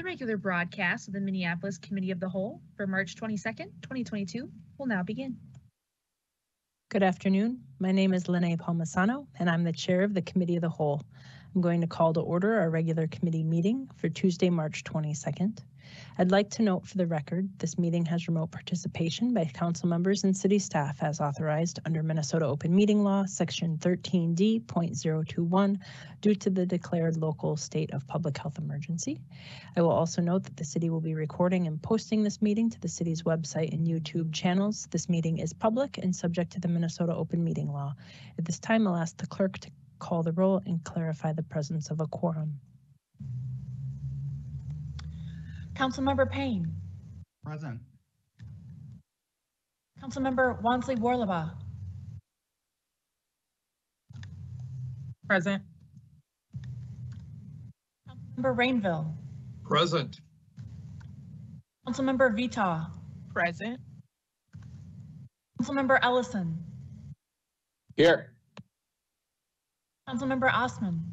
The regular broadcast of the Minneapolis Committee of the Whole for March 22nd, 2022 will now begin. Good afternoon. My name is Linea Palmisano, and I'm the chair of the Committee of the Whole. I'm going to call to order our regular committee meeting for Tuesday, March 22nd. I'd like to note for the record, this meeting has remote participation by council members and city staff as authorized under Minnesota Open Meeting Law, Section 13D.021, due to the declared local state of public health emergency. I will also note that the city will be recording and posting this meeting to the city's website and YouTube channels. This meeting is public and subject to the Minnesota Open Meeting Law. At this time, I'll ask the clerk to call the roll and clarify the presence of a quorum. Councilmember Payne. Present. Councilmember Wonsley Worlobah. Present. Councilmember Rainville. Present. Councilmember Vetaw. Present. Councilmember Ellison. Here. Councilmember Osman.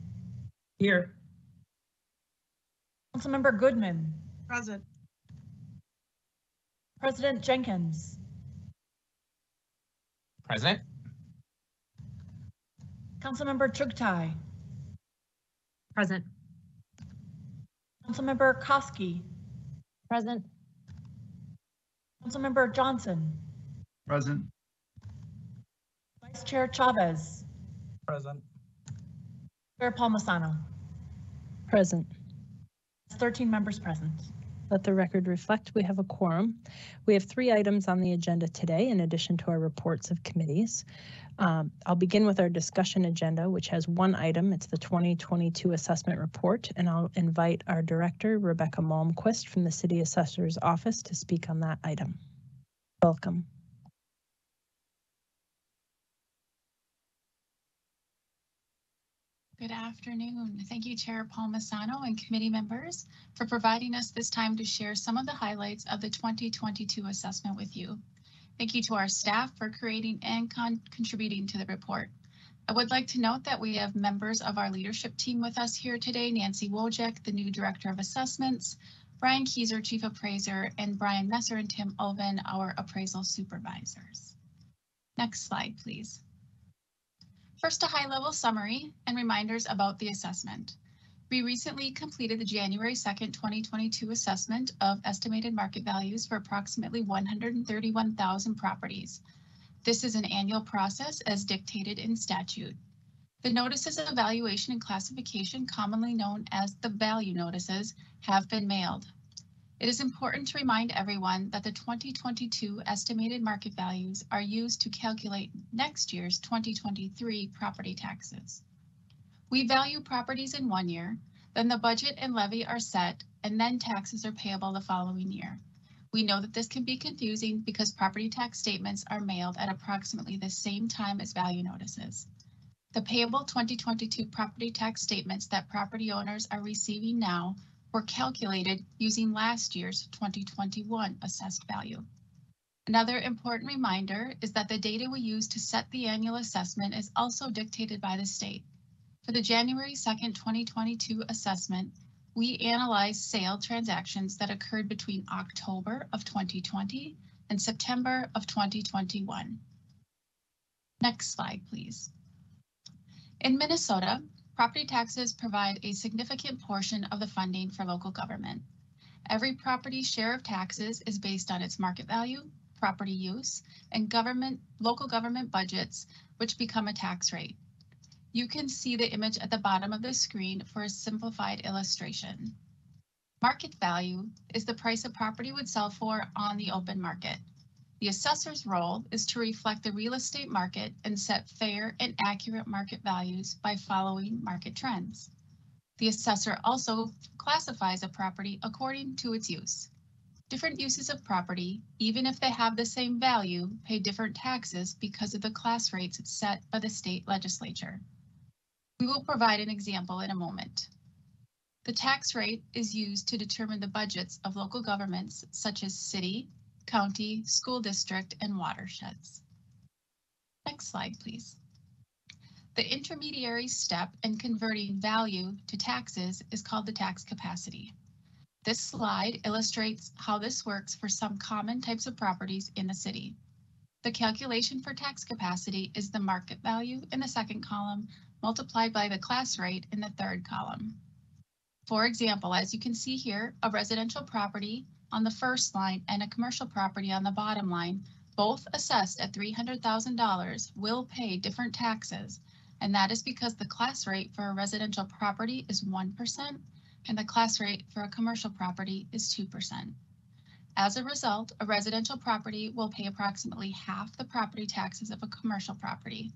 Here. Councilmember Goodman. Present. President Jenkins. Present. Councilmember Chughtai. Present. Councilmember Koski. Present. Councilmember Johnson. Present. Vice Chair Chavez. Present. Chair Palmisano. Present. 13 members present. Let the record reflect we have a quorum. We have three items on the agenda today in addition to our reports of committees. Um, I'll begin with our discussion agenda, which has one item. It's the 2022 assessment report, and I'll invite our director, Rebecca Malmquist from the City Assessor's Office to speak on that item. Welcome. Good afternoon. Thank you, Chair Palmisano and committee members for providing us this time to share some of the highlights of the 2022 assessment with you. Thank you to our staff for creating and con contributing to the report. I would like to note that we have members of our leadership team with us here today, Nancy Wojcik, the new Director of Assessments, Brian Keyser, Chief Appraiser, and Brian Messer and Tim Ulven, our appraisal supervisors. Next slide, please. First, a high-level summary and reminders about the assessment. We recently completed the January 2nd, 2022 assessment of estimated market values for approximately 131,000 properties. This is an annual process as dictated in statute. The notices of evaluation and classification, commonly known as the value notices, have been mailed. It is important to remind everyone that the 2022 estimated market values are used to calculate next year's 2023 property taxes. We value properties in one year, then the budget and levy are set, and then taxes are payable the following year. We know that this can be confusing because property tax statements are mailed at approximately the same time as value notices. The payable 2022 property tax statements that property owners are receiving now were calculated using last year's 2021 assessed value. Another important reminder is that the data we use to set the annual assessment is also dictated by the state. For the January 2nd, 2022 assessment, we analyzed sale transactions that occurred between October of 2020 and September of 2021. Next slide, please. In Minnesota, Property taxes provide a significant portion of the funding for local government. Every property's share of taxes is based on its market value, property use, and government local government budgets, which become a tax rate. You can see the image at the bottom of the screen for a simplified illustration. Market value is the price a property would sell for on the open market. The assessor's role is to reflect the real estate market and set fair and accurate market values by following market trends. The assessor also classifies a property according to its use. Different uses of property, even if they have the same value, pay different taxes because of the class rates set by the state legislature. We will provide an example in a moment. The tax rate is used to determine the budgets of local governments such as city, county, school district, and watersheds. Next slide, please. The intermediary step in converting value to taxes is called the tax capacity. This slide illustrates how this works for some common types of properties in the city. The calculation for tax capacity is the market value in the second column multiplied by the class rate in the third column. For example, as you can see here, a residential property on the first line and a commercial property on the bottom line, both assessed at $300,000 will pay different taxes. And that is because the class rate for a residential property is 1% and the class rate for a commercial property is 2%. As a result, a residential property will pay approximately half the property taxes of a commercial property.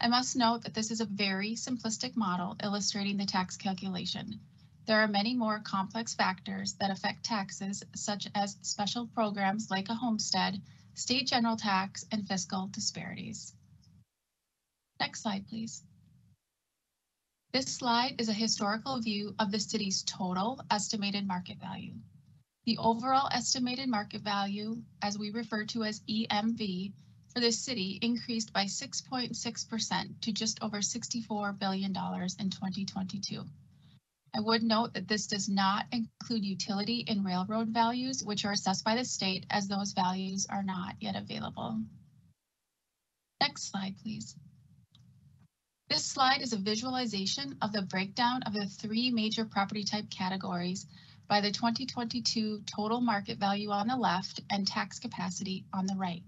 I must note that this is a very simplistic model illustrating the tax calculation. There are many more complex factors that affect taxes, such as special programs like a homestead, state general tax, and fiscal disparities. Next slide, please. This slide is a historical view of the city's total estimated market value. The overall estimated market value, as we refer to as EMV, for the city increased by 6.6% to just over $64 billion in 2022. I would note that this does not include utility and railroad values, which are assessed by the state as those values are not yet available. Next slide, please. This slide is a visualization of the breakdown of the three major property type categories by the 2022 total market value on the left and tax capacity on the right.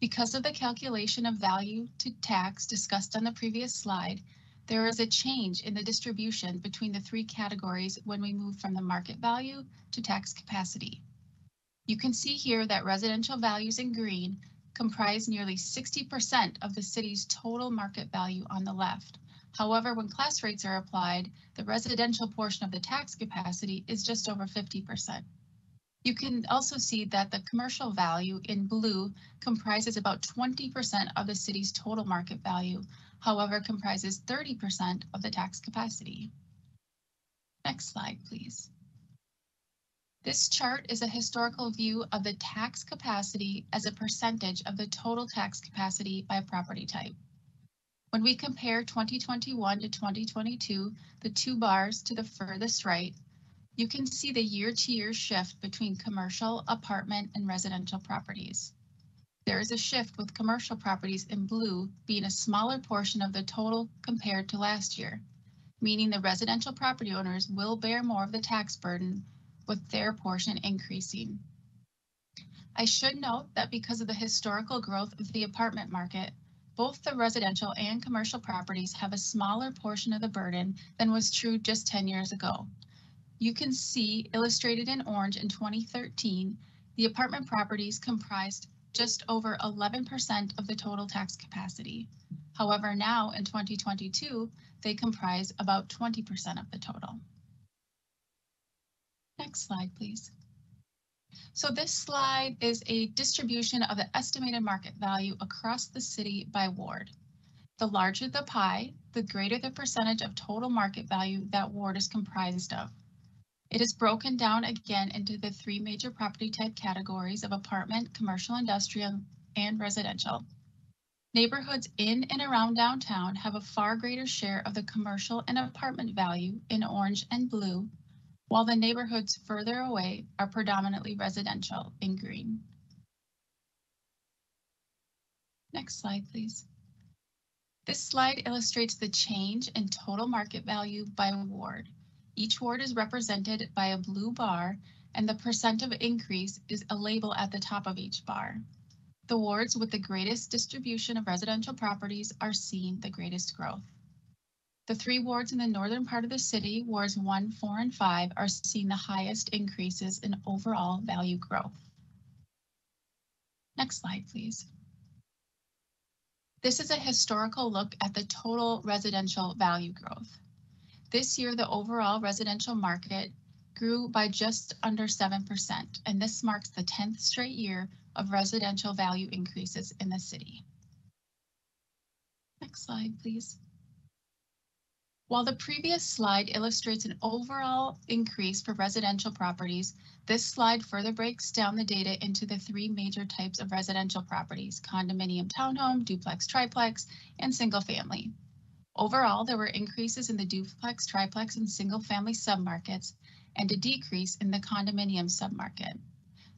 Because of the calculation of value to tax discussed on the previous slide, there is a change in the distribution between the three categories when we move from the market value to tax capacity. You can see here that residential values in green comprise nearly 60% of the city's total market value on the left. However, when class rates are applied, the residential portion of the tax capacity is just over 50%. You can also see that the commercial value in blue comprises about 20% of the city's total market value, however, comprises 30% of the tax capacity. Next slide, please. This chart is a historical view of the tax capacity as a percentage of the total tax capacity by property type. When we compare 2021 to 2022, the two bars to the furthest right, you can see the year-to-year -year shift between commercial, apartment, and residential properties. There is a shift with commercial properties in blue being a smaller portion of the total compared to last year, meaning the residential property owners will bear more of the tax burden with their portion increasing. I should note that because of the historical growth of the apartment market, both the residential and commercial properties have a smaller portion of the burden than was true just 10 years ago. You can see illustrated in orange in 2013, the apartment properties comprised just over 11% of the total tax capacity. However, now in 2022, they comprise about 20% of the total. Next slide, please. So this slide is a distribution of the estimated market value across the city by ward. The larger the pie, the greater the percentage of total market value that ward is comprised of. It is broken down again into the three major property type categories of apartment, commercial, industrial, and residential. Neighborhoods in and around downtown have a far greater share of the commercial and apartment value in orange and blue while the neighborhoods further away are predominantly residential in green. Next slide, please. This slide illustrates the change in total market value by ward. Each ward is represented by a blue bar and the percent of increase is a label at the top of each bar. The wards with the greatest distribution of residential properties are seeing the greatest growth. The three wards in the northern part of the city, wards 1, 4, and 5, are seeing the highest increases in overall value growth. Next slide, please. This is a historical look at the total residential value growth. This year, the overall residential market grew by just under 7%, and this marks the 10th straight year of residential value increases in the city. Next slide, please. While the previous slide illustrates an overall increase for residential properties, this slide further breaks down the data into the three major types of residential properties, condominium townhome, duplex triplex, and single family. Overall, there were increases in the duplex, triplex, and single family submarkets, and a decrease in the condominium submarket.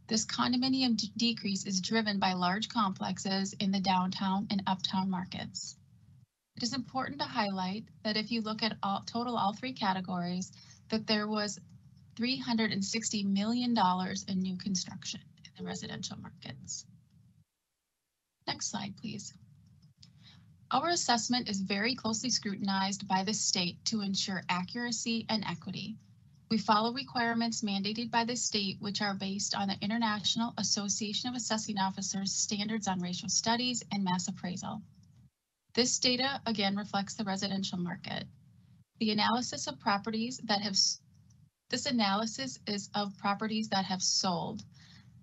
This condominium decrease is driven by large complexes in the downtown and uptown markets. It is important to highlight that if you look at all, total all three categories, that there was $360 million in new construction in the residential markets. Next slide, please. Our assessment is very closely scrutinized by the state to ensure accuracy and equity. We follow requirements mandated by the state, which are based on the International Association of Assessing Officers Standards on Ratio Studies and Mass Appraisal. This data again reflects the residential market. The analysis of properties that have, this analysis is of properties that have sold.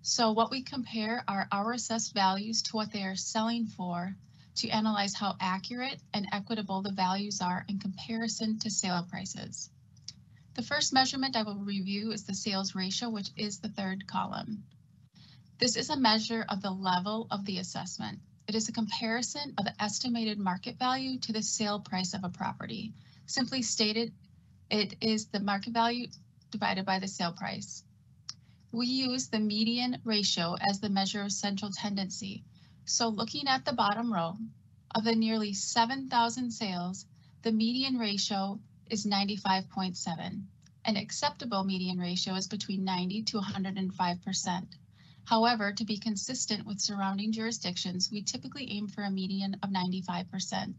So what we compare are our assessed values to what they are selling for to analyze how accurate and equitable the values are in comparison to sale prices. The first measurement I will review is the sales ratio, which is the third column. This is a measure of the level of the assessment. It is a comparison of the estimated market value to the sale price of a property. Simply stated, it is the market value divided by the sale price. We use the median ratio as the measure of central tendency. So looking at the bottom row, of the nearly 7,000 sales, the median ratio is 95.7. An acceptable median ratio is between 90 to 105%. However, to be consistent with surrounding jurisdictions, we typically aim for a median of 95%.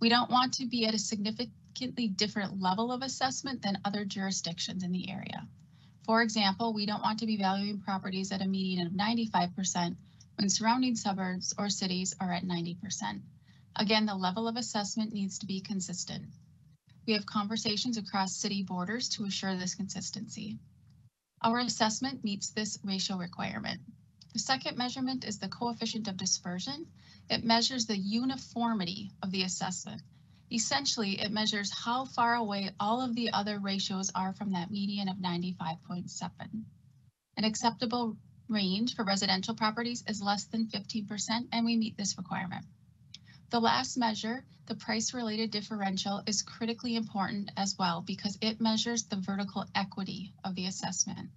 We don't want to be at a significantly different level of assessment than other jurisdictions in the area. For example, we don't want to be valuing properties at a median of 95% when surrounding suburbs or cities are at 90%. Again, the level of assessment needs to be consistent. We have conversations across city borders to assure this consistency. Our assessment meets this ratio requirement. The second measurement is the coefficient of dispersion. It measures the uniformity of the assessment. Essentially, it measures how far away all of the other ratios are from that median of 95.7. An acceptable range for residential properties is less than 15%, and we meet this requirement. The last measure, the price-related differential, is critically important as well because it measures the vertical equity of the assessment.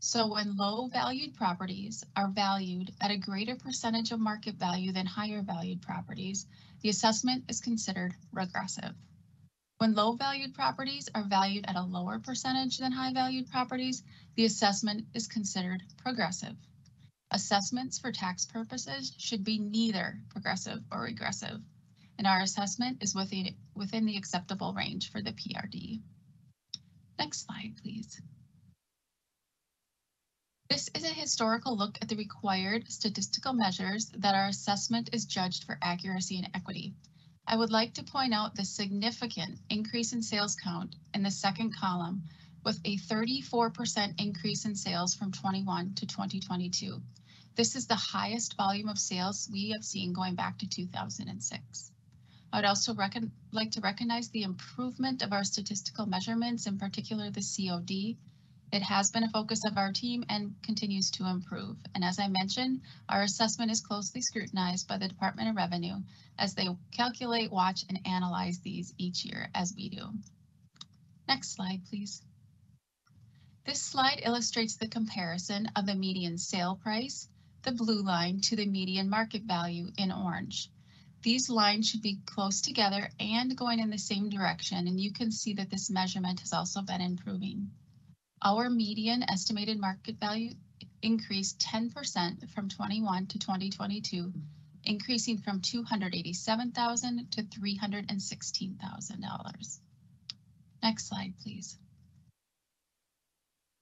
So when low-valued properties are valued at a greater percentage of market value than higher-valued properties, the assessment is considered regressive. When low-valued properties are valued at a lower percentage than high-valued properties, the assessment is considered progressive. Assessments for tax purposes should be neither progressive or regressive, and our assessment is within, within the acceptable range for the PRD. Next slide, please. This is a historical look at the required statistical measures that our assessment is judged for accuracy and equity. I would like to point out the significant increase in sales count in the second column with a 34% increase in sales from 21 to 2022. This is the highest volume of sales we have seen going back to 2006. I would also like to recognize the improvement of our statistical measurements, in particular the COD. It has been a focus of our team and continues to improve. And as I mentioned, our assessment is closely scrutinized by the Department of Revenue as they calculate, watch, and analyze these each year as we do. Next slide, please. This slide illustrates the comparison of the median sale price, the blue line, to the median market value in orange. These lines should be close together and going in the same direction, and you can see that this measurement has also been improving. Our median estimated market value increased 10% from 21 to 2022, increasing from 287,000 to $316,000. Next slide, please.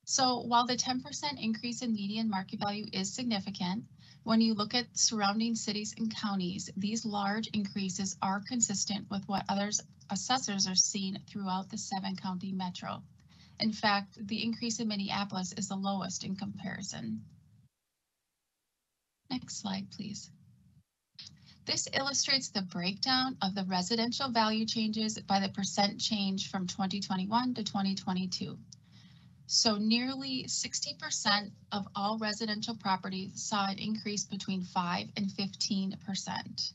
So while the 10% increase in median market value is significant, when you look at surrounding cities and counties, these large increases are consistent with what others assessors are seeing throughout the seven county metro. In fact, the increase in Minneapolis is the lowest in comparison. Next slide, please. This illustrates the breakdown of the residential value changes by the percent change from 2021 to 2022. So nearly 60% of all residential properties saw an increase between 5 and 15%.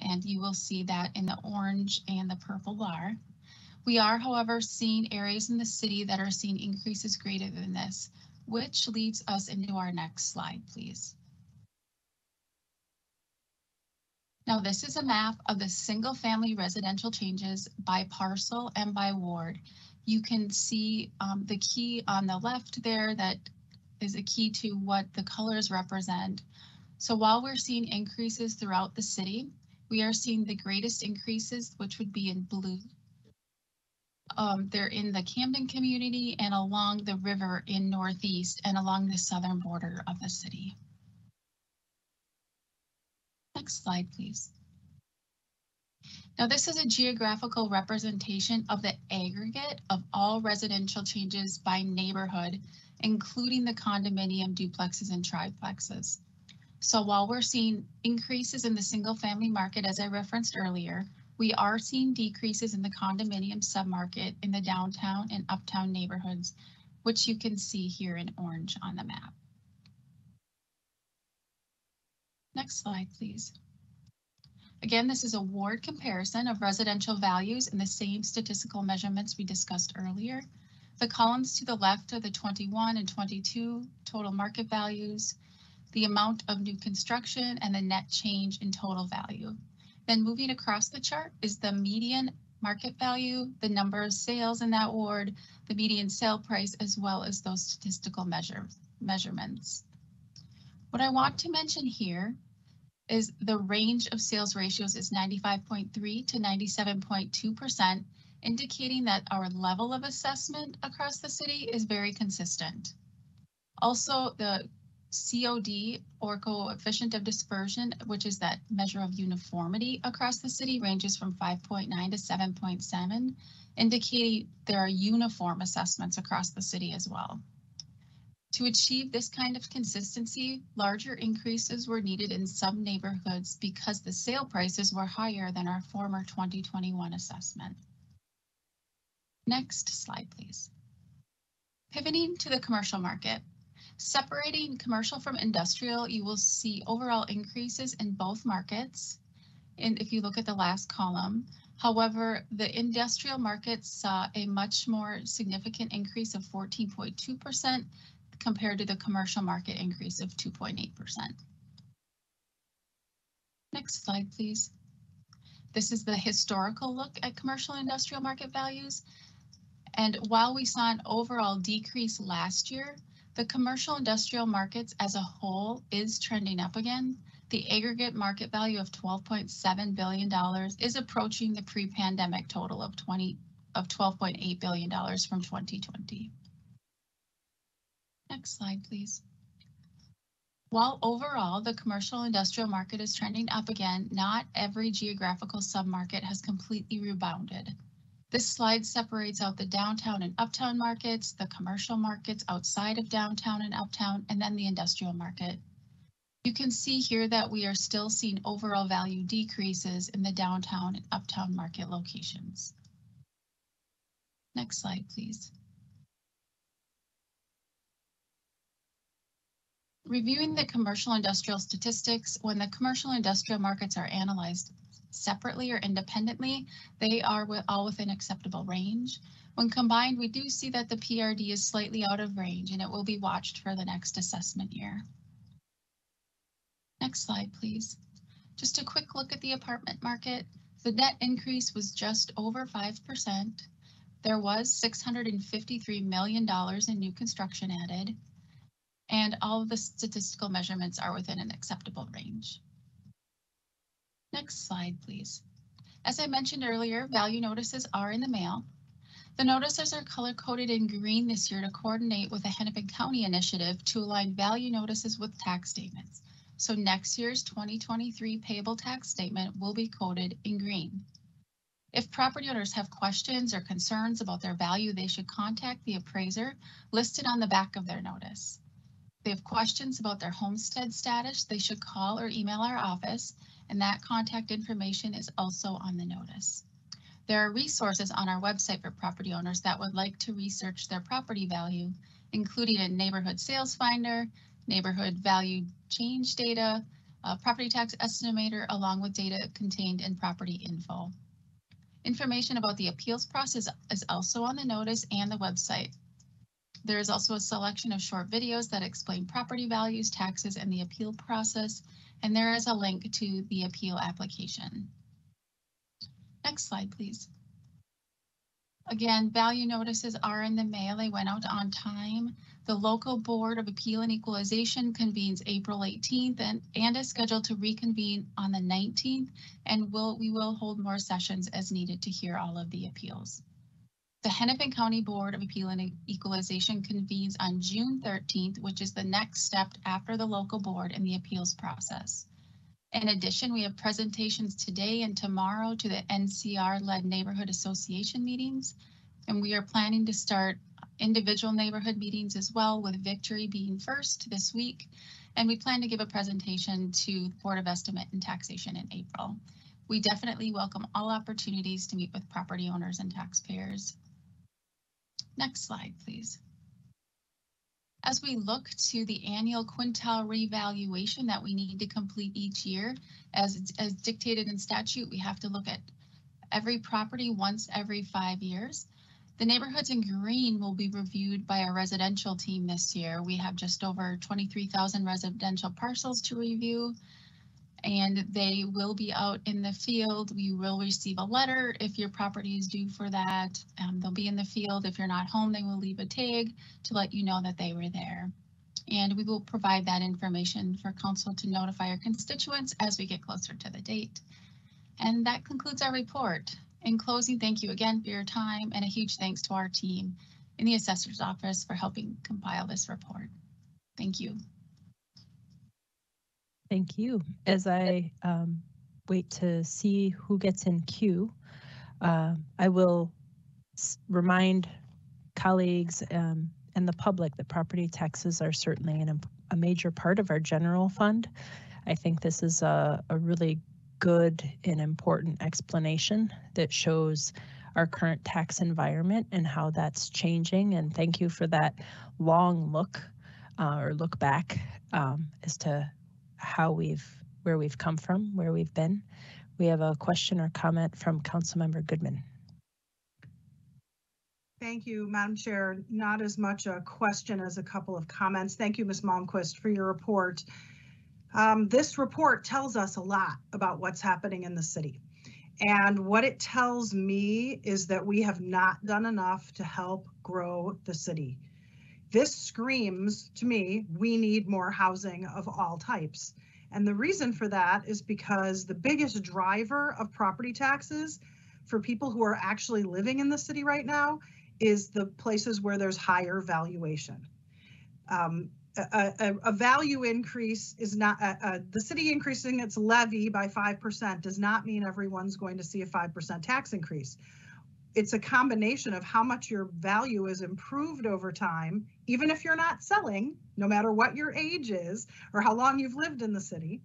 And you will see that in the orange and the purple bar. We are, however, seeing areas in the city that are seeing increases greater than this, which leads us into our next slide, please. Now, this is a map of the single-family residential changes by parcel and by ward. You can see um, the key on the left there that is a key to what the colors represent. So while we're seeing increases throughout the city, we are seeing the greatest increases, which would be in blue. Um, they're in the Camden community and along the river in Northeast and along the southern border of the city. Next slide, please. Now, this is a geographical representation of the aggregate of all residential changes by neighborhood, including the condominium duplexes and triplexes. So while we're seeing increases in the single family market, as I referenced earlier, we are seeing decreases in the condominium submarket in the downtown and uptown neighborhoods, which you can see here in orange on the map. Next slide, please. Again, this is a ward comparison of residential values in the same statistical measurements we discussed earlier. The columns to the left are the 21 and 22 total market values, the amount of new construction, and the net change in total value. Then moving across the chart is the median market value, the number of sales in that ward, the median sale price, as well as those statistical measure, measurements. What I want to mention here is the range of sales ratios is 95.3 to 97.2%, indicating that our level of assessment across the city is very consistent. Also, the COD or coefficient of dispersion, which is that measure of uniformity across the city ranges from 5.9 to 7.7, indicating there are uniform assessments across the city as well. To achieve this kind of consistency, larger increases were needed in some neighborhoods because the sale prices were higher than our former 2021 assessment. Next slide, please. Pivoting to the commercial market. Separating commercial from industrial, you will see overall increases in both markets. And if you look at the last column, however, the industrial market saw a much more significant increase of 14.2% compared to the commercial market increase of 2.8%. Next slide, please. This is the historical look at commercial industrial market values. And while we saw an overall decrease last year, the commercial industrial markets as a whole is trending up again. The aggregate market value of $12.7 billion is approaching the pre-pandemic total of 20 of $12.8 billion from 2020. Next slide, please. While overall the commercial industrial market is trending up again, not every geographical submarket has completely rebounded. This slide separates out the downtown and uptown markets, the commercial markets outside of downtown and uptown, and then the industrial market. You can see here that we are still seeing overall value decreases in the downtown and uptown market locations. Next slide, please. Reviewing the commercial industrial statistics, when the commercial industrial markets are analyzed separately or independently, they are all within acceptable range. When combined, we do see that the PRD is slightly out of range and it will be watched for the next assessment year. Next slide, please. Just a quick look at the apartment market. The net increase was just over 5%. There was $653 million in new construction added, and all of the statistical measurements are within an acceptable range. Next slide, please. As I mentioned earlier, value notices are in the mail. The notices are color coded in green this year to coordinate with the Hennepin County initiative to align value notices with tax statements. So next year's 2023 payable tax statement will be coded in green. If property owners have questions or concerns about their value, they should contact the appraiser listed on the back of their notice. If they have questions about their homestead status, they should call or email our office and that contact information is also on the notice. There are resources on our website for property owners that would like to research their property value, including a neighborhood sales finder, neighborhood value change data, a property tax estimator, along with data contained in property info. Information about the appeals process is also on the notice and the website. There is also a selection of short videos that explain property values, taxes, and the appeal process, and there is a link to the appeal application. Next slide, please. Again, value notices are in the mail. They went out on time. The local Board of Appeal and Equalization convenes April 18th and, and is scheduled to reconvene on the 19th. And will, we will hold more sessions as needed to hear all of the appeals. The Hennepin County Board of Appeal and Equalization convenes on June 13th, which is the next step after the local board in the appeals process. In addition, we have presentations today and tomorrow to the NCR-led neighborhood association meetings. And we are planning to start individual neighborhood meetings as well, with Victory being first this week. And we plan to give a presentation to the Board of Estimate and Taxation in April. We definitely welcome all opportunities to meet with property owners and taxpayers. Next slide, please. As we look to the annual quintile revaluation that we need to complete each year, as, as dictated in statute, we have to look at every property once every five years. The neighborhoods in green will be reviewed by our residential team this year. We have just over 23,000 residential parcels to review and they will be out in the field. You will receive a letter if your property is due for that. Um, they'll be in the field. If you're not home, they will leave a tag to let you know that they were there. And we will provide that information for council to notify our constituents as we get closer to the date. And that concludes our report. In closing, thank you again for your time and a huge thanks to our team in the assessor's office for helping compile this report. Thank you. Thank you. As I um, wait to see who gets in queue, uh, I will remind colleagues um, and the public that property taxes are certainly an, a major part of our general fund. I think this is a, a really good and important explanation that shows our current tax environment and how that's changing. And thank you for that long look uh, or look back um, as to how we've where we've come from, where we've been. We have a question or comment from Councilmember Goodman. Thank you, Madam Chair. Not as much a question as a couple of comments. Thank you, Ms. Malmquist, for your report. Um, this report tells us a lot about what's happening in the city. And what it tells me is that we have not done enough to help grow the city. This screams to me, we need more housing of all types. And the reason for that is because the biggest driver of property taxes for people who are actually living in the city right now is the places where there's higher valuation. Um, a, a, a, value increase is not the city increasing its levy by 5% does not mean everyone's going to see a 5% tax increase it's a combination of how much your value is improved over time, even if you're not selling, no matter what your age is or how long you've lived in the city,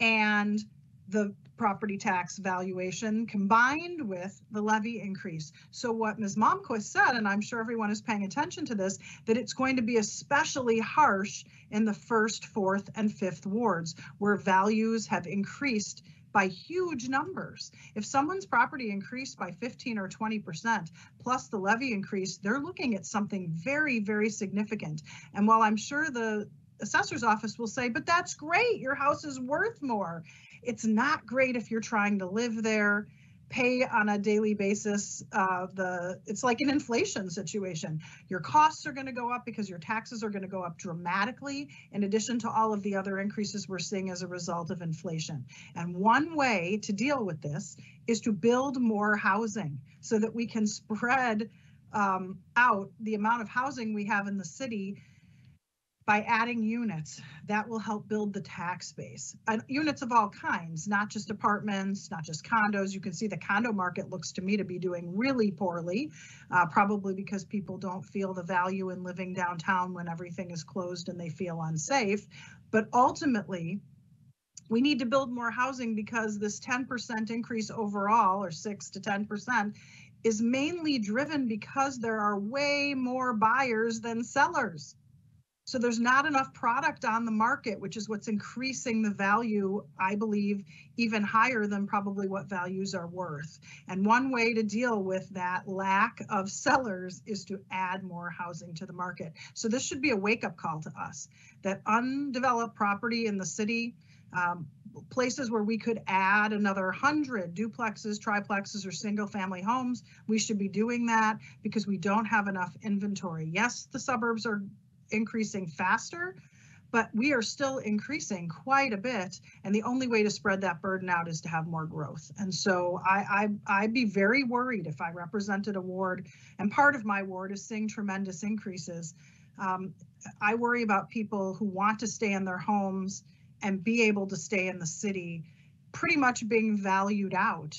and the property tax valuation combined with the levy increase. So what Ms. Malmquist said, and I'm sure everyone is paying attention to this, that it's going to be especially harsh in the first, fourth, and fifth wards where values have increased by huge numbers. If someone's property increased by 15 or 20% plus the levy increase, they're looking at something very, very significant. And while I'm sure the assessor's office will say, but that's great, your house is worth more. It's not great if you're trying to live there pay on a daily basis uh, the it's like an inflation situation. Your costs are going to go up because your taxes are going to go up dramatically in addition to all of the other increases we're seeing as a result of inflation. And one way to deal with this is to build more housing so that we can spread um, out the amount of housing we have in the city by adding units that will help build the tax base. And units of all kinds not just apartments not just condos. You can see the condo market looks to me to be doing really poorly uh, probably because people don't feel the value in living downtown when everything is closed and they feel unsafe. But ultimately we need to build more housing because this 10% increase overall or 6 to 10% is mainly driven because there are way more buyers than sellers So there's not enough product on the market, which is what's increasing the value, I believe, even higher than probably what values are worth. And one way to deal with that lack of sellers is to add more housing to the market. So this should be a wake up call to us that undeveloped property in the city, um, places where we could add another hundred duplexes, triplexes, or single family homes, we should be doing that because we don't have enough inventory. Yes, the suburbs are increasing faster, but we are still increasing quite a bit. And the only way to spread that burden out is to have more growth. And so I, I, I'd be very worried if I represented a ward and part of my ward is seeing tremendous increases. Um, I worry about people who want to stay in their homes and be able to stay in the city pretty much being valued out.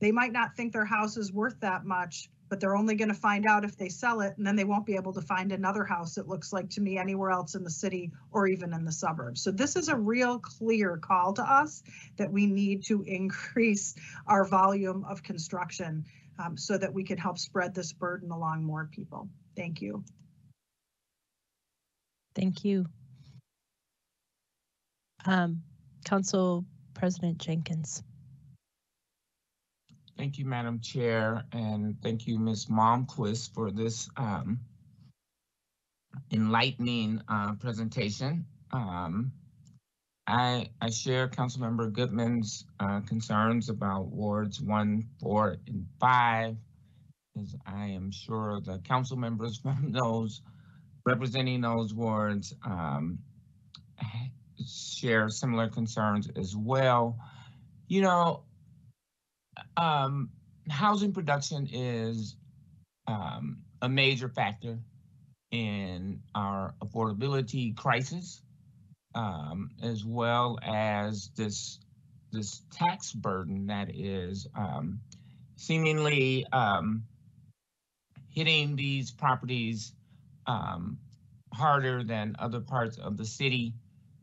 They might not think their house is worth that much, but they're only going to find out if they sell it and then they won't be able to find another house it looks like to me anywhere else in the city or even in the suburbs. So this is a real clear call to us that we need to increase our volume of construction um, so that we can help spread this burden along more people. Thank you. Thank you. Um, Council President Jenkins. Thank you, Madam Chair, and thank you, Ms. Malmquist, for this um, enlightening uh, presentation. Um, I, I share Councilmember Goodman's uh, concerns about wards one, four, and five, as I am sure the council members from those representing those wards um, share similar concerns as well. You know, um, housing production is um, a major factor in our affordability crisis, um, as well as this this tax burden that is um, seemingly um, hitting these properties um, harder than other parts of the city.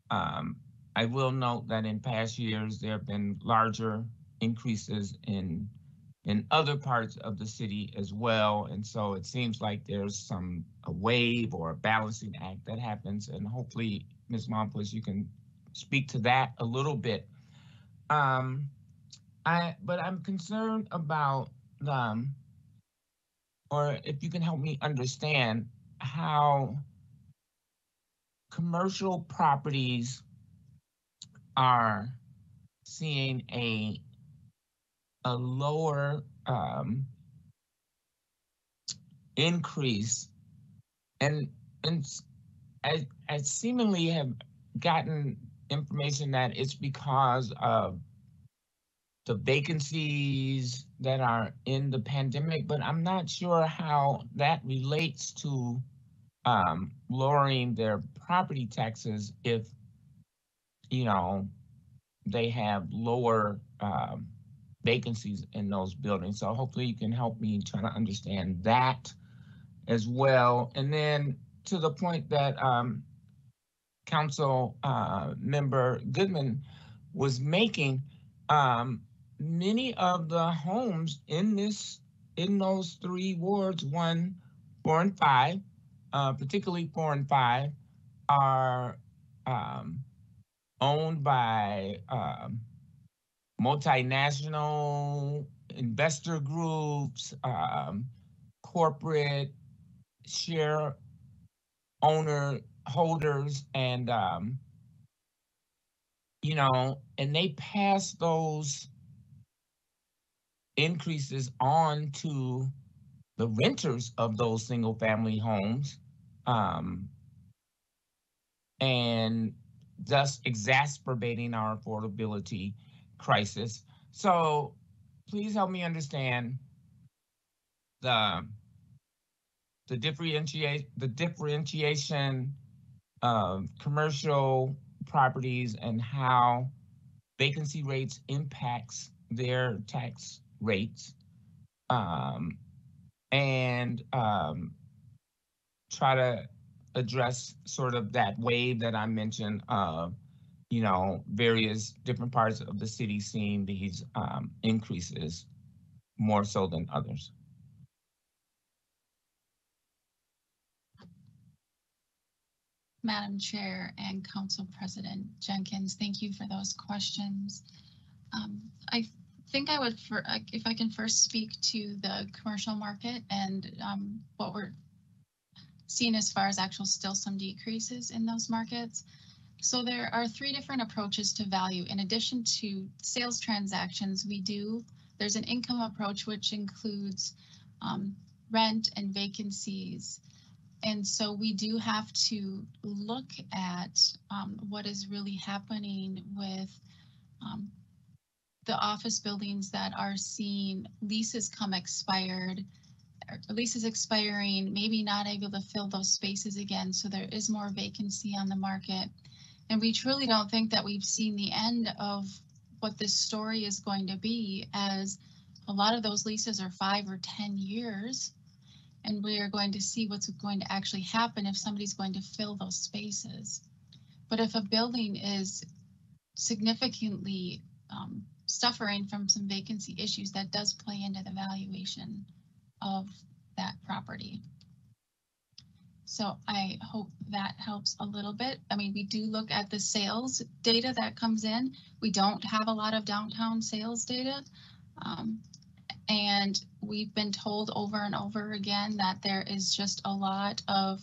Um, I will note that in past years, there have been larger increases in in other parts of the city as well. And so it seems like there's some a wave or a balancing act that happens. And hopefully, Ms. Malmquist, you can speak to that a little bit. Um, I but I'm concerned about um, or if you can help me understand how commercial properties are seeing a a lower um, increase and and I, I seemingly have gotten information that it's because of the vacancies that are in the pandemic, but I'm not sure how that relates to um, lowering their property taxes if, you know, they have lower um, vacancies in those buildings. So hopefully you can help me try to understand that as well. And then to the point that um, Council uh, Member Goodman was making, um, many of the homes in this in those three wards, one, four, and five, uh, particularly four and five, are um, owned by um, multinational investor groups, um, corporate share owner holders, and um, you know, and they pass those increases on to the renters of those single family homes um, and thus exacerbating our affordability crisis. So please help me understand the the differentiate the differentiation of commercial properties and how vacancy rates impacts their tax rates um, and um, try to address sort of that wave that I mentioned of, you know, various different parts of the city seeing these um, increases more so than others. Madam Chair and Council President Jenkins, thank you for those questions. Um, I think I would, uh, if I can first speak to the commercial market and um, what we're seeing as far as actual still some decreases in those markets. So there are three different approaches to value. In addition to sales transactions, we do, there's an income approach which includes um, rent and vacancies. And so we do have to look at um, what is really happening with um, the office buildings that are seeing leases come expired, leases expiring, maybe not able to fill those spaces again. So there is more vacancy on the market. And we truly don't think that we've seen the end of what this story is going to be as a lot of those leases are five or 10 years. And we are going to see what's going to actually happen if somebody's going to fill those spaces. But if a building is significantly um, suffering from some vacancy issues, that does play into the valuation of that property. So I hope that helps a little bit. I mean, we do look at the sales data that comes in. We don't have a lot of downtown sales data. Um, and we've been told over and over again that there is just a lot of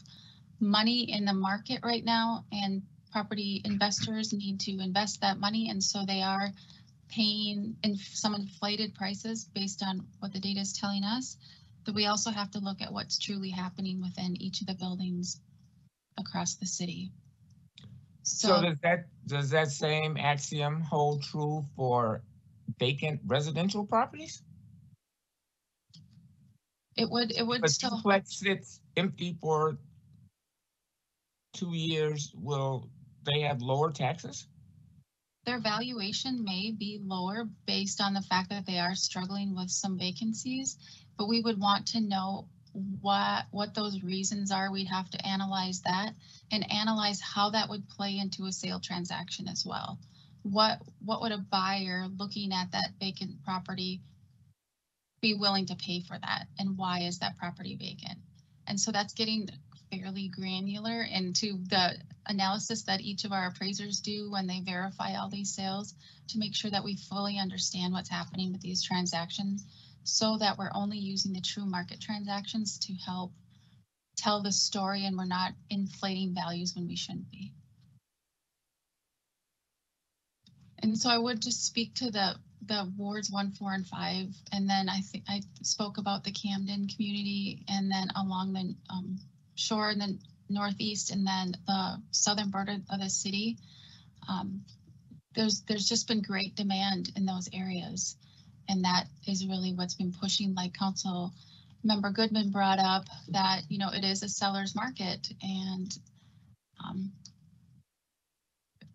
money in the market right now and property investors need to invest that money. And so they are paying in some inflated prices based on what the data is telling us. But we also have to look at what's truly happening within each of the buildings across the city. So does that, does that same axiom hold true for vacant residential properties? It would, it would still, duplex sits empty for two years, will they have lower taxes? their valuation may be lower based on the fact that they are struggling with some vacancies. But we would want to know what, what those reasons are. We'd have to analyze that and analyze how that would play into a sale transaction as well. What, what would a buyer looking at that vacant property be willing to pay for that? And why is that property vacant? And so that's getting fairly granular into the analysis that each of our appraisers do when they verify all these sales to make sure that we fully understand what's happening with these transactions so that we're only using the true market transactions to help tell the story and we're not inflating values when we shouldn't be. And so I would just speak to the the wards one, four, and five, and then I think I spoke about the Camden community, and then along the um, shore, and then northeast, and then the southern border of the city. Um, there's there's just been great demand in those areas, and that is really what's been pushing. Like Council Member Goodman brought up that you know it is a seller's market, and um,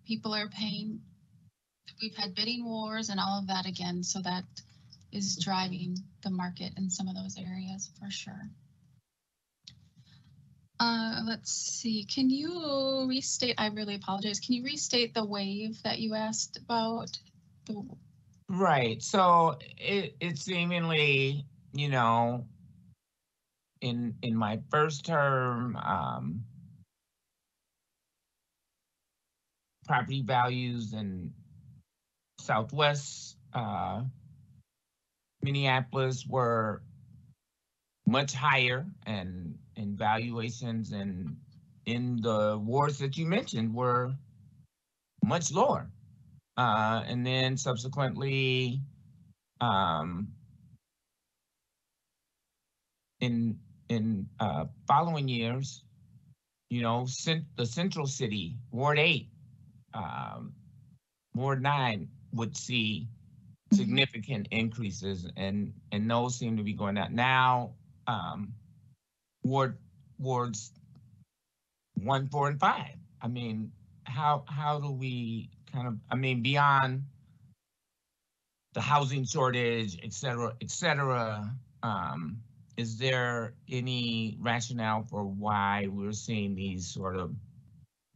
people are paying we've had bidding wars and all of that again, so that is driving the market in some of those areas for sure. Uh, let's see, can you restate, I really apologize, can you restate the wave that you asked about? The, Right, so it, it seemingly, you know, in, in my first term, um, property values in Southwest, uh, Minneapolis were much higher and, and valuations and in the wards that you mentioned were much lower. Uh, and then subsequently, um, in, in, uh, following years, you know, cent- the central city, Ward eight, um, Ward nine, would see significant increases and and those seem to be going down now um ward wards one four and five. I mean how how do we kind of i mean beyond the housing shortage et cetera et cetera um is there any rationale for why we're seeing these sort of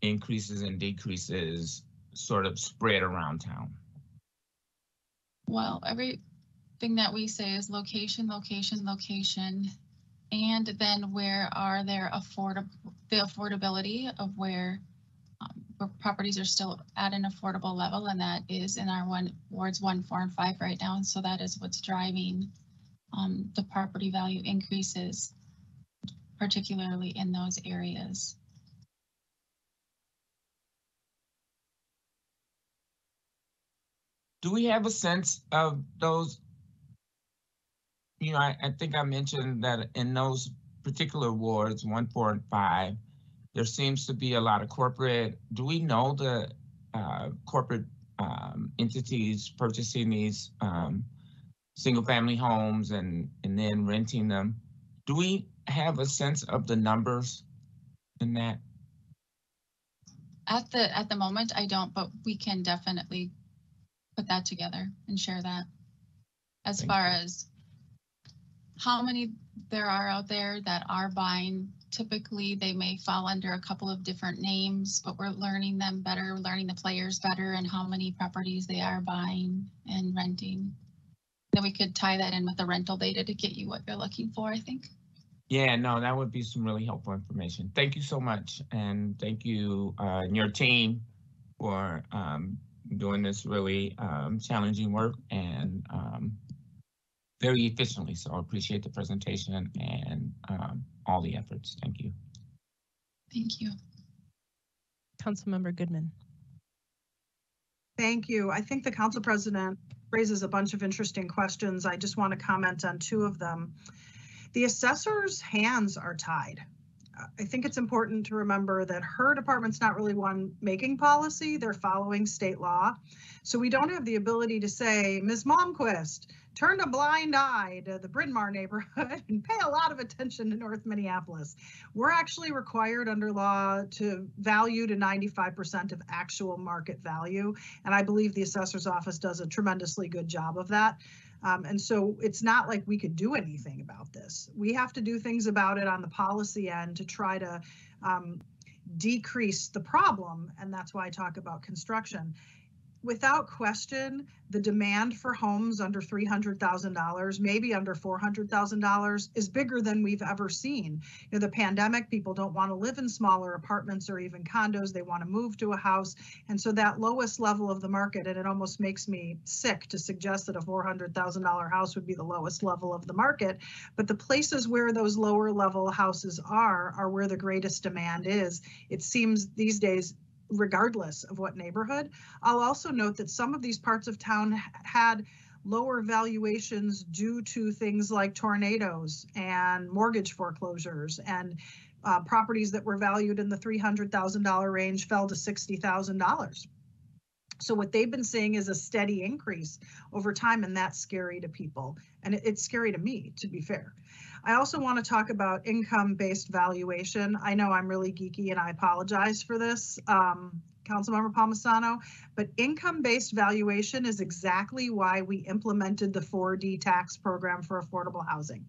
increases and decreases sort of spread around town well, everything that we say is location, location, location. And then where are there affordable, the affordability of where, where properties are still at an affordable level, and that is in our one wards one, four, and five right now. And so that is what's driving um, the property value increases, particularly in those areas. Do we have a sense of those? You know, I, I think I mentioned that in those particular wards, one, four, and five, there seems to be a lot of corporate, do we know the uh, corporate um, entities purchasing these um, single-family homes and, and then renting them? Do we have a sense of the numbers in that? At the, at the moment, I don't, but we can definitely put that together and share that. As Thank far you. as how many there are out there that are buying, typically they may fall under a couple of different names, but we're learning them better, learning the players better and how many properties they are buying and renting. Then we could tie that in with the rental data to get you what you're looking for, I think. Yeah, no, that would be some really helpful information. Thank you so much. And thank you uh, and your team for um, doing this really um, challenging work and um, very efficiently. So I appreciate the presentation and um, all the efforts. Thank you. Thank you. Councilmember Goodman. Thank you. I think the council president raises a bunch of interesting questions. I just want to comment on two of them. The assessor's hands are tied. I think it's important to remember that her department's not really one making policy, they're following state law. So we don't have the ability to say, Ms. Malmquist, turn a blind eye to the Bryn Mawr neighborhood and pay a lot of attention to North Minneapolis. We're actually required under law to value to 95% of actual market value. And I believe the assessor's office does a tremendously good job of that. Um, and so it's not like we could do anything about this. We have to do things about it on the policy end to try to um, decrease the problem. And that's why I talk about construction. Without question, the demand for homes under $300,000, maybe under $400,000 is bigger than we've ever seen. You know, the pandemic, people don't want to live in smaller apartments or even condos. They want to move to a house. And so that lowest level of the market, and it almost makes me sick to suggest that a $400,000 house would be the lowest level of the market. But the places where those lower level houses are, are where the greatest demand is. It seems these days regardless of what neighborhood. I'll also note that some of these parts of town had lower valuations due to things like tornadoes and mortgage foreclosures and uh, properties that were valued in the $300,000 range fell to $60,000. So what they've been seeing is a steady increase over time, and that's scary to people. And it- it's scary to me, to be fair. I also want to talk about income-based valuation. I know I'm really geeky and I apologize for this, um, Councilmember Palmisano, but income-based valuation is exactly why we implemented the 4D tax program for affordable housing.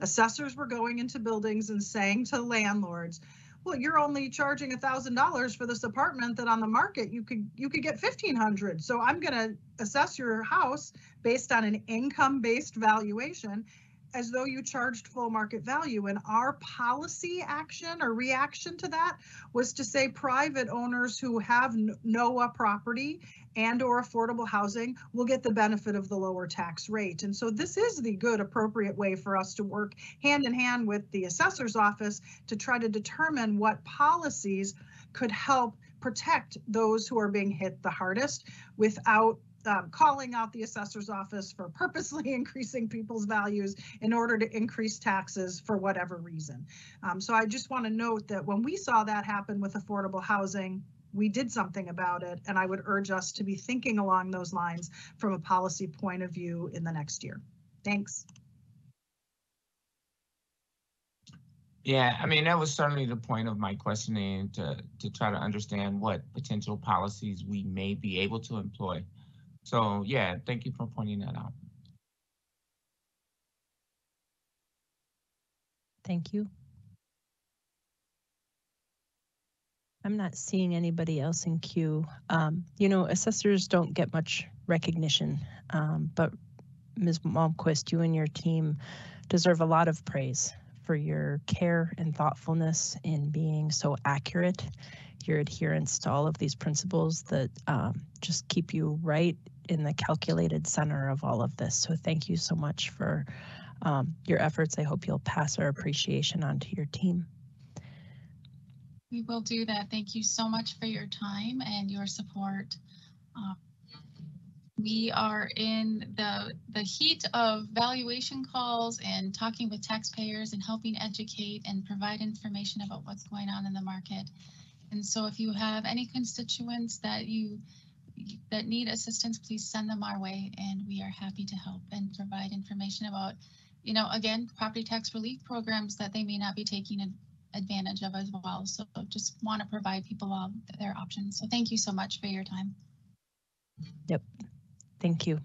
Assessors were going into buildings and saying to landlords, well, you're only charging $1,000 for this apartment that on the market you could you could get 1500. So I'm going to assess your house based on an income-based valuation as though you charged full market value. And our policy action or reaction to that was to say private owners who have NOAH property and or affordable housing will get the benefit of the lower tax rate. And so this is the good appropriate way for us to work hand in hand with the assessor's office to try to determine what policies could help protect those who are being hit the hardest without um, calling out the assessor's office for purposely increasing people's values in order to increase taxes for whatever reason. Um, so I just want to note that when we saw that happen with affordable housing, we did something about it, and I would urge us to be thinking along those lines from a policy point of view in the next year. Thanks. Yeah, I mean, that was certainly the point of my questioning to, to try to understand what potential policies we may be able to employ. So yeah, thank you for pointing that out. Thank you. I'm not seeing anybody else in queue. Um, you know, assessors don't get much recognition, um, but Ms. Malmquist, you and your team deserve a lot of praise for your care and thoughtfulness in being so accurate, your adherence to all of these principles that um, just keep you right in the calculated center of all of this. So thank you so much for um, your efforts. I hope you'll pass our appreciation on to your team. We will do that. Thank you so much for your time and your support. Uh, We are in the, the heat of valuation calls and talking with taxpayers and helping educate and provide information about what's going on in the market. And so if you have any constituents that you, that need assistance, please send them our way and we are happy to help and provide information about, you know, again, property tax relief programs that they may not be taking advantage of as well. So just want to provide people all their options. So thank you so much for your time. Thank you.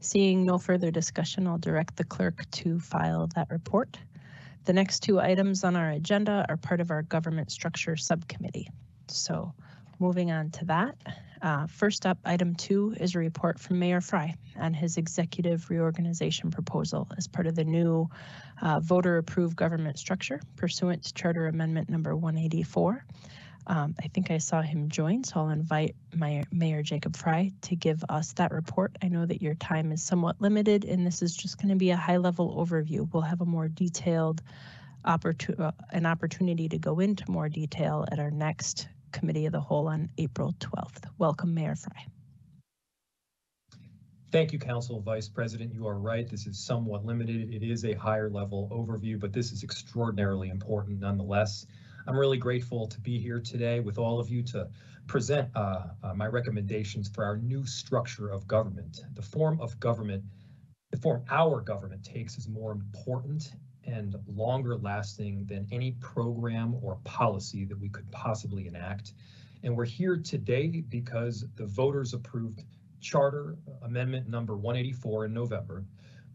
Seeing no further discussion, I'll direct the clerk to file that report. The next two items on our agenda are part of our government structure subcommittee. So moving on to that. Uh, First up, item two is a report from Mayor Fry on his executive reorganization proposal as part of the new uh, voter-approved government structure pursuant to Charter Amendment Number 184. Um, I think I saw him join, so I'll invite Mayor, Mayor Jacob Fry to give us that report. I know that your time is somewhat limited, and this is just going to be a high-level overview. We'll have a more detailed opportu- uh, an opportunity to go into more detail at our next Committee of the Whole on April 12th. Welcome, Mayor Fry. Thank you, Council Vice President. You are right. This is somewhat limited. It is a higher level overview, but this is extraordinarily important nonetheless. I'm really grateful to be here today with all of you to present uh, uh, my recommendations for our new structure of government. The form of government, the form our government takes is more important and longer lasting than any program or policy that we could possibly enact. And we're here today because the voters approved Charter Amendment number 184 in November,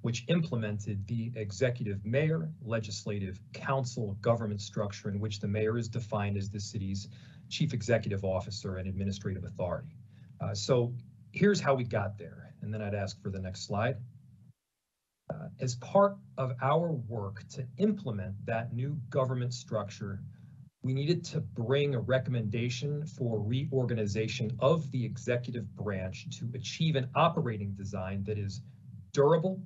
which implemented the executive mayor legislative council government structure in which the mayor is defined as the city's chief executive officer and administrative authority. Uh, so here's how we got there. And then I'd ask for the next slide. Uh, as part of our work to implement that new government structure, we needed to bring a recommendation for reorganization of the executive branch to achieve an operating design that is durable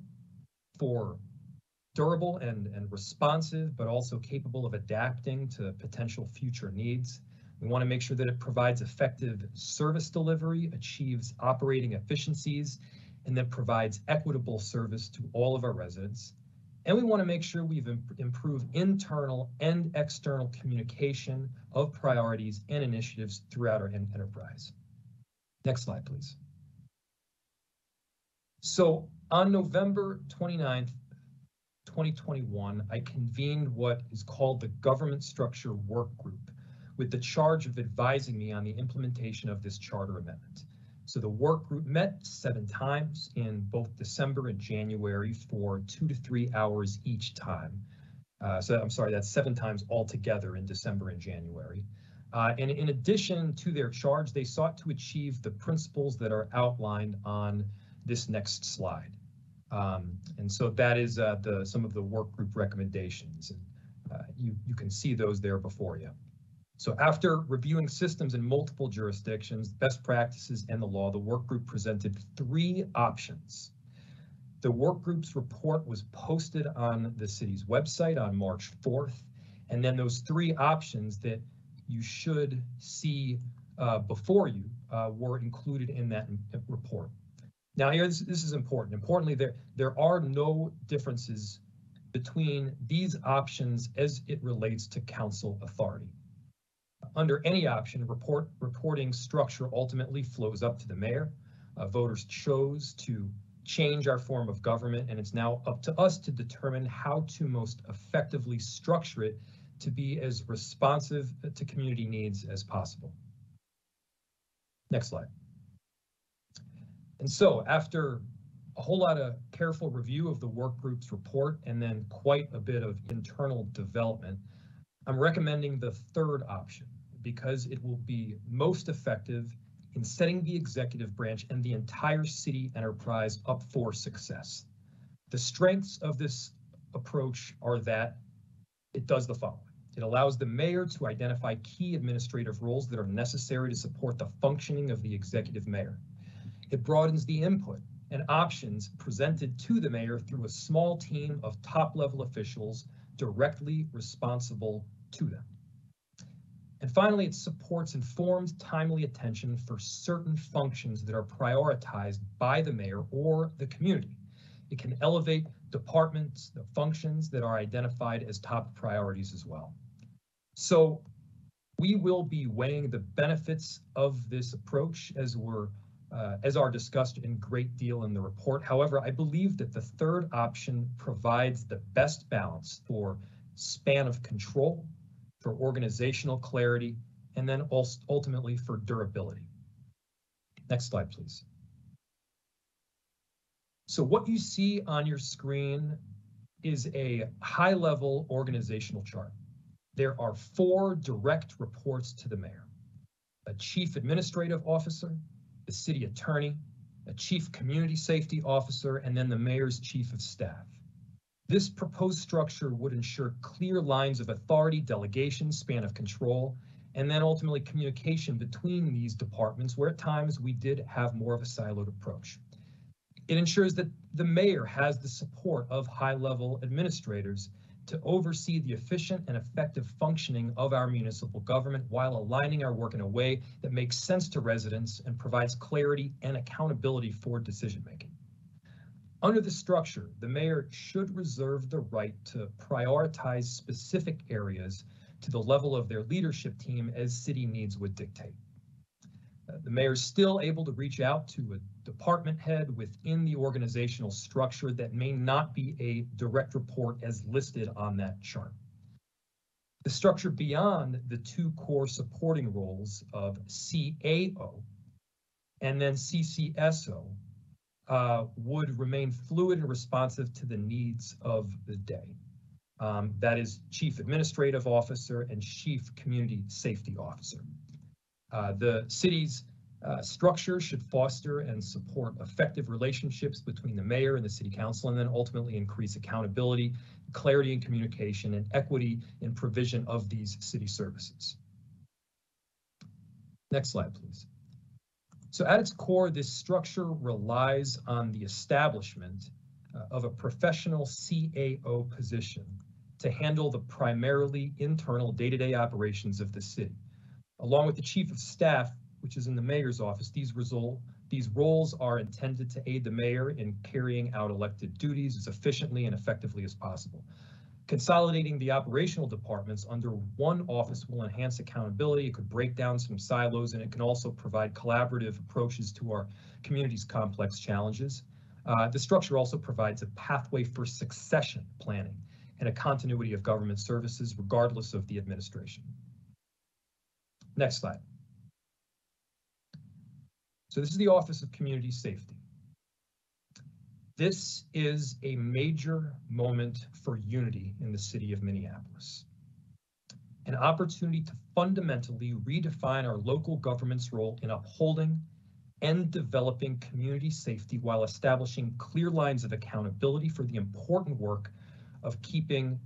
for durable and, and responsive, but also capable of adapting to potential future needs. We want to make sure that it provides effective service delivery, achieves operating efficiencies, and that provides equitable service to all of our residents. And we want to make sure we've imp- improved internal and external communication of priorities and initiatives throughout our enterprise. Next slide, please. So on November 29th, 2021, I convened what is called the Government Structure Work Group with the charge of advising me on the implementation of this charter amendment. So the work group met seven times in both December and January for two to three hours each time. Uh, so I'm sorry, that's seven times altogether in December and January. Uh, and in addition to their charge, they sought to achieve the principles that are outlined on this next slide. Um, and so that is uh, the some of the work group recommendations. And uh, you, you can see those there before you. So after reviewing systems in multiple jurisdictions, best practices, and the law, the work group presented three options. The work group's report was posted on the city's website on March 4th. And then those three options that you should see uh, before you uh, were included in that report. Now here, this, this is important. Importantly, there, there are no differences between these options as it relates to council authority. Under any option, report reporting structure ultimately flows up to the mayor. Uh, voters chose to change our form of government, and it's now up to us to determine how to most effectively structure it to be as responsive to community needs as possible. Next slide. And so after a whole lot of careful review of the work group's report and then quite a bit of internal development, I'm recommending the third option because it will be most effective in setting the executive branch and the entire city enterprise up for success. The strengths of this approach are that It does the following. It allows the mayor to identify key administrative roles that are necessary to support the functioning of the executive mayor. It broadens the input and options presented to the mayor through a small team of top-level officials directly responsible to them. And finally, it supports informed, timely attention for certain functions that are prioritized by the mayor or the community. It can elevate departments, the functions that are identified as top priorities as well. So we will be weighing the benefits of this approach as we're uh, as are discussed in great deal in the report. However, I believe that the third option provides the best balance for span of control, for organizational clarity, and then ultimately for durability. Next slide, please. So what you see on your screen is a high-level organizational chart. There are four direct reports to the mayor, a chief administrative officer, the city attorney, a chief community safety officer, and then the mayor's chief of staff. This proposed structure would ensure clear lines of authority, delegation, span of control, and then ultimately communication between these departments where at times we did have more of a siloed approach. It ensures that the mayor has the support of high-level administrators to oversee the efficient and effective functioning of our municipal government while aligning our work in a way that makes sense to residents and provides clarity and accountability for decision making. Under the structure, the mayor should reserve the right to prioritize specific areas to the level of their leadership team as city needs would dictate. Uh, the mayor is still able to reach out to a department head within the organizational structure that may not be a direct report as listed on that chart. The structure beyond the two core supporting roles of CAO and then CCSO uh, would remain fluid and responsive to the needs of the day. Um, that is Chief Administrative Officer and Chief Community Safety Officer. Uh, the city's uh, structure should foster and support effective relationships between the mayor and the city council, and then ultimately increase accountability, clarity in communication, and equity in provision of these city services. Next slide, please. So at its core, this structure relies on the establishment uh, of a professional CAO position to handle the primarily internal day-to-day -day operations of the city. Along with the chief of staff, which is in the mayor's office, these result these roles are intended to aid the mayor in carrying out elected duties as efficiently and effectively as possible. Consolidating the operational departments under one office will enhance accountability. It could break down some silos and it can also provide collaborative approaches to our community's complex challenges. Uh, the structure also provides a pathway for succession planning and a continuity of government services regardless of the administration. Next slide. So this is the Office of Community Safety. This is a major moment for unity in the city of Minneapolis. An opportunity to fundamentally redefine our local government's role in upholding and developing community safety while establishing clear lines of accountability for the important work of keeping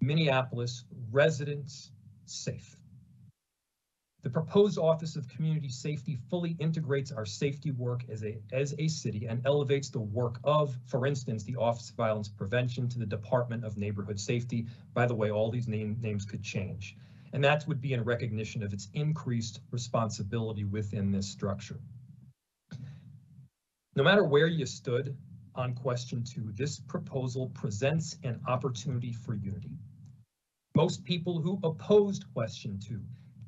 Minneapolis residents safe. The proposed Office of Community Safety fully integrates our safety work as a, as a city and elevates the work of, for instance, the Office of Violence Prevention to the Department of Neighborhood Safety. By the way, all these name, names could change. And that would be in recognition of its increased responsibility within this structure. No matter where you stood on question two, this proposal presents an opportunity for unity. Most people who opposed question two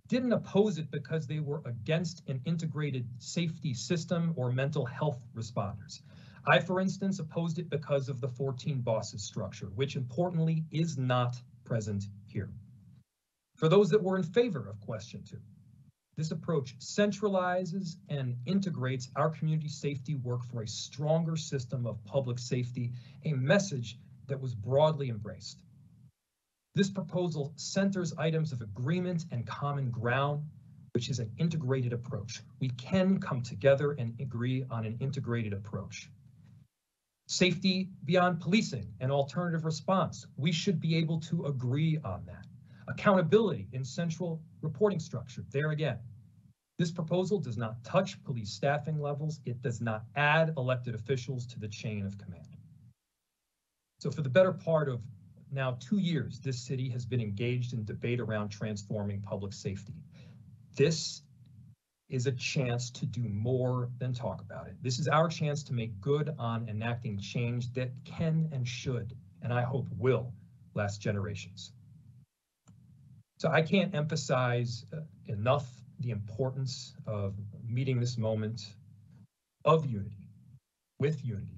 didn't oppose it because they were against an integrated safety system or mental health responders. I, for instance, opposed it because of the 14 bosses structure, which importantly is not present here. For those that were in favor of question two, this approach centralizes and integrates our community safety work for a stronger system of public safety, a message that was broadly embraced. This proposal centers items of agreement and common ground, which is an integrated approach. We can come together and agree on an integrated approach. Safety beyond policing and alternative response. We should be able to agree on that. Accountability in central reporting structure. There again, this proposal does not touch police staffing levels. It does not add elected officials to the chain of command. So for the better part of now two years, this city has been engaged in debate around transforming public safety. This is a chance to do more than talk about it. This is our chance to make good on enacting change that can and should, and I hope will, last generations. So I can't emphasize uh, enough the importance of meeting this moment of unity, with unity,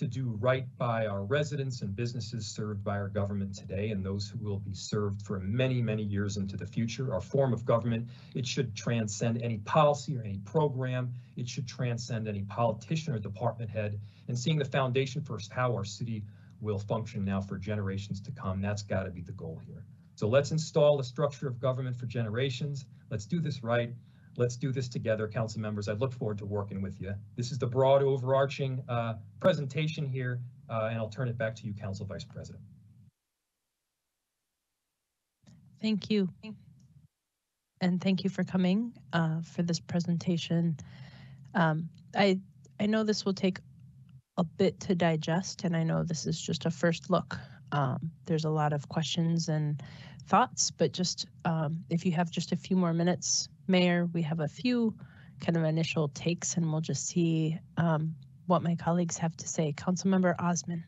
to do right by our residents and businesses served by our government today and those who will be served for many, many years into the future. Our form of government, it should transcend any policy or any program. It should transcend any politician or department head and seeing the foundation for how our city will function now for generations to come. That's got to be the goal here. So let's install a structure of government for generations. Let's do this right. Let's do this together, council members. I look forward to working with you. This is the broad overarching uh, presentation here, uh, and I'll turn it back to you, Council Vice President. Thank you. And thank you for coming uh, for this presentation. Um, I I know this will take a bit to digest, and I know this is just a first look. Um, there's a lot of questions and thoughts, but just um, if you have just a few more minutes, Mayor, we have a few kind of initial takes, and we'll just see um, what my colleagues have to say. Councilmember Osman.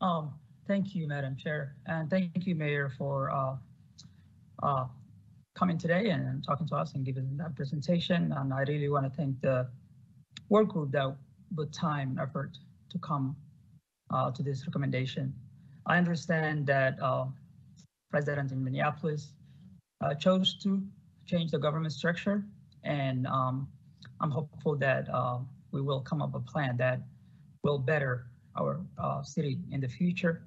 Um, thank you, Madam Chair, and thank you, Mayor, for uh, uh, coming today and talking to us and giving that presentation. And I really want to thank the work group that put time and effort to come uh, to this recommendation. I understand that uh, President in Minneapolis uh, chose to change the government structure, and um, I'm hopeful that uh, we will come up with a plan that will better our uh, city in the future.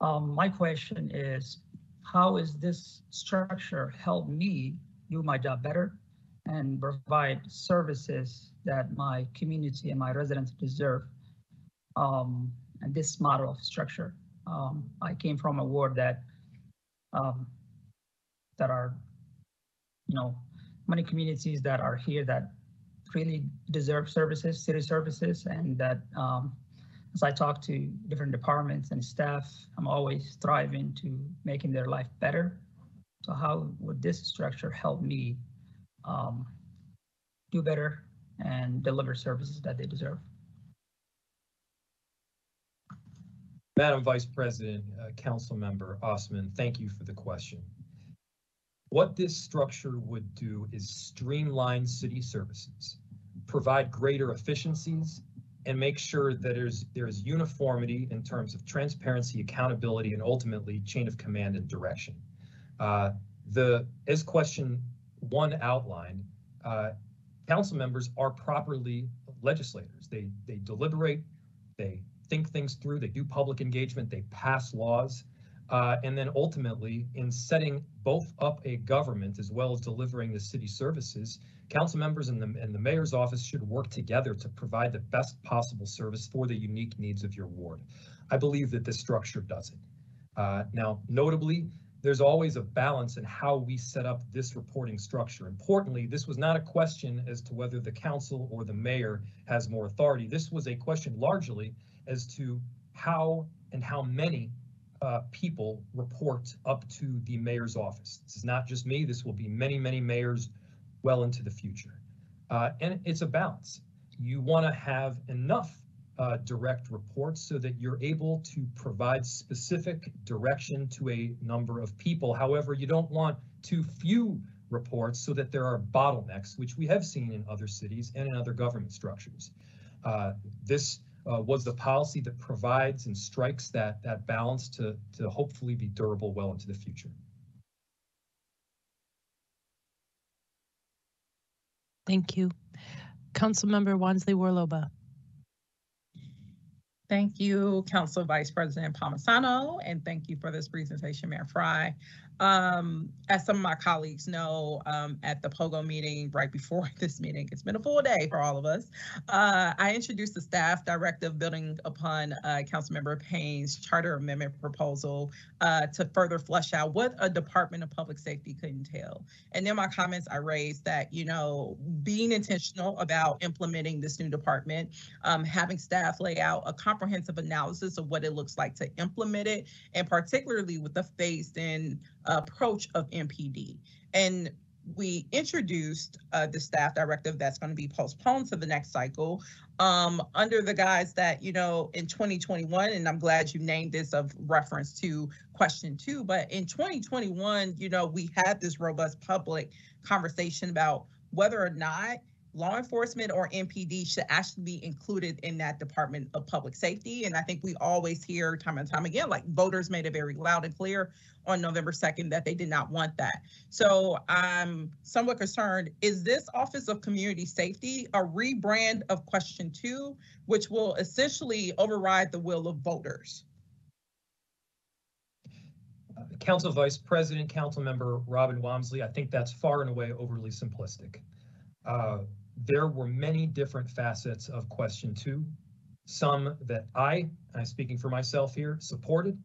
Um, my question is, how is this structure help me do my job better and provide services that my community and my residents deserve? Um, and this model of structure. Um, I came from a ward that um, that are, you know, many communities that are here that really deserve services, city services, and that um, as I talk to different departments and staff, I'm always striving to making their life better. So how would this structure help me um, do better and deliver services that they deserve? Madam Vice President, uh, Council Member Osman, thank you for the question. What this structure would do is streamline city services, provide greater efficiencies, and make sure that there's there's uniformity in terms of transparency, accountability, and ultimately chain of command and direction. Uh, the as question one outlined, uh, council members are properly legislators. They they deliberate, they think things through, they do public engagement, they pass laws, uh, and then ultimately in setting both up a government as well as delivering the city services, council members and the, and the mayor's office should work together to provide the best possible service for the unique needs of your ward. I believe that this structure does it. Uh, now, notably, there's always a balance in how we set up this reporting structure. Importantly, this was not a question as to whether the council or the mayor has more authority. This was a question largely as to how and how many uh, people report up to the mayor's office. This is not just me. This will be many, many mayors well into the future. Uh, and it's a balance. You want to have enough uh, direct reports so that you're able to provide specific direction to a number of people. However, you don't want too few reports so that there are bottlenecks, which we have seen in other cities and in other government structures. Uh, this uh, was the policy that provides and strikes that that balance to to hopefully be durable well into the future. Thank you. Councilmember Wonsley Worlobah. Thank you, Council Vice President Palmisano, and thank you for this presentation, Mayor Fry. Um, as some of my colleagues know, um, at the POGO meeting right before this meeting, it's been a full day for all of us. Uh, I introduced the staff directive building upon uh, Councilmember Payne's charter amendment proposal uh, to further flesh out what a Department of Public Safety could entail. And in my comments, I raised that, you know, being intentional about implementing this new department, um, having staff lay out a comprehensive analysis of what it looks like to implement it, and particularly with the phased in approach of MPD. And we introduced uh, the staff directive that's going to be postponed to the next cycle um, under the guise that, you know, in 2021, and I'm glad you named this of reference to question two, but in 2021, you know, we had this robust public conversation about whether or not law enforcement or MPD should actually be included in that Department of Public Safety. And I think we always hear time and time again, like voters made it very loud and clear on November 2nd that they did not want that. So I'm somewhat concerned, is this Office of Community Safety a rebrand of question two, which will essentially override the will of voters? Council Vice President, Council Member Robin Wonsley, I think that's far and away overly simplistic. Uh, there were many different facets of question two, some that I, I'm speaking for myself here, supported,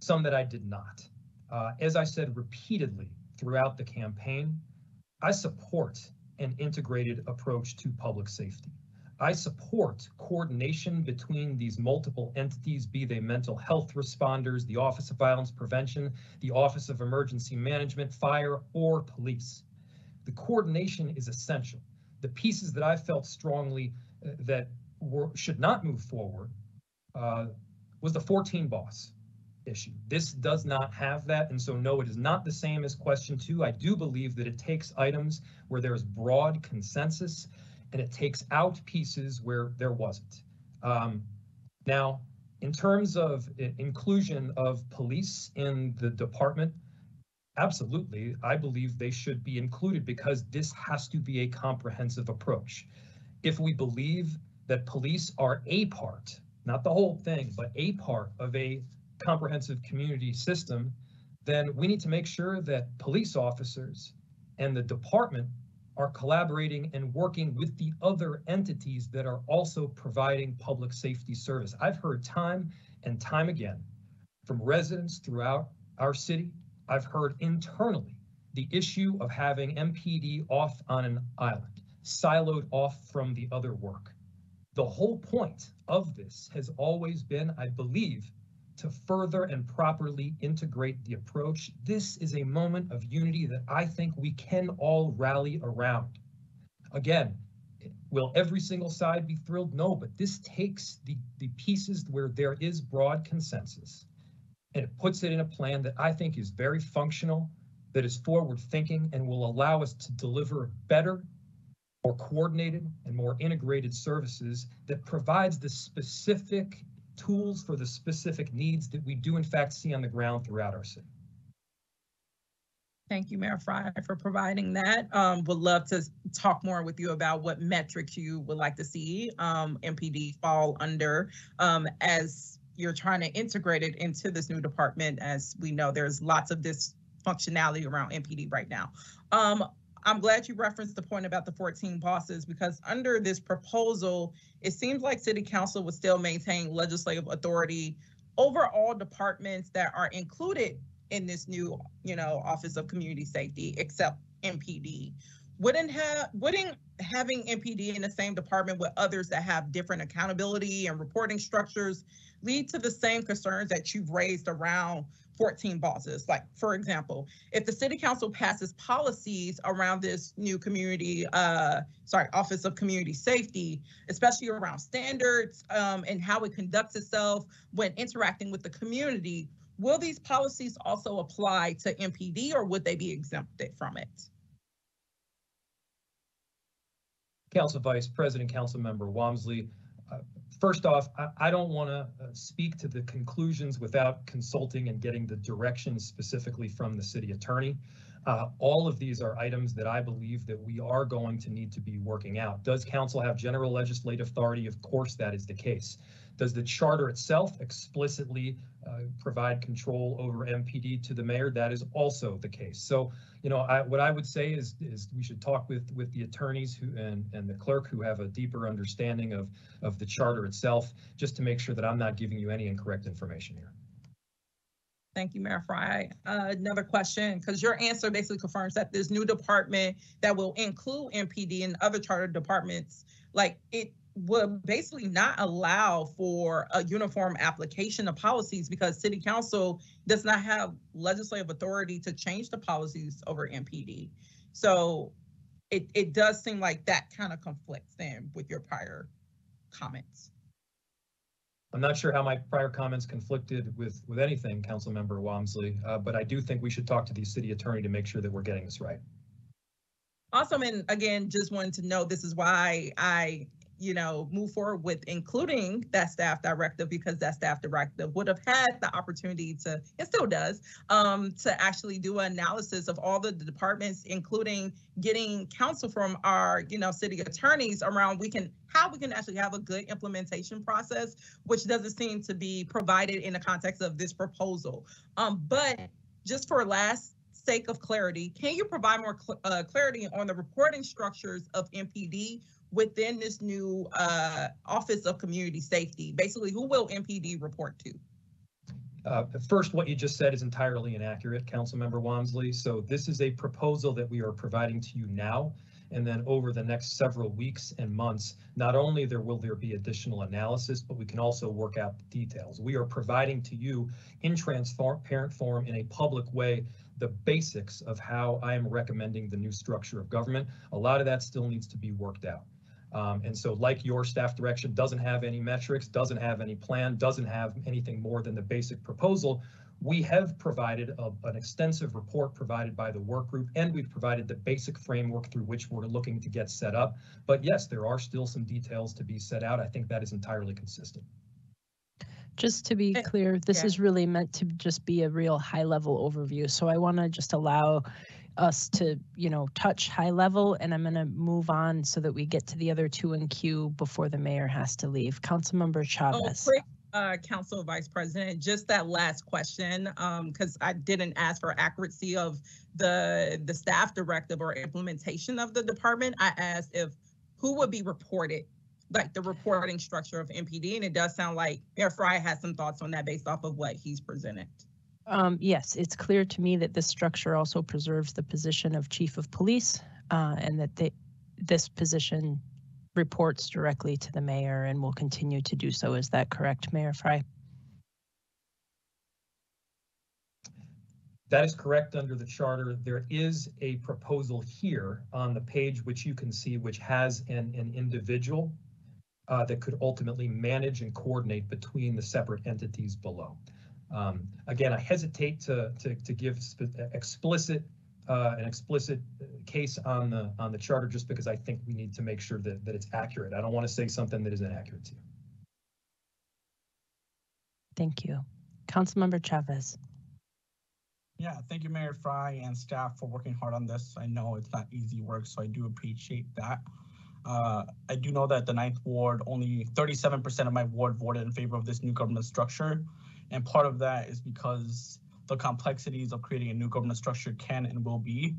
some that I did not. Uh, as I said repeatedly throughout the campaign, I support an integrated approach to public safety. I support coordination between these multiple entities, be they mental health responders, the Office of Violence Prevention, the Office of Emergency Management, fire, or police. The coordination is essential. The pieces that I felt strongly uh, that were, should not move forward uh, was the 14 boss issue. This does not have that. And so, no, it is not the same as question two. I do believe that it takes items where there is broad consensus and it takes out pieces where there wasn't. Um, now, in terms of inclusion of police in the department, absolutely, I believe they should be included because this has to be a comprehensive approach. If we believe that police are a part, not the whole thing, but a part of a comprehensive community system, then we need to make sure that police officers and the department are collaborating and working with the other entities that are also providing public safety service. I've heard time and time again from residents throughout our city, I've heard internally the issue of having MPD off on an island, siloed off from the other work. The whole point of this has always been, I believe, to further and properly integrate the approach. This is a moment of unity that I think we can all rally around. Again, will every single side be thrilled? No, but this takes the, the pieces where there is broad consensus and it puts it in a plan that I think is very functional, that is forward thinking and will allow us to deliver better, more coordinated and more integrated services that provides the specific tools for the specific needs that we do in fact see on the ground throughout our city. Thank you, Mayor Fry, for providing that. Um, would love to talk more with you about what metrics you would like to see um, MPD fall under um, as you're trying to integrate it into this new department. As we know, there's lots of this functionality around MPD right now. Um, I'm glad you referenced the point about the 14 bosses because under this proposal, it seems like city council would still maintain legislative authority over all departments that are included in this new, you know, Office of Community Safety, except MPD. Wouldn't have wouldn't having MPD in the same department with others that have different accountability and reporting structures lead to the same concerns that you've raised around 14 bosses. Like, for example, if the city council passes policies around this new community, uh, sorry, Office of Community Safety, especially around standards um, and how it conducts itself when interacting with the community, will these policies also apply to MPD or would they be exempted from it? Council Vice President, Council Member Wonsley, uh, first off, I, I don't want to uh, speak to the conclusions without consulting and getting the directions specifically from the city attorney. Uh, all of these are items that I believe that we are going to need to be working out. Does council have general legislative authority? Of course, that is the case. Does the charter itself explicitly provide control over MPD to the mayor? That is also the case. So, you know, I, what I would say is, is we should talk with, with the attorneys who, and, and the clerk who have a deeper understanding of, of the charter itself, just to make sure that I'm not giving you any incorrect information here. Thank you, Mayor Frey. Uh, Another question, because your answer basically confirms that this new department that will include MPD and other charter departments, like it would basically not allow for a uniform application of policies because city council does not have legislative authority to change the policies over MPD. So it, it does seem like that kind of conflicts then with your prior comments. I'm not sure how my prior comments conflicted with, with anything, Councilmember Wonsley, uh, but I do think we should talk to the city attorney to make sure that we're getting this right. Awesome. And again, just wanted to know, this is why I, you know, move forward with including that staff directive because that staff directive would have had the opportunity to, it still does, um, to actually do an analysis of all the departments, including getting counsel from our, you know, city attorneys around we can, how we can actually have a good implementation process, which doesn't seem to be provided in the context of this proposal. Um, but just for last sake of clarity, can you provide more cl- uh, clarity on the reporting structures of MPD within this new uh, Office of Community Safety? Basically, who will MPD report to? Uh, First, what you just said is entirely inaccurate, Councilmember Wonsley. So this is a proposal that we are providing to you now. And then over the next several weeks and months, not only there will there be additional analysis, but we can also work out the details. We are providing to you in transparent form in a public way the basics of how I am recommending the new structure of government. A lot of that still needs to be worked out. Um, and so like your staff direction doesn't have any metrics, doesn't have any plan, doesn't have anything more than the basic proposal, we have provided a, an extensive report provided by the work group, and we've provided the basic framework through which we're looking to get set up. But yes, there are still some details to be set out. I think that is entirely consistent. Just to be clear, this yeah. is really meant to just be a real high level overview. So I want to just allow us to, you know, touch high level and I'm going to move on so that we get to the other two in queue before the mayor has to leave. Councilmember Oh, Chavez. quick, uh, Council Vice President, just that last question, um, because I didn't ask for accuracy of the, the staff directive or implementation of the department. I asked if, who would be reported, like the reporting structure of MPD, and it does sound like Mayor Frey has some thoughts on that based off of what he's presented. Um, yes, it's clear to me that this structure also preserves the position of chief of police uh, and that they, this position reports directly to the mayor and will continue to do so. Is that correct, Mayor Frey? That is correct under the charter. There is a proposal here on the page which you can see, which has an, an individual uh, that could ultimately manage and coordinate between the separate entities below. Um, again, I hesitate to, to, to give spe- explicit, uh, an explicit case on the, on the charter just because I think we need to make sure that, that it's accurate. I don't want to say something that is inaccurate to you. Thank you. Councilmember Chavez. Yeah, thank you, Mayor Frey and staff for working hard on this. I know it's not easy work, so I do appreciate that. Uh, I do know that the ninth ward, only thirty-seven percent of my ward voted in favor of this new government structure. And part of that is because the complexities of creating a new government structure can and will be.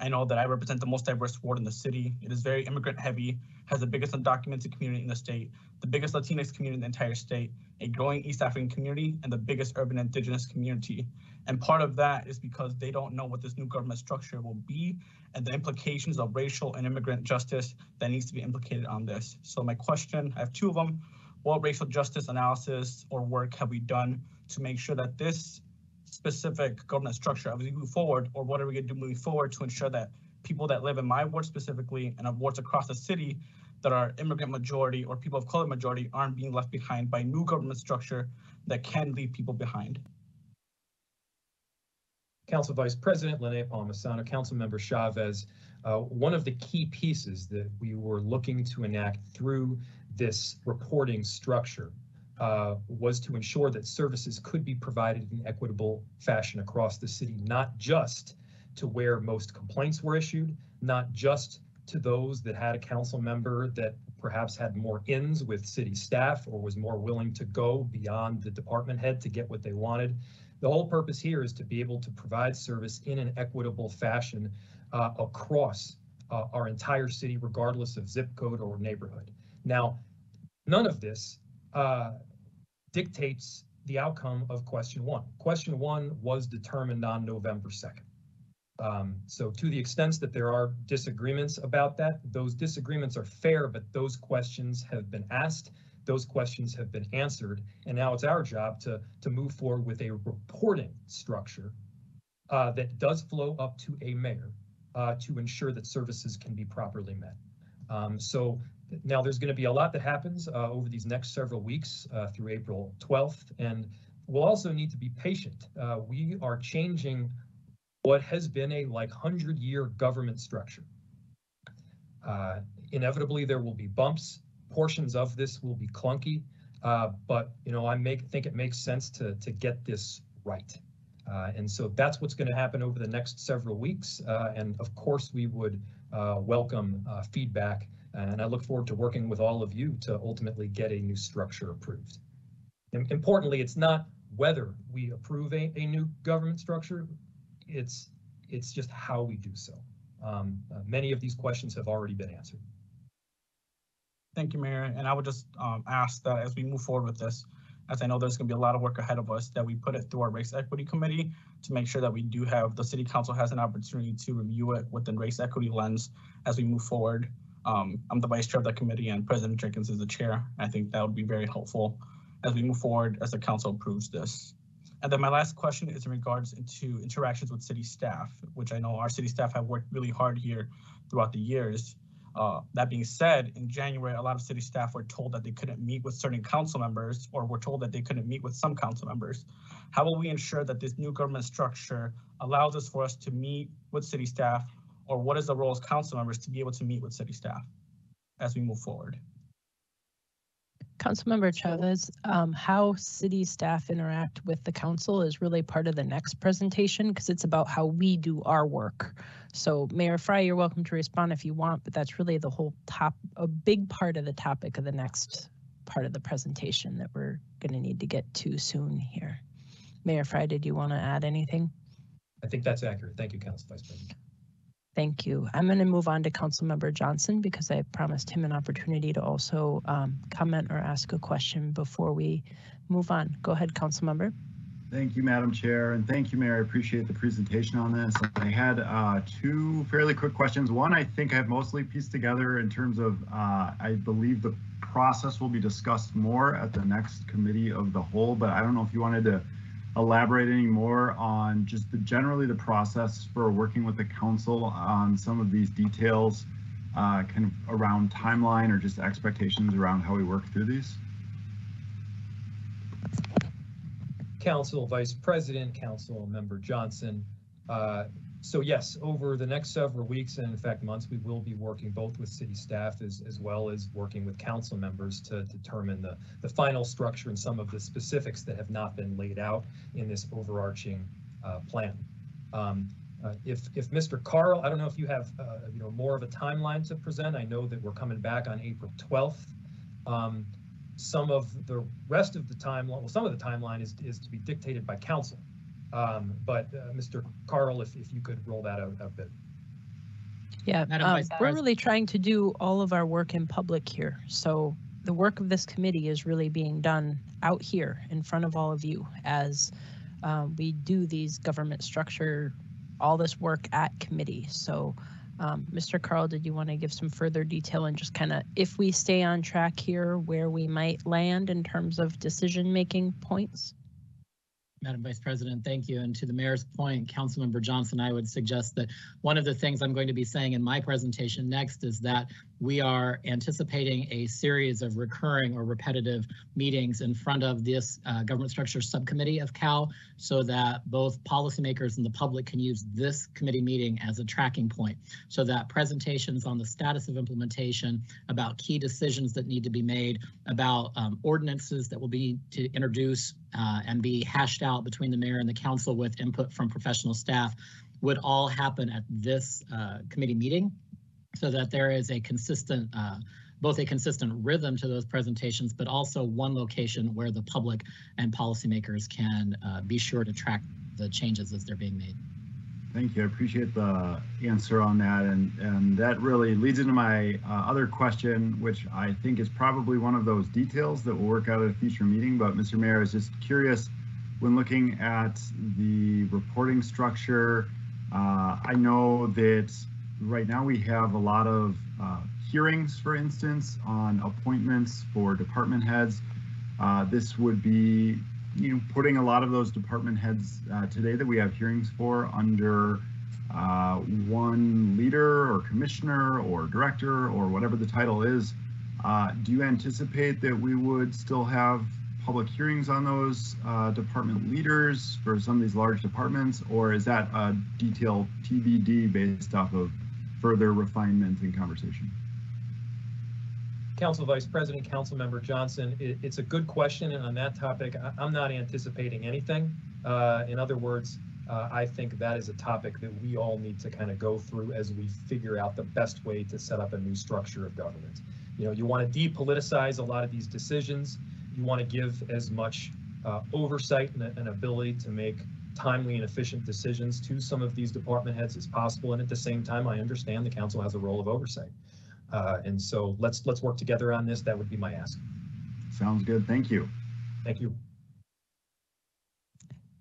I know that I represent the most diverse ward in the city. It is very immigrant heavy, has the biggest undocumented community in the state, the biggest Latinx community in the entire state, a growing East African community, and the biggest urban indigenous community. And part of that is because they don't know what this new government structure will be and the implications of racial and immigrant justice that needs to be implicated on this. So my question, I have two of them. What racial justice analysis or work have we done to make sure that this specific government structure as we move forward, or what are we gonna do moving forward to ensure that people that live in my ward specifically and of wards across the city that are immigrant majority or people of color majority aren't being left behind by new government structure that can leave people behind? Council Vice President Linea Palmisano, Councilmember Chavez, uh, one of the key pieces that we were looking to enact through this reporting structure uh, was to ensure that services could be provided in equitable fashion across the city, not just to where most complaints were issued, not just to those that had a council member that perhaps had more ins with city staff or was more willing to go beyond the department head to get what they wanted. The whole purpose here is to be able to provide service in an equitable fashion uh, across uh, our entire city, regardless of zip code or neighborhood. Now, none of this uh, dictates the outcome of question one. Question one was determined on November 2nd. Um, so to the extent that there are disagreements about that, those disagreements are fair, but those questions have been asked, those questions have been answered, and now it's our job to, to move forward with a reporting structure uh, that does flow up to a mayor uh, to ensure that services can be properly met. Um, so now there's going to be a lot that happens uh, over these next several weeks uh, through April 12th, and we'll also need to be patient. Uh, we are changing what has been a like 100 year government structure. Uh, inevitably, there will be bumps. Portions of this will be clunky, uh, but you know I make think it makes sense to to get this right. Uh, and so that's what's going to happen over the next several weeks. Uh, and of course, we would uh, welcome uh, feedback. And I look forward to working with all of you to ultimately get a new structure approved. Importantly, it's not whether we approve a, a new government structure, it's it's just how we do so. Um, uh, many of these questions have already been answered. Thank you, Mayor. And I would just um, ask that as we move forward with this, as I know there's going to be a lot of work ahead of us, that we put it through our race equity committee to make sure that we do have the city council has an opportunity to review it within race equity lens as we move forward. Um, I'm the vice chair of that committee and President Jenkins is the chair. I think that would be very helpful as we move forward as the council approves this. And then my last question is in regards to interactions with city staff, which I know our city staff have worked really hard here throughout the years. Uh, that being said, in January, a lot of city staff were told that they couldn't meet with certain council members or were told that they couldn't meet with some council members. How will we ensure that this new government structure allows us for us to meet with city staff or what is the role as council members to be able to meet with city staff as we move forward? Councilmember Chavez, um, how city staff interact with the council is really part of the next presentation because it's about how we do our work. So Mayor Frey, you're welcome to respond if you want, but that's really the whole top, a big part of the topic of the next part of the presentation that we're going to need to get to soon here. Mayor Frey, did you want to add anything? I think that's accurate. Thank you, Council Vice President. Thank you. I'm going to move on to Councilmember Johnson because I promised him an opportunity to also um, comment or ask a question before we move on. Go ahead, Councilmember. Thank you, Madam Chair, and thank you, Mayor. I appreciate the presentation on this. I had uh, two fairly quick questions. One, I think I've mostly pieced together in terms of, uh, I believe the process will be discussed more at the next committee of the whole, but I don't know if you wanted to elaborate any more on just the, generally the process for working with the council on some of these details, uh, kind of around timeline or just expectations around how we work through these? Council Vice President, Council Member Johnson. Uh, so yes, over the next several weeks and in fact months, we will be working both with city staff as, as well as working with council members to determine the, the final structure and some of the specifics that have not been laid out in this overarching uh, plan. Um, uh, if, if Mr. Carl, I don't know if you have uh, you know more of a timeline to present. I know that we're coming back on April 12th. Um, some of the rest of the timeline, well, some of the timeline is, is to be dictated by council. Um, but uh, Mr. Carl, if, if you could roll that out a bit. Yeah, um, we're really trying to do all of our work in public here. So the work of this committee is really being done out here in front of all of you as um, we do these government structure, all this work at committee. So um, Mr. Carl, did you want to give some further detail and just kind of, if we stay on track here, where we might land in terms of decision-making points? Madam Vice President, thank you. And to the mayor's point, Councilmember Johnson, I would suggest that one of the things I'm going to be saying in my presentation next is that we are anticipating a series of recurring or repetitive meetings in front of this uh, government structure subcommittee of CAL so that both policymakers and the public can use this committee meeting as a tracking point so that presentations on the status of implementation about key decisions that need to be made about um, ordinances that will be to introduce uh, and be hashed out between the mayor and the council with input from professional staff would all happen at this uh, committee meeting so that there is a consistent uh, both a consistent rhythm to those presentations, but also one location where the public and policymakers can uh, be sure to track the changes as they're being made. Thank you. I appreciate the answer on that. And, and that really leads into my uh, other question, which I think is probably one of those details that will work out at a future meeting. But Mr. Mayor, I was just curious when looking at the reporting structure. Uh, I know that right now we have a lot of uh, hearings, for instance, on appointments for department heads. Uh, this would be you know, putting a lot of those department heads uh, today that we have hearings for under uh, one leader or commissioner or director or whatever the title is. Uh, do you anticipate that we would still have public hearings on those uh, department leaders for some of these large departments, or is that a detail TBD based off of further refinement and conversation? Council Vice President, Council Member Johnson, it, it's a good question, and on that topic, I, am not anticipating anything. Uh, in other words, uh, I think that is a topic that we all need to kind of go through as we figure out the best way to set up a new structure of government. You know, you want to depoliticize a lot of these decisions. You want to give as much uh, oversight and an ability to make timely and efficient decisions to some of these department heads as possible. And at the same time, I understand the council has a role of oversight. Uh, and so let's let's work together on this. That would be my ask. Sounds good. Thank you. Thank you.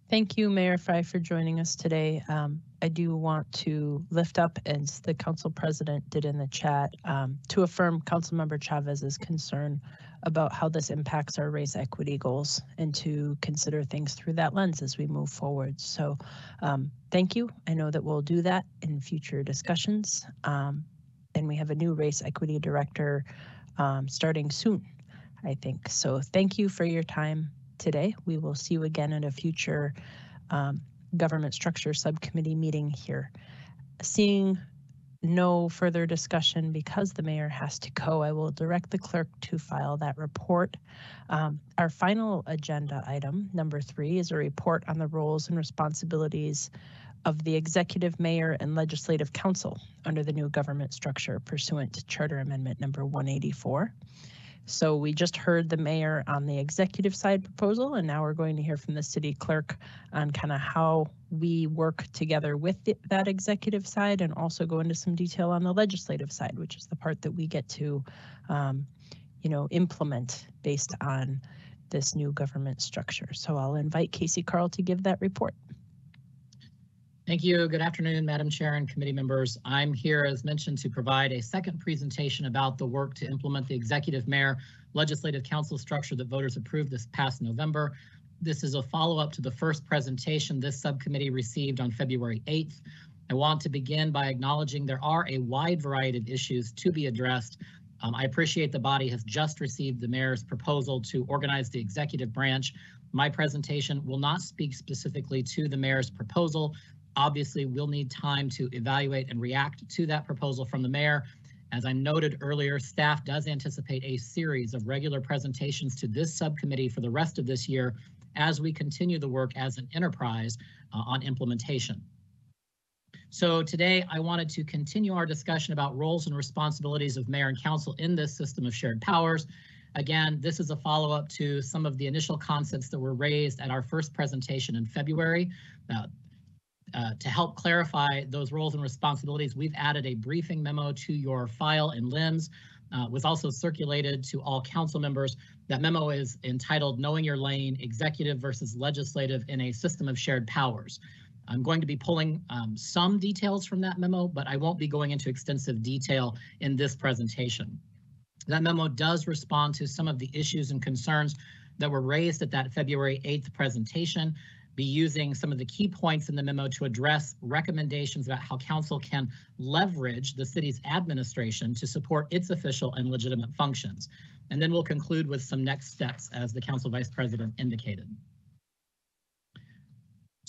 Thank you, Mayor Frey, for joining us today. Um, I do want to lift up, as the council president did in the chat, um, to affirm Councilmember Chavez's concern about how this impacts our race equity goals and to consider things through that lens as we move forward. So um, thank you. I know that we'll do that in future discussions. Um, and we have a new race equity director um, starting soon, I think. So thank you for your time today. We will see you again at a future um, government structure subcommittee meeting here. Seeing no further discussion because the mayor has to go, I will direct the clerk to file that report. Um, our final agenda item, number three, is a report on the roles and responsibilities of the executive mayor and legislative council under the new government structure pursuant to Charter Amendment number 184. So we just heard the mayor on the executive side proposal, and now we're going to hear from the city clerk on kind of how we work together with the, that executive side and also go into some detail on the legislative side, which is the part that we get to, um, you know, implement based on this new government structure. So I'll invite Casey Carl to give that report. Thank you. Good afternoon, Madam Chair and committee members. I'm here, as mentioned, to provide a second presentation about the work to implement the executive mayor legislative council structure that voters approved this past November. This is a follow-up to the first presentation this subcommittee received on February 8th. I want to begin by acknowledging there are a wide variety of issues to be addressed. Um, I appreciate the body has just received the mayor's proposal to organize the executive branch. My presentation will not speak specifically to the mayor's proposal, Obviously, we'll need time to evaluate and react to that proposal from the mayor. As I noted earlier, staff does anticipate a series of regular presentations to this subcommittee for the rest of this year as we continue the work as an enterprise uh, on implementation. So today I wanted to continue our discussion about roles and responsibilities of mayor and council in this system of shared powers. Again, this is a follow-up to some of the initial concepts that were raised at our first presentation in February. Uh, uh, to help clarify those roles and responsibilities, we've added a briefing memo to your file in LIMS. Uh, was also circulated to all council members. That memo is entitled Knowing Your Lane, Executive versus Legislative in a System of Shared Powers. I'm going to be pulling um, some details from that memo, but I won't be going into extensive detail in this presentation. That memo does respond to some of the issues and concerns that were raised at that February 8th presentation be using some of the key points in the memo to address recommendations about how council can leverage the city's administration to support its official and legitimate functions. And then we'll conclude with some next steps as the council vice president indicated.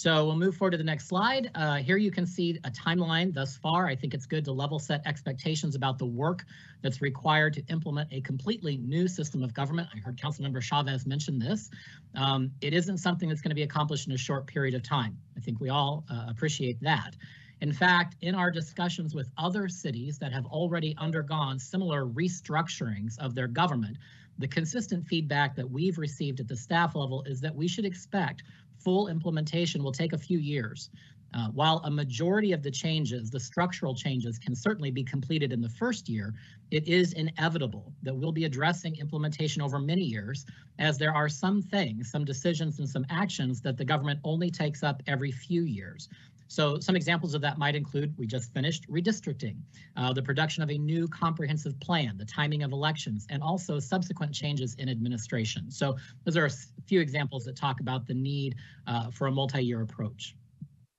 So we'll move forward to the next slide. Uh, here you can see a timeline thus far. I think it's good to level set expectations about the work that's required to implement a completely new system of government. I heard Councilmember Chavez mention this. Um, it isn't something that's going to be accomplished in a short period of time. I think we all uh, appreciate that. In fact, in our discussions with other cities that have already undergone similar restructurings of their government, the consistent feedback that we've received at the staff level is that we should expect full implementation will take a few years. Uh, while a majority of the changes, the structural changes, can certainly be completed in the first year, it is inevitable that we'll be addressing implementation over many years, as there are some things, some decisions, and some actions that the government only takes up every few years. So some examples of that might include, we just finished redistricting, uh, the production of a new comprehensive plan, the timing of elections, and also subsequent changes in administration. So those are a few examples that talk about the need uh, for a multi-year approach.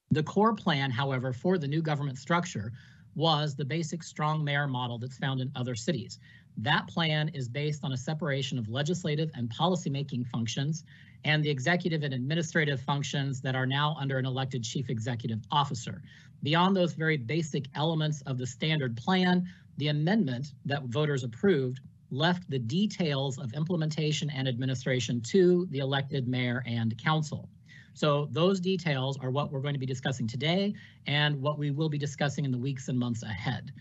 The core plan, however, for the new government structure was the basic strong mayor model that's found in other cities. That plan is based on a separation of legislative and policymaking functions and the executive and administrative functions that are now under an elected chief executive officer. Beyond those very basic elements of the standard plan, the amendment that voters approved left the details of implementation and administration to the elected mayor and council. So those details are what we're going to be discussing today and what we will be discussing in the weeks and months ahead.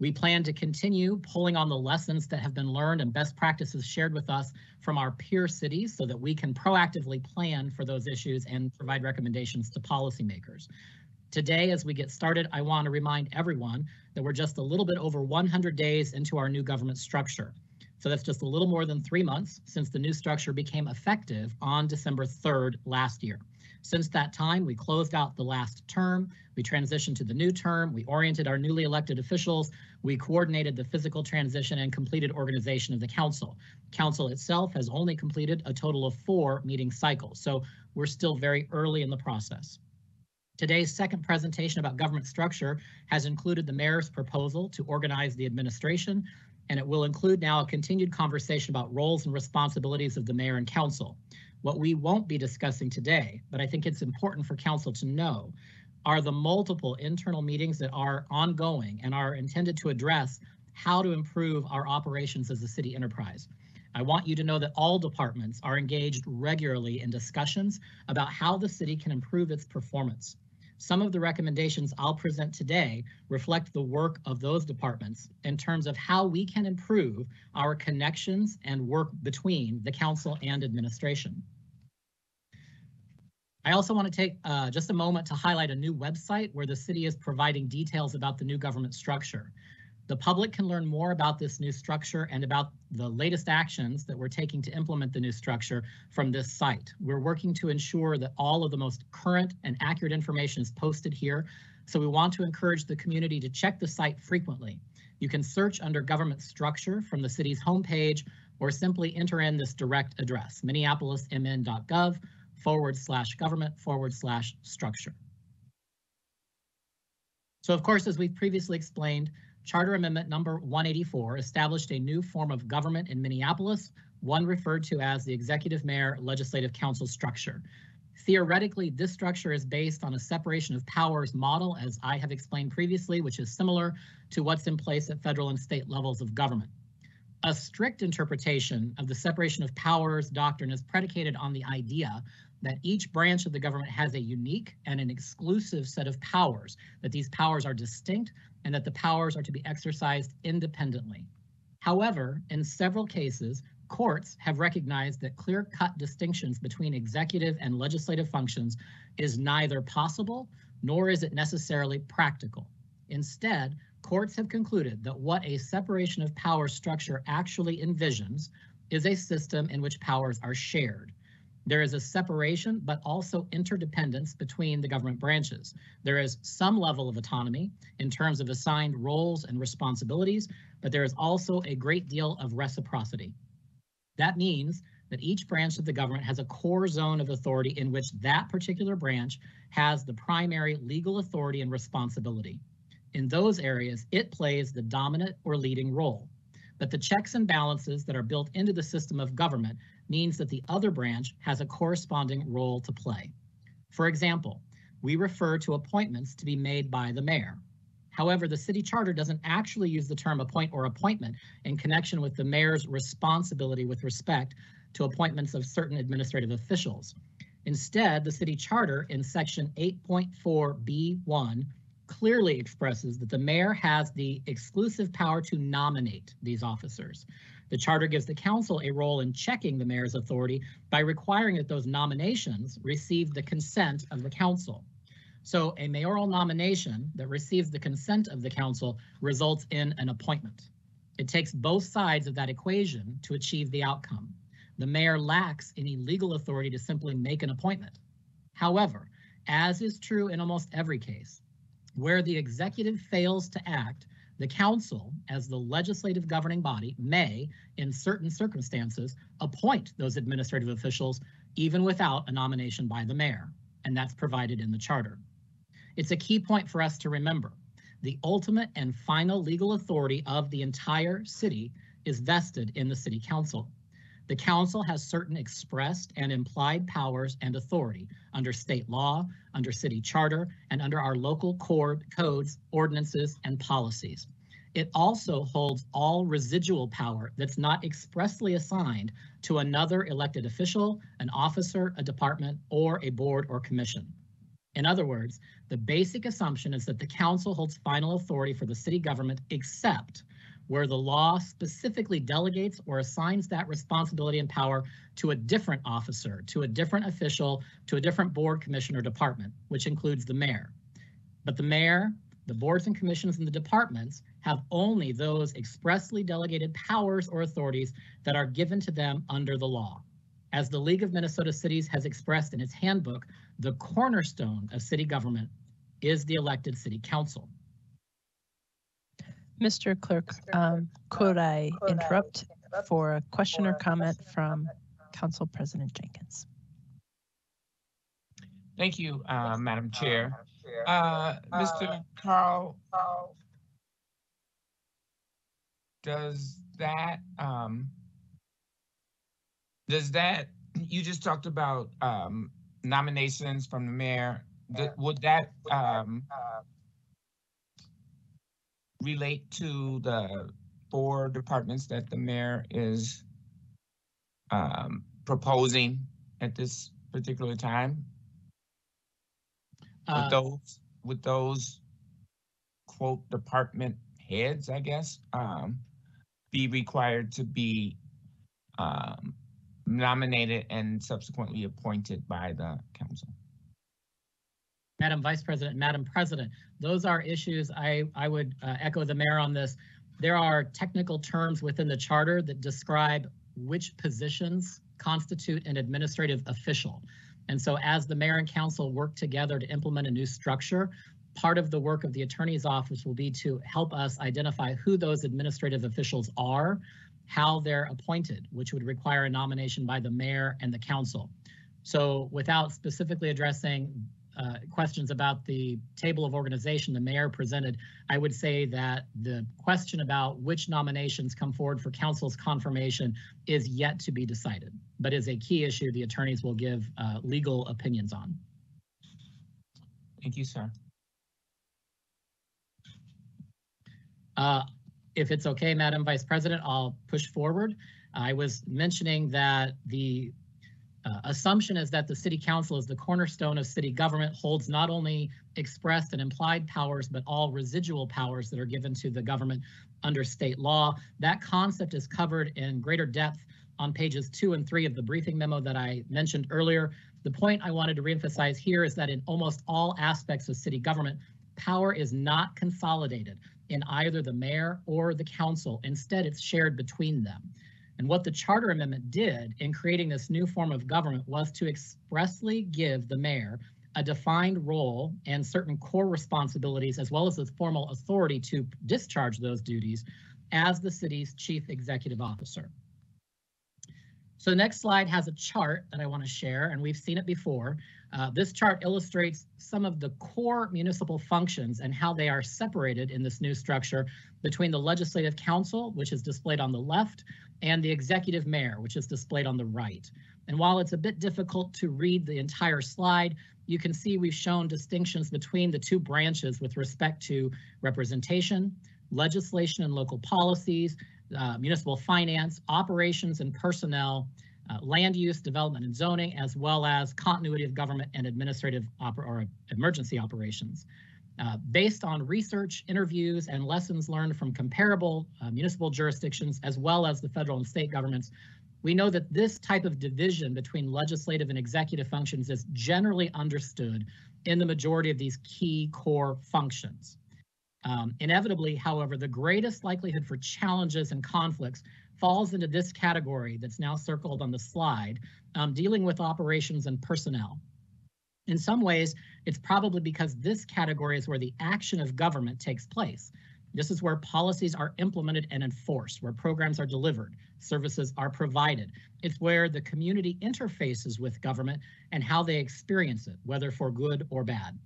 We plan to continue pulling on the lessons that have been learned and best practices shared with us from our peer cities so that we can proactively plan for those issues and provide recommendations to policymakers. Today, as we get started, I want to remind everyone that we're just a little bit over 100 days into our new government structure. So that's just a little more than three months since the new structure became effective on December 3rd last year. Since that time, we closed out the last term, we transitioned to the new term, we oriented our newly elected officials, we coordinated the physical transition and completed organization of the council. Council itself has only completed a total of four meeting cycles, so we're still very early in the process. Today's second presentation about government structure has included the mayor's proposal to organize the administration, and it will include now a continued conversation about roles and responsibilities of the mayor and council. What we won't be discussing today, but I think it's important for council to know, are the multiple internal meetings that are ongoing and are intended to address how to improve our operations as a city enterprise. I want you to know that all departments are engaged regularly in discussions about how the city can improve its performance. Some of the recommendations I'll present today reflect the work of those departments in terms of how we can improve our connections and work between the council and administration. I also want to take uh, just a moment to highlight a new website where the city is providing details about the new government structure. The public can learn more about this new structure and about the latest actions that we're taking to implement the new structure from this site. We're working to ensure that all of the most current and accurate information is posted here. So we want to encourage the community to check the site frequently. You can search under government structure from the city's homepage or simply enter in this direct address, minneapolismn.gov forward slash government forward slash structure. So of course, as we've previously explained, Charter Amendment number 184 established a new form of government in Minneapolis, one referred to as the Executive Mayor Legislative Council structure. Theoretically, this structure is based on a separation of powers model, as I have explained previously, which is similar to what's in place at federal and state levels of government. A strict interpretation of the separation of powers doctrine is predicated on the idea that each branch of the government has a unique and an exclusive set of powers, that these powers are distinct and that the powers are to be exercised independently. However, in several cases, courts have recognized that clear-cut distinctions between executive and legislative functions is neither possible nor is it necessarily practical. Instead, courts have concluded that what a separation of power structure actually envisions is a system in which powers are shared. There is a separation, but also interdependence between the government branches. There is some level of autonomy in terms of assigned roles and responsibilities, but there is also a great deal of reciprocity. That means that each branch of the government has a core zone of authority in which that particular branch has the primary legal authority and responsibility. In those areas, it plays the dominant or leading role. But the checks and balances that are built into the system of government means that the other branch has a corresponding role to play. For example, we refer to appointments to be made by the mayor. However, the city charter doesn't actually use the term appoint or appointment in connection with the mayor's responsibility with respect to appointments of certain administrative officials. Instead, the city charter in section 8.4B1 clearly expresses that the mayor has the exclusive power to nominate these officers. The charter gives the council a role in checking the mayor's authority by requiring that those nominations receive the consent of the council. So a mayoral nomination that receives the consent of the council results in an appointment. It takes both sides of that equation to achieve the outcome. The mayor lacks any legal authority to simply make an appointment. However, as is true in almost every case, where the executive fails to act, the council, as the legislative governing body, may, in certain circumstances, appoint those administrative officials even without a nomination by the mayor, and that's provided in the charter. It's a key point for us to remember. The ultimate and final legal authority of the entire city is vested in the city council. The council has certain expressed and implied powers and authority under state law, under city charter, and under our local core codes, ordinances, and policies. It also holds all residual power that's not expressly assigned to another elected official, an officer, a department, or a board or commission. In other words, the basic assumption is that the council holds final authority for the city government except where the law specifically delegates or assigns that responsibility and power to a different officer, to a different official, to a different board, commission, or department, which includes the mayor. But the mayor, the boards and commissions, and the departments have only those expressly delegated powers or authorities that are given to them under the law. As the League of Minnesota Cities has expressed in its handbook, the cornerstone of city government is the elected city council. Mr. Clerk, um, could I interrupt for a question or comment from Council President Jenkins? Thank you, uh, Madam Chair. Uh, Mr. Carl, does that, um, does that, you just talked about, um, nominations from the mayor. Th- Would that, um, relate to the four departments that the mayor is, um, proposing at this particular time? Uh, With those, with those quote department heads, I guess, um, be required to be, um, nominated and subsequently appointed by the council. Madam Vice President, Madam President, those are issues I, I would uh, echo the mayor on this. There are technical terms within the charter that describe which positions constitute an administrative official. And so as the mayor and council work together to implement a new structure, part of the work of the attorney's office will be to help us identify who those administrative officials are, how they're appointed, which would require a nomination by the mayor and the council. So without specifically addressing uh, questions about the table of organization the mayor presented, I would say that the question about which nominations come forward for council's confirmation is yet to be decided, but is a key issue the attorneys will give uh, legal opinions on. Thank you, sir. Uh, If it's okay, Madam Vice President, I'll push forward. I was mentioning that the uh, assumption is that the city council is the cornerstone of city government, holds not only expressed and implied powers, but all residual powers that are given to the government under state law. That concept is covered in greater depth on pages two and three of the briefing memo that I mentioned earlier. The point I wanted to reemphasize here is that in almost all aspects of city government, power is not consolidated in either the mayor or the council. Instead, it's shared between them. And what the charter amendment did in creating this new form of government was to expressly give the mayor a defined role and certain core responsibilities, as well as the formal authority to discharge those duties as the city's chief executive officer. So the next slide has a chart that I want to share, and we've seen it before. Uh, this chart illustrates some of the core municipal functions and how they are separated in this new structure between the legislative council, which is displayed on the left, and the executive mayor, which is displayed on the right. And while it's a bit difficult to read the entire slide, you can see we've shown distinctions between the two branches with respect to representation, legislation and local policies, uh, municipal finance, operations and personnel, uh, land use, development and zoning, as well as continuity of government and administrative or emergency operations. Uh, based on research, interviews, and lessons learned from comparable uh, municipal jurisdictions, as well as the federal and state governments, we know that this type of division between legislative and executive functions is generally understood in the majority of these key core functions. Um, inevitably, however, the greatest likelihood for challenges and conflicts falls into this category that's now circled on the slide, um, dealing with operations and personnel. In some ways, it's probably because this category is where the action of government takes place. This is where policies are implemented and enforced, where programs are delivered, services are provided. It's where the community interfaces with government and how they experience it, whether for good or bad.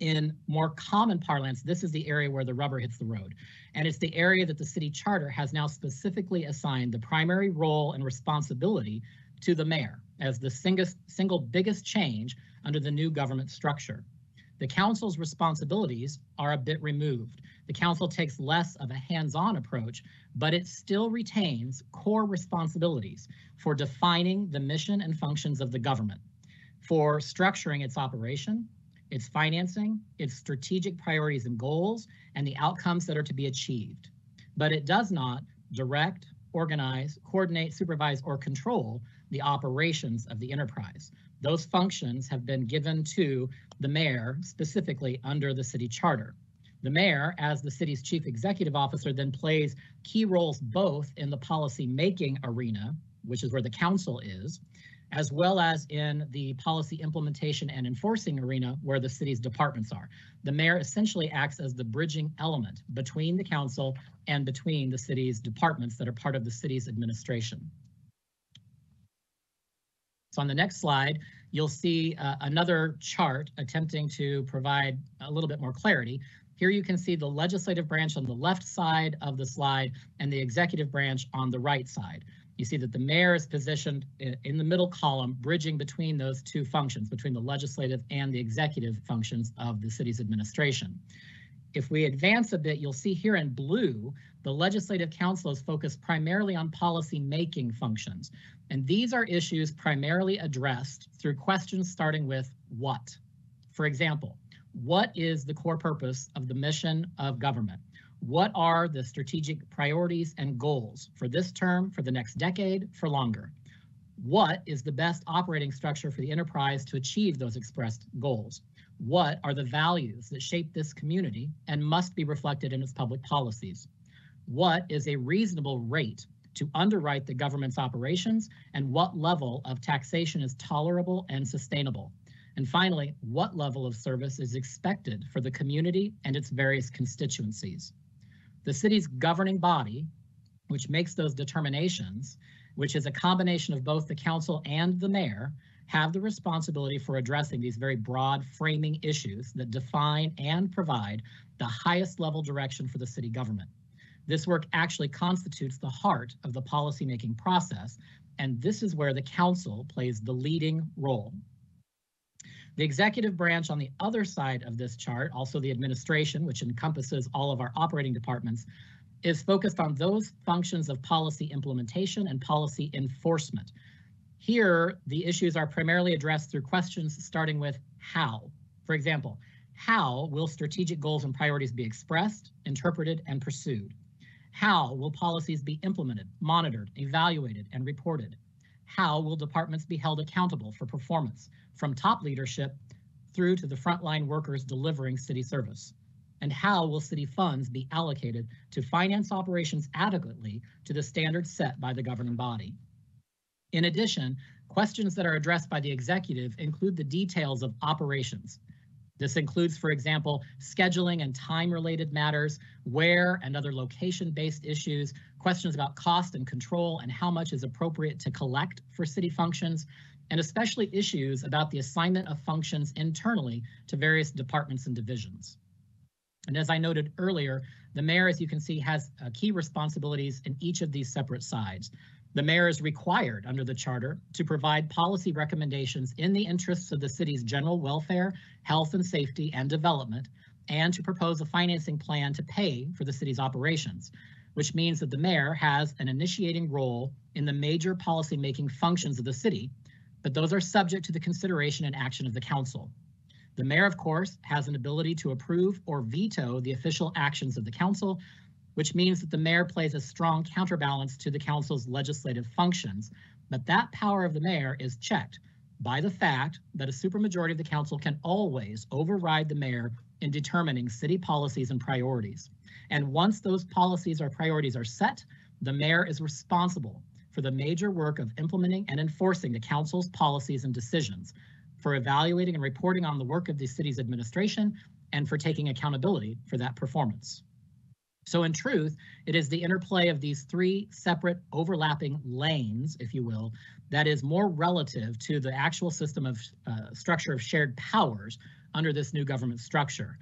In more common parlance, this is the area where the rubber hits the road. And it's the area that the city charter has now specifically assigned the primary role and responsibility to the mayor as the single, biggest change under the new government structure. The council's responsibilities are a bit removed. The council takes less of a hands-on approach, but it still retains core responsibilities for defining the mission and functions of the government, for structuring its operation, its financing, its strategic priorities and goals, and the outcomes that are to be achieved. But it does not direct, organize, coordinate, supervise, or control the operations of the enterprise. Those functions have been given to the mayor specifically under the city charter. The mayor, as the city's chief executive officer, then plays key roles both in the policy making arena, which is where the council is, as well as in the policy implementation and enforcing arena where the city's departments are. The mayor essentially acts as the bridging element between the council and between the city's departments that are part of the city's administration. So on the next slide, you'll see uh, another chart attempting to provide a little bit more clarity. Here you can see the legislative branch on the left side of the slide and the executive branch on the right side. You see that the mayor is positioned in the middle column, bridging between those two functions, between the legislative and the executive functions of the city's administration. If we advance a bit, you'll see here in blue, the Legislative Council is focused primarily on policy making functions. And these are issues primarily addressed through questions starting with what? For example, what is the core purpose of the mission of government? What are the strategic priorities and goals for this term, for the next decade, for longer? What is the best operating structure for the enterprise to achieve those expressed goals? What are the values that shape this community and must be reflected in its public policies? What is a reasonable rate to underwrite the government's operations and what level of taxation is tolerable and sustainable? And finally, what level of service is expected for the community and its various constituencies? The city's governing body, which makes those determinations, which is a combination of both the council and the mayor, have the responsibility for addressing these very broad framing issues that define and provide the highest level direction for the city government. This work actually constitutes the heart of the policymaking process, and this is where the council plays the leading role. The executive branch on the other side of this chart, also the administration, which encompasses all of our operating departments, is focused on those functions of policy implementation and policy enforcement, here, the issues are primarily addressed through questions starting with how. For example, how will strategic goals and priorities be expressed, interpreted, and pursued? How will policies be implemented, monitored, evaluated, and reported? How will departments be held accountable for performance from top leadership through to the frontline workers delivering city service? And how will city funds be allocated to finance operations adequately to the standards set by the governing body? In addition, questions that are addressed by the executive include the details of operations. This includes, for example, scheduling and time-related matters, where and other location-based issues, questions about cost and control and how much is appropriate to collect for city functions, and especially issues about the assignment of functions internally to various departments and divisions. And as I noted earlier, the mayor, as you can see, has uh, key responsibilities in each of these separate sides. The mayor is required under the charter to provide policy recommendations in the interests of the city's general welfare, health and safety and development, and to propose a financing plan to pay for the city's operations, which means that the mayor has an initiating role in the major policymaking functions of the city, but those are subject to the consideration and action of the council. The mayor, of course, has an ability to approve or veto the official actions of the council, which means that the mayor plays a strong counterbalance to the council's legislative functions. But that power of the mayor is checked by the fact that a supermajority of the council can always override the mayor in determining city policies and priorities. And once those policies or priorities are set, the mayor is responsible for the major work of implementing and enforcing the council's policies and decisions, for evaluating and reporting on the work of the city's administration, and for taking accountability for that performance. So in truth, it is the interplay of these three separate overlapping lanes, if you will, that is more relative to the actual system of uh, structure of shared powers under this new government structure.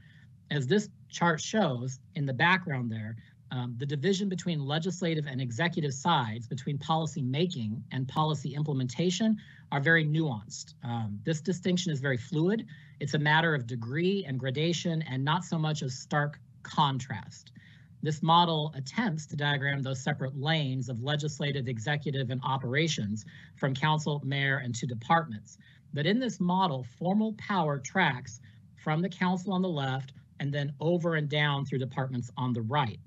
As this chart shows in the background there, um, the division between legislative and executive sides, between policy making and policy implementation, are very nuanced. Um, this distinction is very fluid. It's a matter of degree and gradation and not so much a stark contrast. This model attempts to diagram those separate lanes of legislative, executive, and operations from council, mayor, and to departments. But in this model, formal power tracks from the council on the left and then over and down through departments on the right.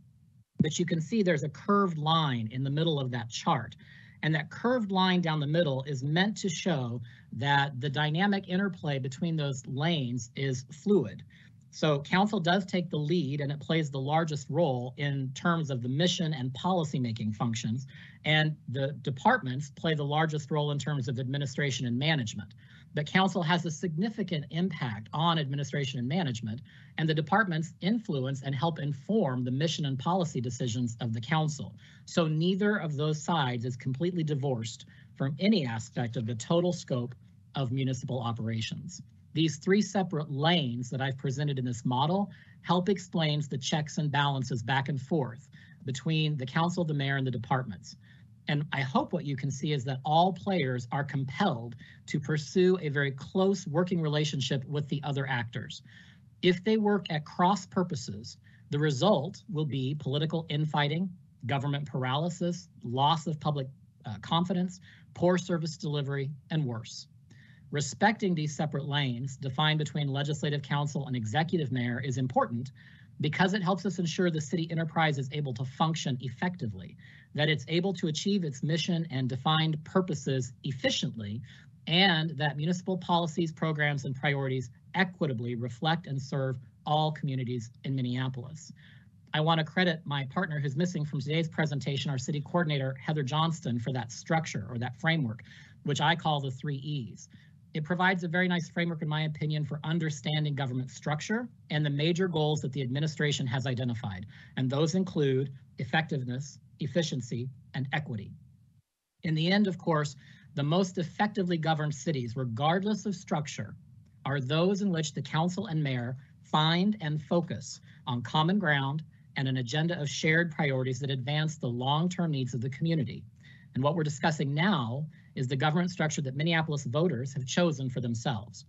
But you can see there's a curved line in the middle of that chart. And that curved line down the middle is meant to show that the dynamic interplay between those lanes is fluid. So council does take the lead and it plays the largest role in terms of the mission and policymaking functions. And the departments play the largest role in terms of administration and management. But council has a significant impact on administration and management, and the departments influence and help inform the mission and policy decisions of the council. So neither of those sides is completely divorced from any aspect of the total scope of municipal operations. These three separate lanes that I've presented in this model help explains the checks and balances back and forth between the council, the mayor, and the departments. And I hope what you can see is that all players are compelled to pursue a very close working relationship with the other actors. If they work at cross purposes, the result will be political infighting, government paralysis, loss of public uh, confidence, poor service delivery, and worse. Respecting these separate lanes defined between legislative council and executive mayor is important because it helps us ensure the city enterprise is able to function effectively, that it's able to achieve its mission and defined purposes efficiently, and that municipal policies, programs, and priorities equitably reflect and serve all communities in Minneapolis. I want to credit my partner who's missing from today's presentation, our city coordinator, Heather Johnston, for that structure or that framework, which I call the three E's. It provides a very nice framework, in my opinion, for understanding government structure and the major goals that the administration has identified. And those include effectiveness, efficiency, and equity. In the end, of course, the most effectively governed cities, regardless of structure, are those in which the council and mayor find and focus on common ground and an agenda of shared priorities that advance the long-term needs of the community. And what we're discussing now is the government structure that Minneapolis voters have chosen for themselves.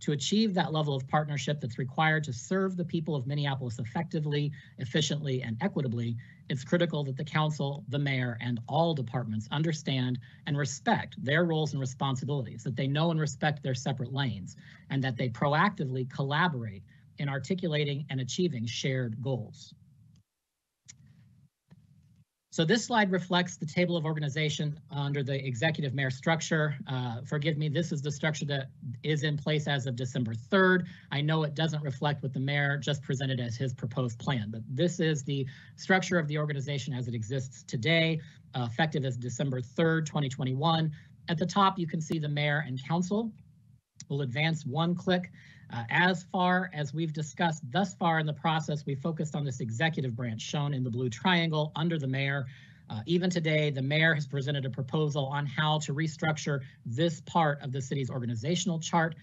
To achieve that level of partnership that's required to serve the people of Minneapolis effectively, efficiently, and equitably, it's critical that the council, the mayor, and all departments understand and respect their roles and responsibilities, that they know and respect their separate lanes, and that they proactively collaborate in articulating and achieving shared goals. So this slide reflects the table of organization under the executive mayor structure. Uh, forgive me, this is the structure that is in place as of December 3rd. I know it doesn't reflect what the mayor just presented as his proposed plan, but this is the structure of the organization as it exists today, uh, effective as December 3rd, 2021. At the top, you can see the mayor and council. We'll advance one click. Uh, as far as we've discussed thus far in the process, we focused on this executive branch shown in the blue triangle under the mayor. Uh, even today, the mayor has presented a proposal on how to restructure this part of the city's organizational chart.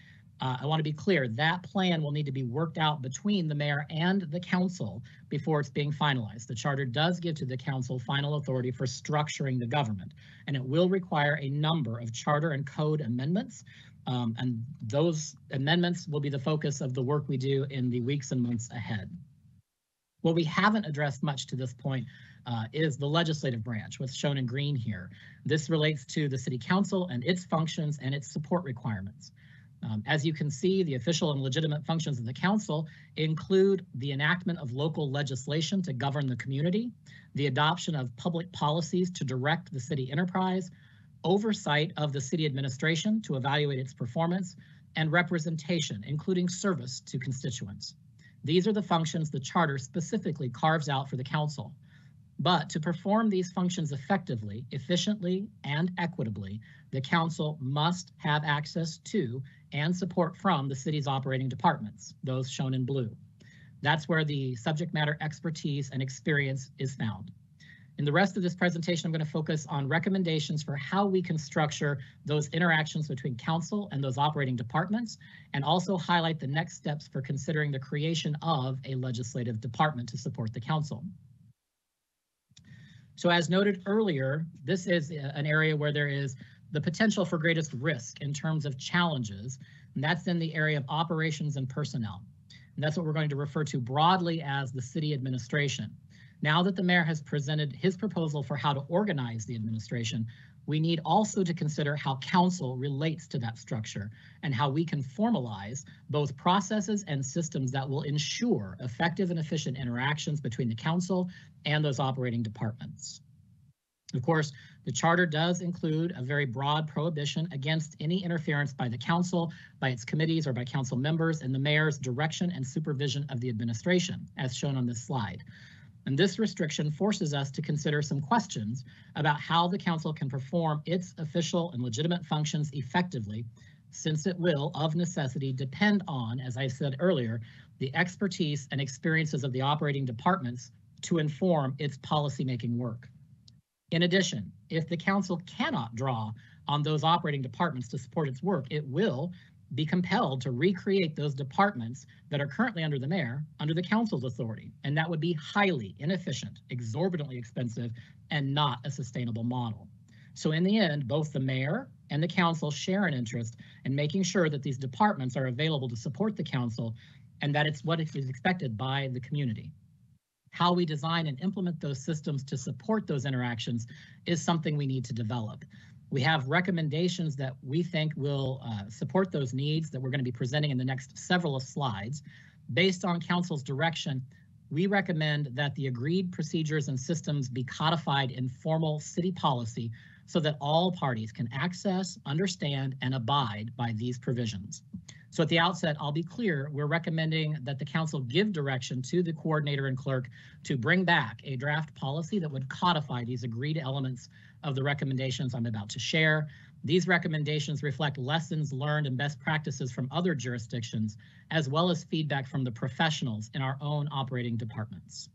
Uh, I want to be clear, that plan will need to be worked out between the mayor and the council before it's being finalized. The charter does give to the council final authority for structuring the government, and it will require a number of charter and code amendments um, and those amendments will be the focus of the work we do in the weeks and months ahead. What we haven't addressed much to this point uh, is the legislative branch, what's shown in green here. This relates to the city council and its functions and its support requirements. Um, as you can see, the official and legitimate functions of the council include the enactment of local legislation to govern the community, the adoption of public policies to direct the city enterprise, oversight of the city administration to evaluate its performance, and representation, including service to constituents. These are the functions the charter specifically carves out for the council. But to perform these functions effectively, efficiently, and equitably, the council must have access to and support from the city's operating departments, those shown in blue. That's where the subject matter expertise and experience is found. In the rest of this presentation, I'm going to focus on recommendations for how we can structure those interactions between council and those operating departments, and also highlight the next steps for considering the creation of a legislative department to support the council. So as noted earlier, this is an area where there is the potential for greatest risk in terms of challenges, and that's in the area of operations and personnel. And that's what we're going to refer to broadly as the city administration. Now that the mayor has presented his proposal for how to organize the administration, we need also to consider how council relates to that structure and how we can formalize both processes and systems that will ensure effective and efficient interactions between the council and those operating departments. Of course, the charter does include a very broad prohibition against any interference by the council, by its committees, or by council members in the mayor's direction and supervision of the administration, as shown on this slide. And this restriction forces us to consider some questions about how the council can perform its official and legitimate functions effectively, since it will, of necessity, depend on, as I said earlier, the expertise and experiences of the operating departments to inform its policymaking work. In addition, if the council cannot draw on those operating departments to support its work, it will be compelled to recreate those departments that are currently under the mayor under the council's authority. And that would be highly inefficient, exorbitantly expensive, and not a sustainable model. So in the end, both the mayor and the council share an interest in making sure that these departments are available to support the council and that it's what is expected by the community. How we design and implement those systems to support those interactions is something we need to develop. We have recommendations that we think will uh, support those needs that we're going to be presenting in the next several slides. Based on council's direction, we recommend that the agreed procedures and systems be codified in formal city policy so that all parties can access, understand, and abide by these provisions. So at the outset, I'll be clear, we're recommending that the council give direction to the coordinator and clerk to bring back a draft policy that would codify these agreed elements of the recommendations I'm about to share. These recommendations reflect lessons learned and best practices from other jurisdictions, as well as feedback from the professionals in our own operating departments.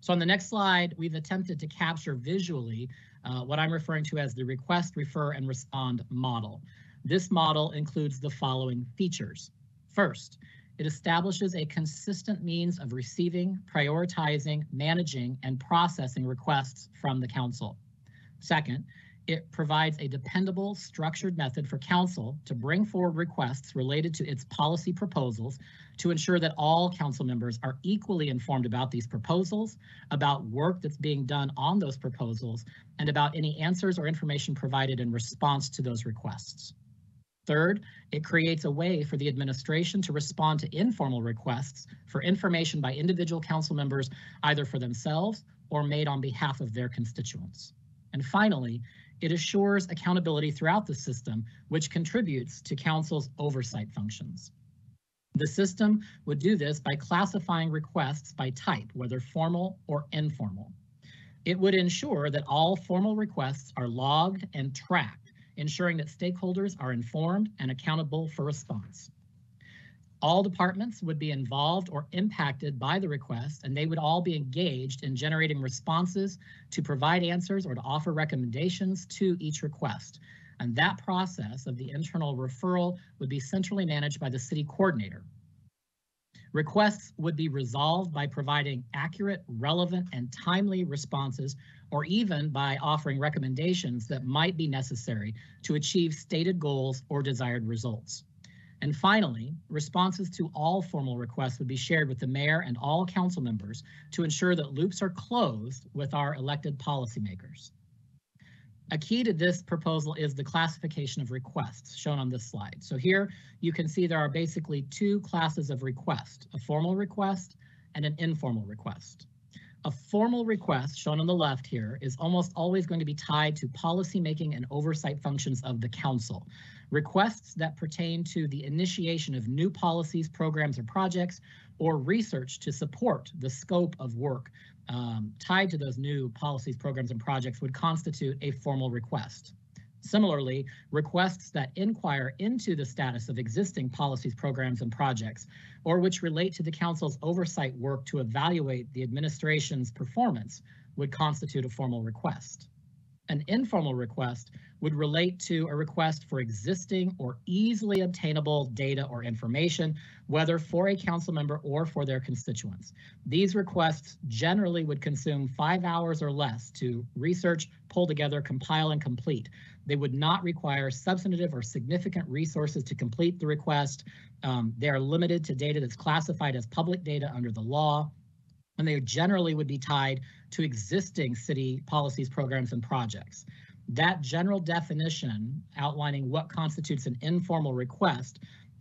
So on the next slide, we've attempted to capture visually uh, what I'm referring to as the request, refer, and respond model. This model includes the following features. First, it establishes a consistent means of receiving, prioritizing, managing, and processing requests from the council. Second, it provides a dependable, structured method for council to bring forward requests related to its policy proposals to ensure that all council members are equally informed about these proposals, about work that's being done on those proposals, and about any answers or information provided in response to those requests. Third, it creates a way for the administration to respond to informal requests for information by individual council members, either for themselves or made on behalf of their constituents. And finally, it assures accountability throughout the system, which contributes to council's oversight functions. The system would do this by classifying requests by type, whether formal or informal. It would ensure that all formal requests are logged and tracked ensuring that stakeholders are informed and accountable for response. All departments would be involved or impacted by the request, and they would all be engaged in generating responses to provide answers or to offer recommendations to each request. And that process of the internal referral would be centrally managed by the city coordinator. Requests would be resolved by providing accurate, relevant, and timely responses or even by offering recommendations that might be necessary to achieve stated goals or desired results. And finally, responses to all formal requests would be shared with the mayor and all council members to ensure that loops are closed with our elected policymakers. A key to this proposal is the classification of requests shown on this slide. So here you can see there are basically two classes of request, a formal request and an informal request. A formal request shown on the left here is almost always going to be tied to policymaking and oversight functions of the council. Requests that pertain to the initiation of new policies, programs, or projects, or research to support the scope of work um, tied to those new policies, programs, and projects would constitute a formal request. Similarly, requests that inquire into the status of existing policies, programs, and projects, or which relate to the council's oversight work to evaluate the administration's performance would constitute a formal request. An informal request would relate to a request for existing or easily obtainable data or information, whether for a council member or for their constituents. These requests generally would consume five hours or less to research, pull together, compile, and complete. They would not require substantive or significant resources to complete the request. Um, they are limited to data that's classified as public data under the law, and they generally would be tied to existing city policies, programs, and projects. That general definition outlining what constitutes an informal request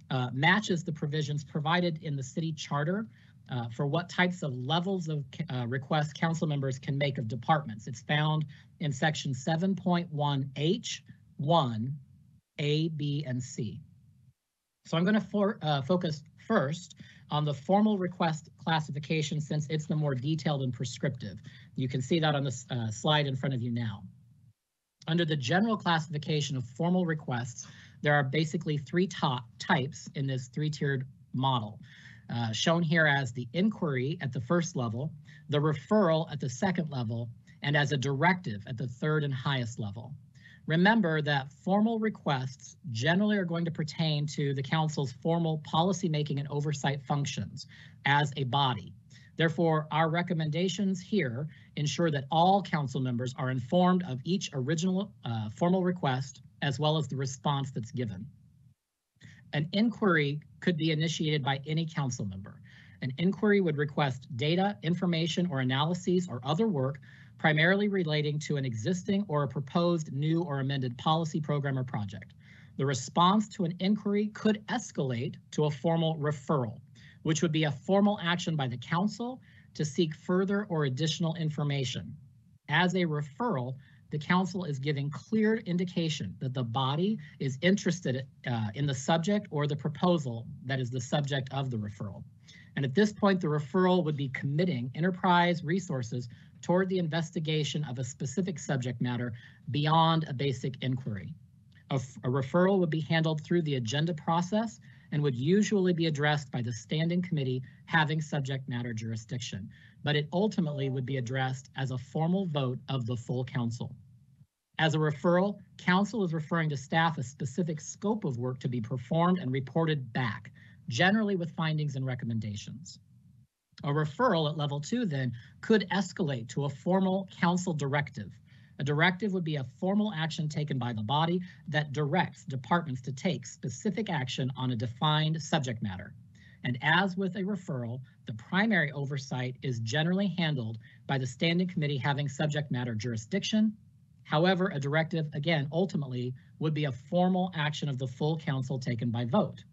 uh, matches the provisions provided in the city charter uh, for what types of levels of uh, requests council members can make of departments. It's found in section 7.1H, 1, A, B, and C. So I'm going to uh, focus first on the formal request classification since it's the more detailed and prescriptive. You can see that on the uh, slide in front of you now. Under the general classification of formal requests, there are basically three top types in this three-tiered model. Uh, shown here as the inquiry at the first level, the referral at the second level, and as a directive at the third and highest level. Remember that formal requests generally are going to pertain to the council's formal policymaking and oversight functions as a body. Therefore, our recommendations here ensure that all council members are informed of each original uh, formal request as well as the response that's given. An inquiry could be initiated by any council member. An inquiry would request data, information, or analyses or other work primarily relating to an existing or a proposed new or amended policy, program, or project. The response to an inquiry could escalate to a formal referral, which would be a formal action by the council to seek further or additional information. As a referral, the council is giving clear indication that the body is interested uh, in the subject or the proposal that is the subject of the referral. And at this point, the referral would be committing enterprise resources toward the investigation of a specific subject matter beyond a basic inquiry. A, a, referral would be handled through the agenda process and would usually be addressed by the standing committee having subject matter jurisdiction, but it ultimately would be addressed as a formal vote of the full council. As a referral, council is referring to staff a specific scope of work to be performed and reported back, generally with findings and recommendations. A referral at level two then could escalate to a formal council directive. A directive would be a formal action taken by the body that directs departments to take specific action on a defined subject matter. And as with a referral, the primary oversight is generally handled by the standing committee having subject matter jurisdiction. However, a directive, again, ultimately would be a formal action of the full council taken by vote.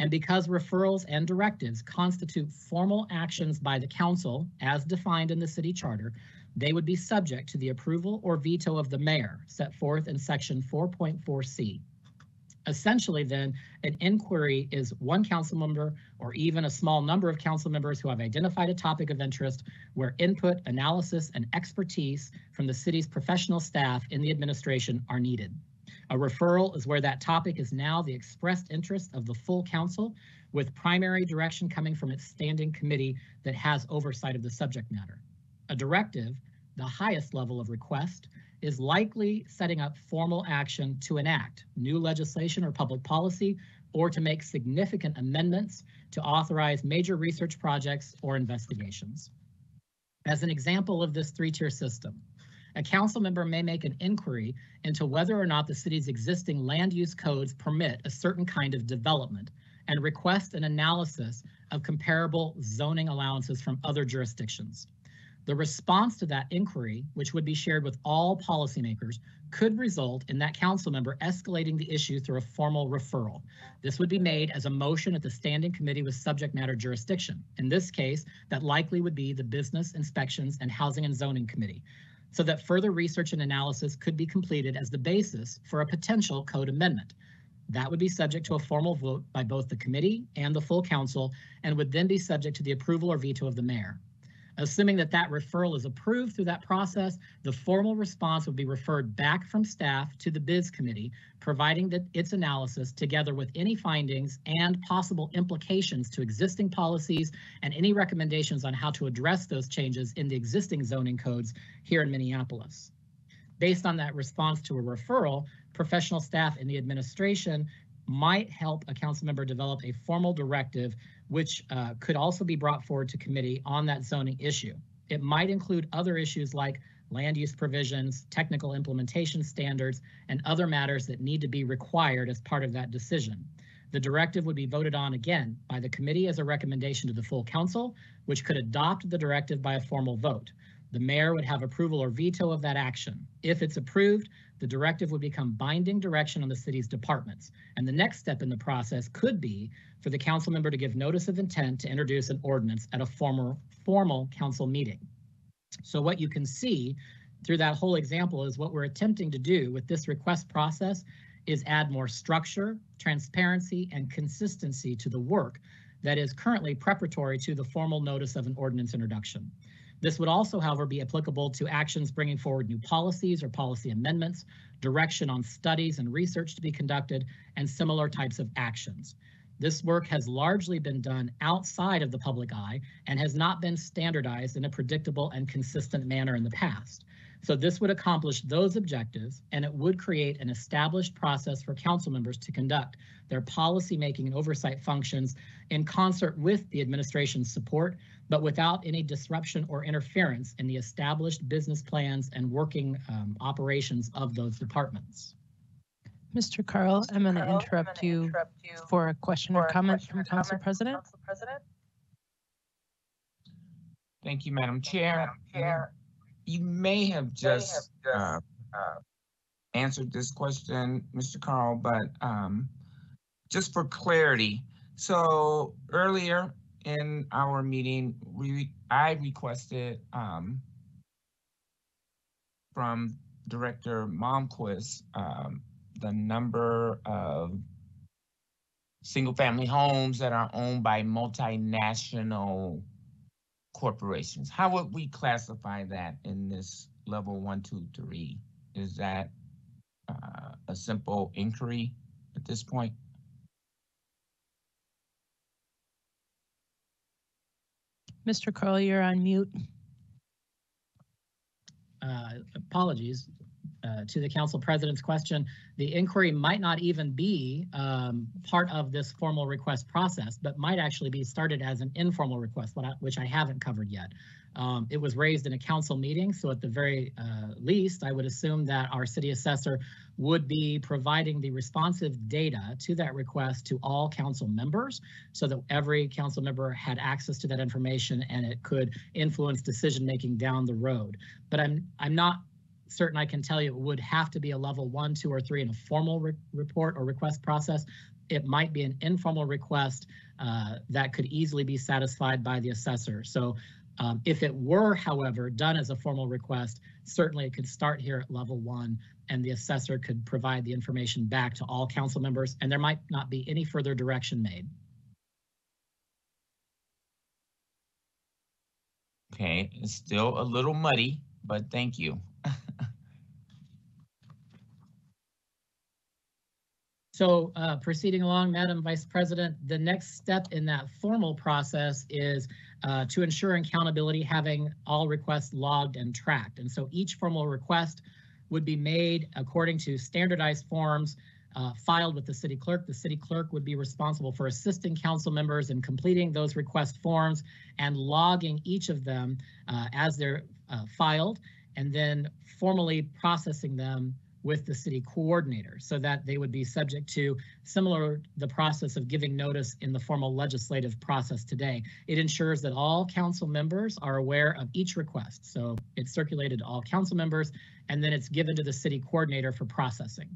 And because referrals and directives constitute formal actions by the council as defined in the city charter, they would be subject to the approval or veto of the mayor set forth in section 4.4C. Essentially then, an inquiry is one council member or even a small number of council members who have identified a topic of interest where input, analysis, and expertise from the city's professional staff in the administration are needed. A referral is where that topic is now the expressed interest of the full council with primary direction coming from its standing committee that has oversight of the subject matter. A directive, the highest level of request, is likely setting up formal action to enact new legislation or public policy or to make significant amendments to authorize major research projects or investigations. As an example of this three-tier system, a council member may make an inquiry into whether or not the city's existing land use codes permit a certain kind of development and request an analysis of comparable zoning allowances from other jurisdictions. The response to that inquiry, which would be shared with all policymakers, could result in that council member escalating the issue through a formal referral. This would be made as a motion at the standing committee with subject matter jurisdiction. In this case, that likely would be the Business Inspections and Housing and Zoning Committee, so that further research and analysis could be completed as the basis for a potential code amendment. That would be subject to a formal vote by both the committee and the full council and would then be subject to the approval or veto of the mayor. Assuming that that referral is approved through that process, the formal response would be referred back from staff to the biz committee, providing that its analysis together with any findings and possible implications to existing policies and any recommendations on how to address those changes in the existing zoning codes here in Minneapolis. Based on that response to a referral, professional staff in the administration might help a council member develop a formal directive which uh, could also be brought forward to committee on that zoning issue. It might include other issues like land use provisions, technical implementation standards, and other matters that need to be required as part of that decision. The directive would be voted on again by the committee as a recommendation to the full council, which could adopt the directive by a formal vote. The mayor would have approval or veto of that action. If it's approved, the directive would become binding direction on the city's departments. And the next step in the process could be for the council member to give notice of intent to introduce an ordinance at a former formal council meeting. So what you can see through that whole example is what we're attempting to do with this request process is add more structure, transparency, and consistency to the work that is currently preparatory to the formal notice of an ordinance introduction. This would also, however, be applicable to actions bringing forward new policies or policy amendments, direction on studies and research to be conducted, and similar types of actions. This work has largely been done outside of the public eye and has not been standardized in a predictable and consistent manner in the past. So this would accomplish those objectives and it would create an established process for council members to conduct their policymaking and oversight functions in concert with the administration's support, but without any disruption or interference in the established business plans and working um, operations of those departments. Mr. Carl, I'm going to interrupt you for a question or comment from Council President. Council President. Thank you, Madam Chair. Chair. You may have just uh, answered this question, Mr. Carl, but um, just for clarity, so earlier in our meeting, we I requested um, from Director Malmquist um, the number of single-family homes that are owned by multinational corporations. How would we classify that in this level one, two, three? Is that uh, a simple inquiry at this point? Mr. Carl, you're on mute. Uh, apologies uh, to the council president's question. The inquiry might not even be um, part of this formal request process, but might actually be started as an informal request, which I haven't covered yet. Um, it was raised in a council meeting, so at the very uh, least, I would assume that our city assessor would be providing the responsive data to that request to all council members so that every council member had access to that information and it could influence decision making down the road. But I'm I'm not certain I can tell you it would have to be a level one, two, or three in a formal re report or request process. It might be an informal request uh, that could easily be satisfied by the assessor. So um, if it were, however, done as a formal request, certainly it could start here at level one and the assessor could provide the information back to all council members and there might not be any further direction made. Okay, it's still a little muddy, but thank you. So uh, proceeding along, Madam Vice President, the next step in that formal process is uh, to ensure accountability, having all requests logged and tracked. And so each formal request would be made according to standardized forms uh, filed with the city clerk. The city clerk would be responsible for assisting council members in completing those request forms and logging each of them uh, as they're uh, filed and then formally processing them with the city coordinator so that they would be subject to similar the process of giving notice in the formal legislative process today. It ensures that all council members are aware of each request. So it's circulated to all council members and then it's given to the city coordinator for processing.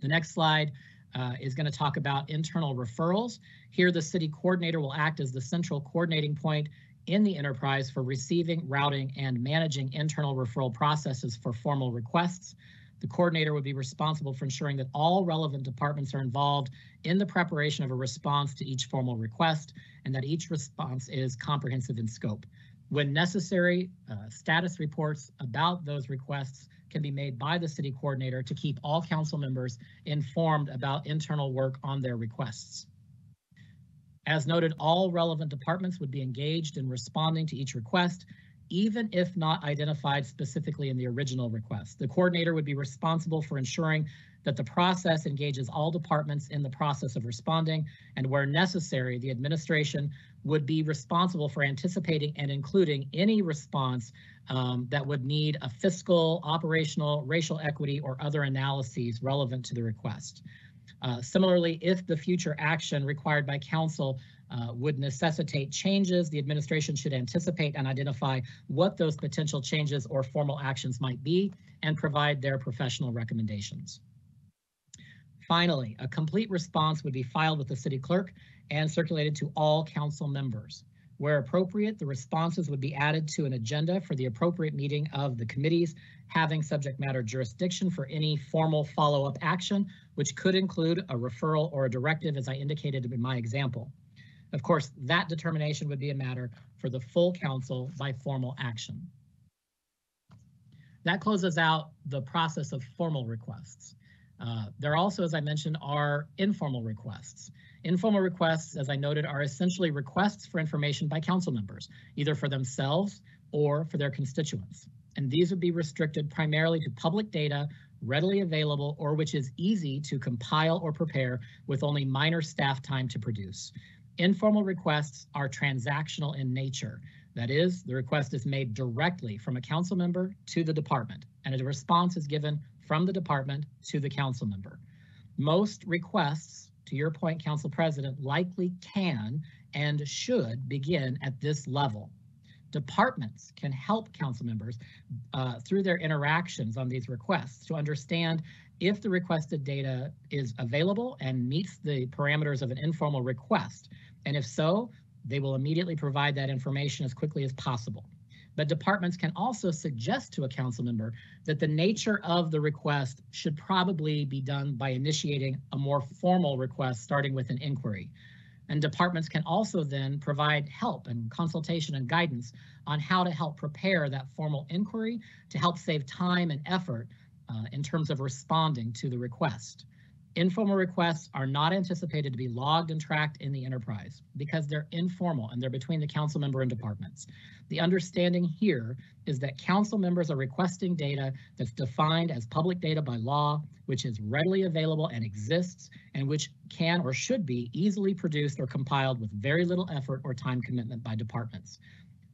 The next slide uh, is going to talk about internal referrals. Here, the city coordinator will act as the central coordinating point in the enterprise for receiving, routing, and managing internal referral processes for formal requests. The coordinator would be responsible for ensuring that all relevant departments are involved in the preparation of a response to each formal request and that each response is comprehensive in scope. When necessary, uh, status reports about those requests can be made by the city coordinator to keep all council members informed about internal work on their requests. As noted, all relevant departments would be engaged in responding to each request, even if not identified specifically in the original request. The coordinator would be responsible for ensuring that the process engages all departments in the process of responding, and where necessary, the administration would be responsible for anticipating and including any response um, that would need a fiscal, operational, racial equity, or other analyses relevant to the request. Uh, similarly, if the future action required by council uh, would necessitate changes, the administration should anticipate and identify what those potential changes or formal actions might be and provide their professional recommendations. Finally, a complete response would be filed with the city clerk and circulated to all council members. Where appropriate, the responses would be added to an agenda for the appropriate meeting of the committees having subject matter jurisdiction for any formal follow-up action, which could include a referral or a directive as I indicated in my example. Of course, that determination would be a matter for the full council by formal action. That closes out the process of formal requests. Uh, there also, as I mentioned, are informal requests. Informal requests, as I noted, are essentially requests for information by council members, either for themselves or for their constituents. And these would be restricted primarily to public data readily available or which is easy to compile or prepare with only minor staff time to produce. Informal requests are transactional in nature. That is, the request is made directly from a council member to the department, and a response is given from the department to the council member. Most requests, to your point, Council President, likely can and should begin at this level. Departments can help council members uh, through their interactions on these requests to understand if the requested data is available and meets the parameters of an informal request. And if so, they will immediately provide that information as quickly as possible. But departments can also suggest to a council member that the nature of the request should probably be done by initiating a more formal request starting with an inquiry. And departments can also then provide help and consultation and guidance on how to help prepare that formal inquiry to help save time and effort uh, in terms of responding to the request. Informal requests are not anticipated to be logged and tracked in the enterprise because they're informal and they're between the council member and departments. The understanding here is that council members are requesting data that's defined as public data by law, which is readily available and exists, and which can or should be easily produced or compiled with very little effort or time commitment by departments.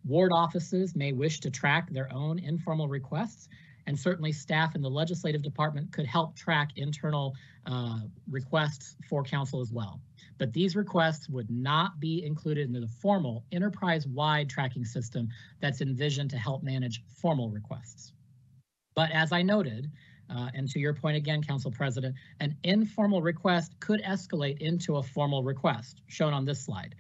Ward offices may wish to track their own informal requests and certainly staff in the legislative department could help track internal uh, requests for council as well. But these requests would not be included into the formal enterprise-wide tracking system that's envisioned to help manage formal requests. But as I noted, uh, and to your point again, Council President, an informal request could escalate into a formal request, shown on this slide.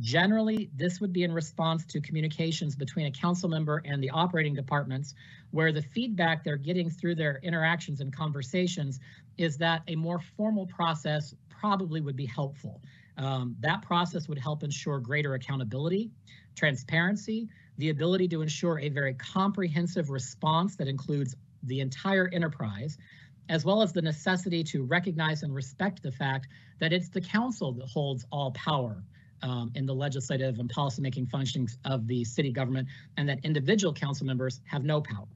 Generally, this would be in response to communications between a council member and the operating departments, where the feedback they're getting through their interactions and conversations is that a more formal process probably would be helpful. Um, that process would help ensure greater accountability, transparency, the ability to ensure a very comprehensive response that includes the entire enterprise, as well as the necessity to recognize and respect the fact that it's the council that holds all power um, in the legislative and policymaking functions of the city government and that individual council members have no power.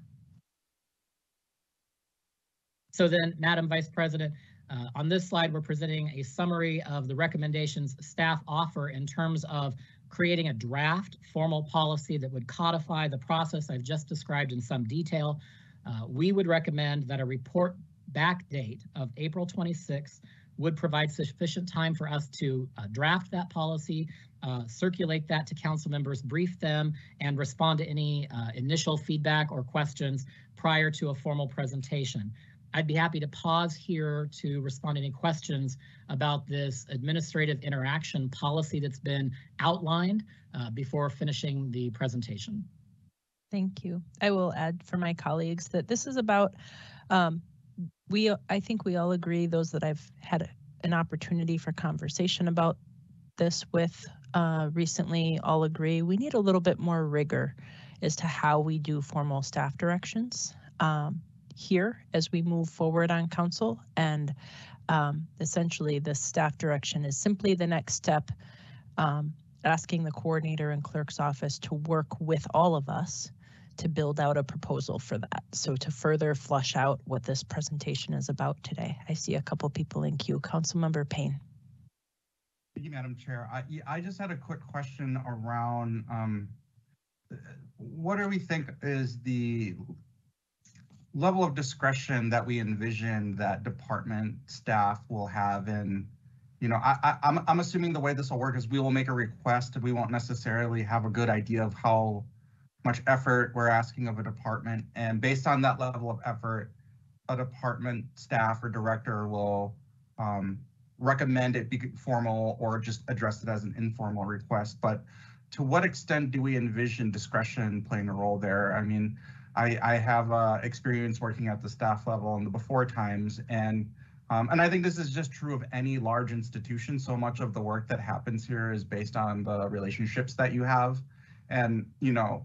So then, Madam Vice President, uh, on this slide, we're presenting a summary of the recommendations staff offer in terms of creating a draft formal policy that would codify the process I've just described in some detail. Uh, we would recommend that a report back date of April 26th would provide sufficient time for us to uh, draft that policy, uh, circulate that to council members, brief them, and respond to any uh, initial feedback or questions prior to a formal presentation. I'd be happy to pause here to respond to any questions about this administrative interaction policy that's been outlined uh, before finishing the presentation. Thank you. I will add for my colleagues that this is about, um, we, I think we all agree, those that I've had an opportunity for conversation about this with uh, recently all agree we need a little bit more rigor as to how we do formal staff directions um, here as we move forward on council. And um, essentially, the staff direction is simply the next step, um, asking the coordinator and clerk's office to work with all of us to build out a proposal for that. So to further flush out what this presentation is about today. I see a couple people in queue. Councilmember Payne. Thank you, Madam Chair. I, I just had a quick question around um, what do we think is the level of discretion that we envision that department staff will have in, you know, I, I'm, I'm assuming the way this will work is we will make a request and we won't necessarily have a good idea of how much effort we're asking of a department. And based on that level of effort, a department staff or director will um, recommend it be formal or just address it as an informal request. But to what extent do we envision discretion playing a role there? I mean, I, I have uh, experience working at the staff level in the before times, and um, and I think this is just true of any large institution. So much of the work that happens here is based on the relationships that you have, and you know,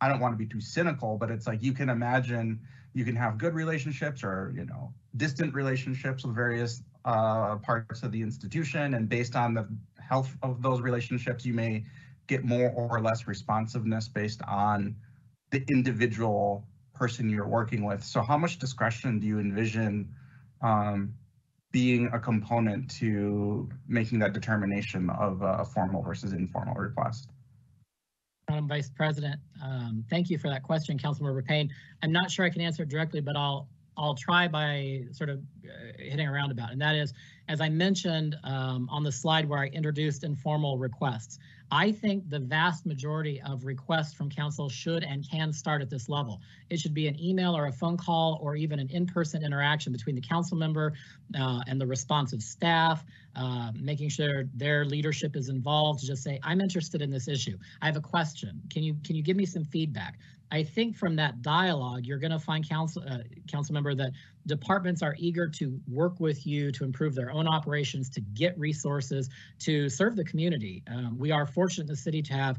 I don't want to be too cynical, but it's like you can imagine you can have good relationships or you know distant relationships with various uh, parts of the institution, and based on the health of those relationships, you may get more or less responsiveness based on the individual person you're working with. So how much discretion do you envision um, being a component to making that determination of a formal versus informal request? Madam Vice President, um, thank you for that question, Councilmember Payne. I'm not sure I can answer it directly, but I'll I'll try by sort of uh, hitting a roundabout. And that is, as I mentioned um, on the slide where I introduced informal requests, I think the vast majority of requests from council should and can start at this level. It should be an email or a phone call or even an in-person interaction between the council member uh, and the responsive staff, uh, making sure their leadership is involved to just say, I'm interested in this issue. I have a question. Can you can you give me some feedback? I think from that dialogue, you're going to find council uh, council member that departments are eager to work with you to improve their own operations, to get resources, to serve the community. Um, we are fortunate in the city to have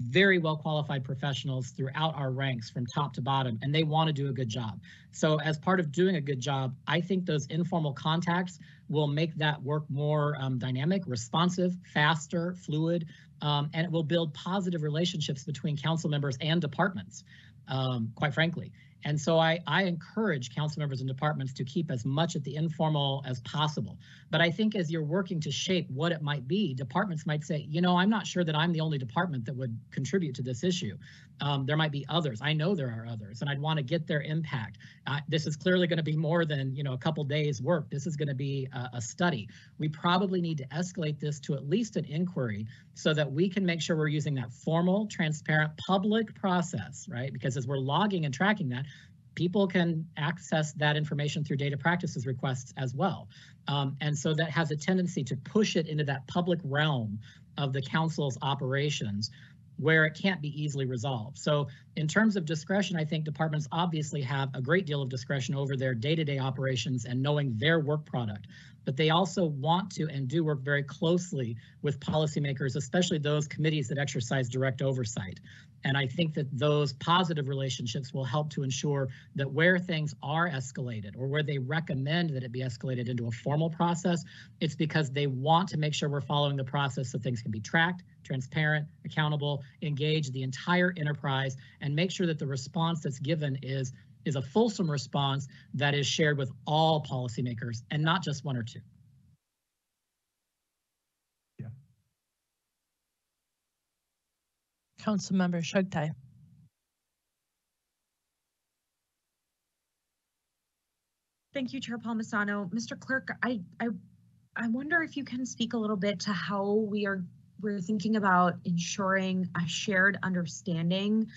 very well qualified professionals throughout our ranks from top to bottom, and they want to do a good job. So, as part of doing a good job, I think those informal contacts will make that work more um, dynamic, responsive, faster, fluid, um, and it will build positive relationships between council members and departments, um, quite frankly. And so I, I encourage council members and departments to keep as much at the informal as possible. But I think as you're working to shape what it might be, departments might say, you know, I'm not sure that I'm the only department that would contribute to this issue. Um, there might be others. I know there are others, and I'd want to get their impact. Uh, this is clearly going to be more than you know a couple days work. This is going to be a, a study. We probably need to escalate this to at least an inquiry so that we can make sure we're using that formal, transparent, public process, right? Because as we're logging and tracking that, people can access that information through data practices requests as well. Um, and so that has a tendency to push it into that public realm of the council's operations where it can't be easily resolved. So in terms of discretion, I think departments obviously have a great deal of discretion over their day-to-day -day operations and knowing their work product but they also want to and do work very closely with policymakers, especially those committees that exercise direct oversight. And I think that those positive relationships will help to ensure that where things are escalated or where they recommend that it be escalated into a formal process, it's because they want to make sure we're following the process so things can be tracked, transparent, accountable, engage the entire enterprise, and make sure that the response that's given is is a fulsome response that is shared with all policymakers and not just one or two. Councilmember Chughtai. Thank you, Chair Palmisano. Mr. Clerk, I, I, I wonder if you can speak a little bit to how we are, we're thinking about ensuring a shared understanding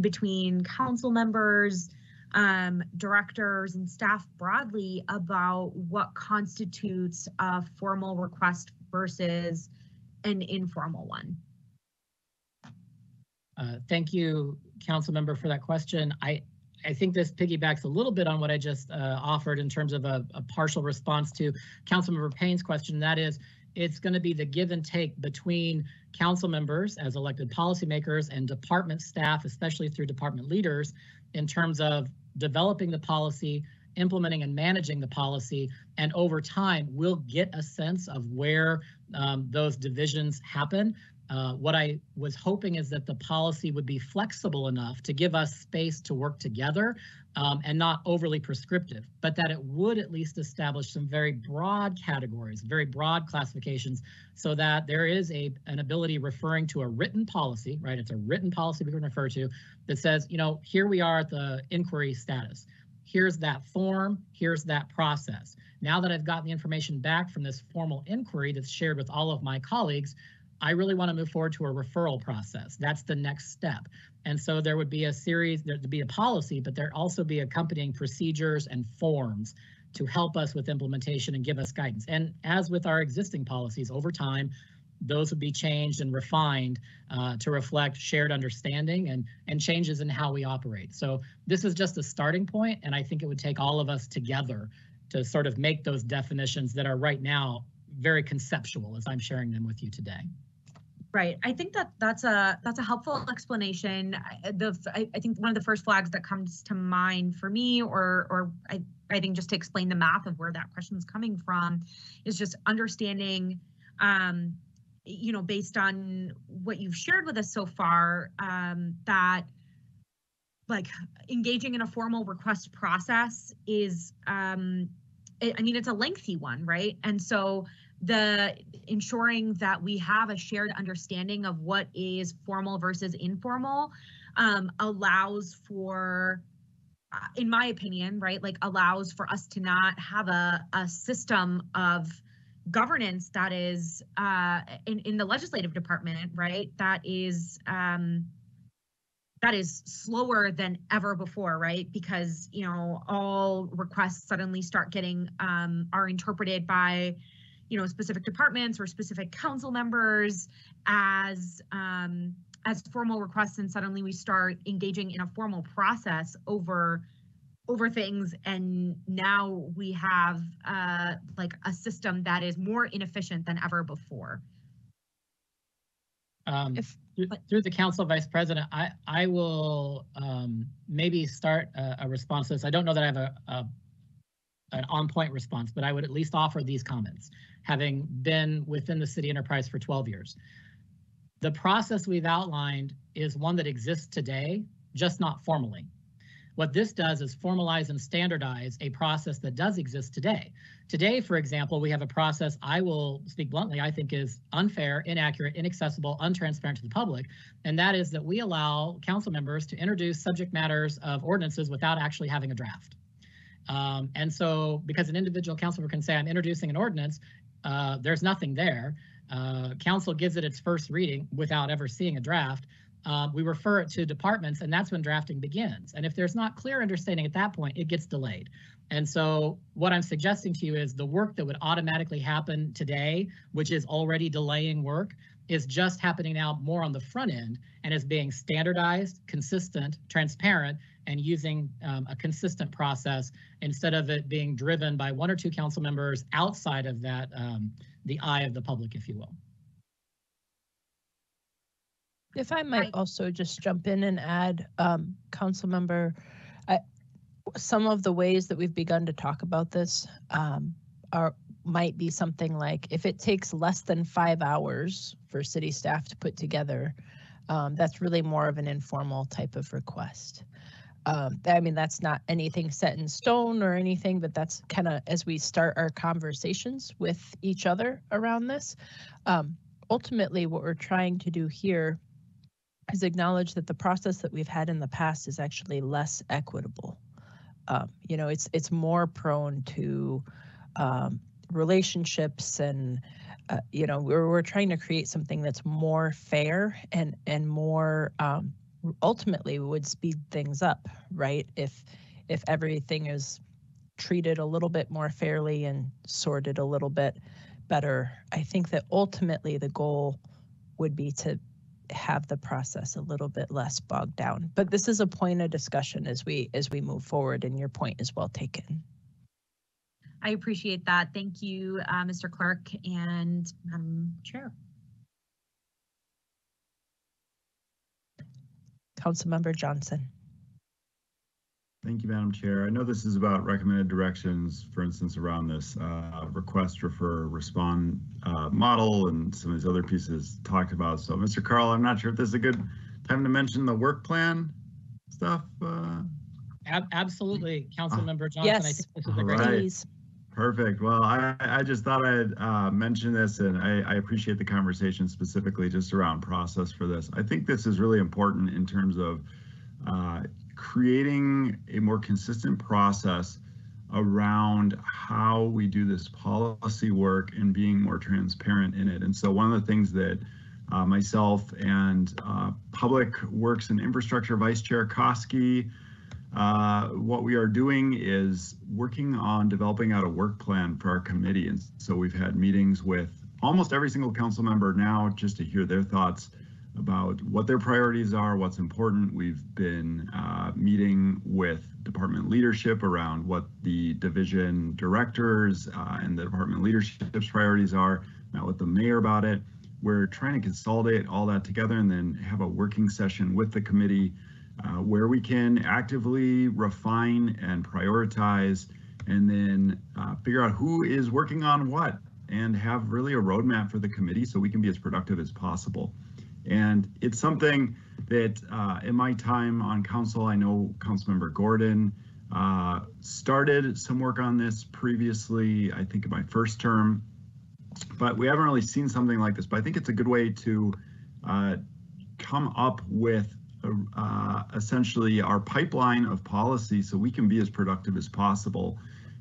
between council members, um, directors and staff broadly about what constitutes a formal request versus an informal one. Uh, Thank you, council member, for that question. I, I think this piggybacks a little bit on what I just uh, offered in terms of a, a partial response to Councilmember Payne's question. That is, it's going to be the give and take between council members as elected policymakers and department staff, especially through department leaders, in terms of developing the policy, implementing and managing the policy, and over time, we'll get a sense of where um, those divisions happen. Uh, what I was hoping is that the policy would be flexible enough to give us space to work together um, and not overly prescriptive, but that it would at least establish some very broad categories, very broad classifications, so that there is a an ability referring to a written policy, right? It's a written policy we can refer to that says, you know, here we are at the inquiry status. Here's that form, here's that process. Now that I've gotten the information back from this formal inquiry that's shared with all of my colleagues, I really want to move forward to a referral process. That's the next step. And so there would be a series, there'd be a policy, but there'd also be accompanying procedures and forms to help us with implementation and give us guidance. And as with our existing policies over time, those would be changed and refined uh, to reflect shared understanding and, and changes in how we operate. So this is just a starting point, and I think it would take all of us together to sort of make those definitions that are right now very conceptual as I'm sharing them with you today. Right. I think that that's a that's a helpful explanation. The I, I think one of the first flags that comes to mind for me, or or I, I think just to explain the math of where that question is coming from, is just understanding, um, you know, based on what you've shared with us so far, um, that like engaging in a formal request process is, um, I mean, it's a lengthy one, right? And so the ensuring that we have a shared understanding of what is formal versus informal um, allows for uh, in my opinion right like allows for us to not have a, a system of governance that is uh, in, in the legislative department right that is um, that is slower than ever before right because you know all requests suddenly start getting um, are interpreted by you know specific departments or specific council members as um, as formal requests and suddenly we start engaging in a formal process over over things and now we have uh, like a system that is more inefficient than ever before Um, If- through, through the council vice president, I, I will um, maybe start a, a response to this. I don't know that I have a, a an on-point response, but I would at least offer these comments, having been within the city enterprise for 12 years. The process we've outlined is one that exists today, just not formally. What this does is formalize and standardize a process that does exist today. Today, for example, we have a process I will speak bluntly, I think is unfair, inaccurate, inaccessible, untransparent to the public. And that is that we allow council members to introduce subject matters of ordinances without actually having a draft. Um, and so because an individual council member can say, I'm introducing an ordinance, uh, there's nothing there. Uh, council gives it its first reading without ever seeing a draft. Uh, we refer it to departments and that's when drafting begins. And if there's not clear understanding at that point, it gets delayed. And so what I'm suggesting to you is the work that would automatically happen today, which is already delaying work, is just happening now more on the front end and is being standardized, consistent, transparent, and using um, a consistent process instead of it being driven by one or two council members outside of that, um, the eye of the public, if you will. If I might also just jump in and add, um, council member, I, some of the ways that we've begun to talk about this, um, are, might be something like, if it takes less than five hours for city staff to put together, um, that's really more of an informal type of request. Um, I mean, that's not anything set in stone or anything, but that's kind of as we start our conversations with each other around this. Um, ultimately, what we're trying to do here is acknowledge that the process that we've had in the past is actually less equitable. um, you know, it's it's more prone to um, relationships and uh, you know we're, we're trying to create something that's more fair and and more um, ultimately would speed things up right if if everything is treated a little bit more fairly and sorted a little bit better i think that ultimately the goal would be to have the process a little bit less bogged down but this is a point of discussion as we as we move forward and your point is well taken I appreciate that. Thank you, uh, Mr. Clerk and Madam Chair. Councilmember johnson Thank you, Madam Chair. I know this is about recommended directions, for instance, around this uh, request, refer, respond uh, model and some of these other pieces talked about. So, Mr. Carl, I'm not sure if this is a good time to mention the work plan stuff. Uh, Ab- absolutely, Councilmember Johnson. I yes think this is a All great. right. please Perfect. Well, I, I just thought I'd uh, mention this and I, I appreciate the conversation specifically just around process for this. I think this is really important in terms of uh, creating a more consistent process around how we do this policy work and being more transparent in it. And so one of the things that uh, myself and uh, Public Works and Infrastructure Vice Chair Koski uh, what we are doing is working on developing out a work plan for our committee. And so we've had meetings with almost every single council member now just to hear their thoughts about what their priorities are, what's important. We've been uh, meeting with department leadership around what the division directors uh, and the department leadership's priorities are, met with the mayor about it. We're trying to consolidate all that together and then have a working session with the committee uh, where we can actively refine and prioritize and then uh, figure out who is working on what and have really a roadmap for the committee so we can be as productive as possible. And it's something that uh, in my time on council, I know Councilmember Gordon uh, started some work on this previously, I think in my first term, but we haven't really seen something like this. But I think it's a good way to uh, come up with uh, essentially our pipeline of policy so we can be as productive as possible.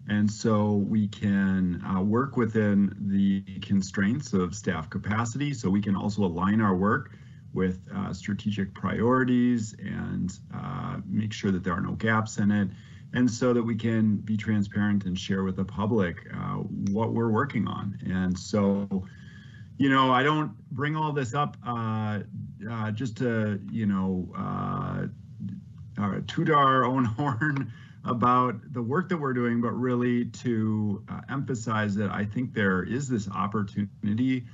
And so we can uh, work within the constraints of staff capacity so we can also align our work with uh, strategic priorities and uh, make sure that there are no gaps in it. And so that we can be transparent and share with the public uh, what we're working on. And so you know, I don't bring all this up uh, uh, just to, you know, uh, uh, toot our own horn about the work that we're doing, but really to uh, emphasize that I think there is this opportunity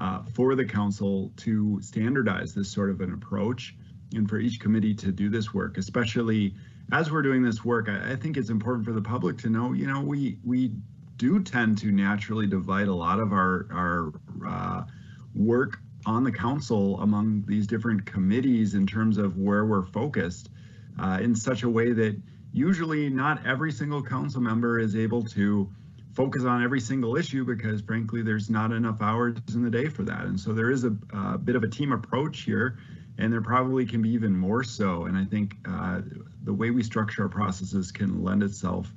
uh, for the council to standardize this sort of an approach and for each committee to do this work, especially as we're doing this work. I, I think it's important for the public to know, you know, we we do tend to naturally divide a lot of our our uh, work on the council among these different committees in terms of where we're focused uh, in such a way that usually not every single council member is able to focus on every single issue because frankly there's not enough hours in the day for that. And so there is a, a bit of a team approach here and there probably can be even more so. And i think uh, the way we structure our processes can lend itself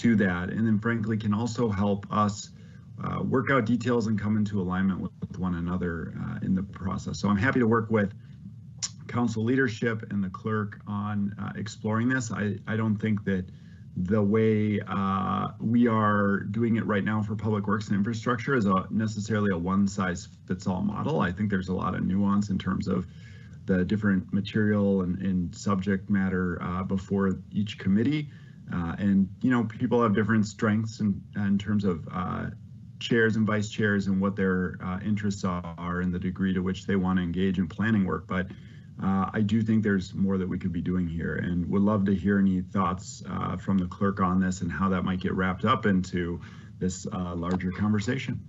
to that. And then frankly, can also help us uh, work out details and come into alignment with, with one another uh, in the process. So I'm happy to work with council leadership and the clerk on uh, exploring this. I, I don't think that the way uh, we are doing it right now for public works and infrastructure is a necessarily a one size fits all model. I think there's a lot of nuance in terms of the different material and, and subject matter uh, before each committee. Uh, and you know, people have different strengths in, in terms of uh, chairs and vice chairs and what their uh, interests are and the degree to which they want to engage in planning work. But uh, I do think there's more that we could be doing here, and would love to hear any thoughts uh, from the clerk on this and how that might get wrapped up into this uh, larger conversation.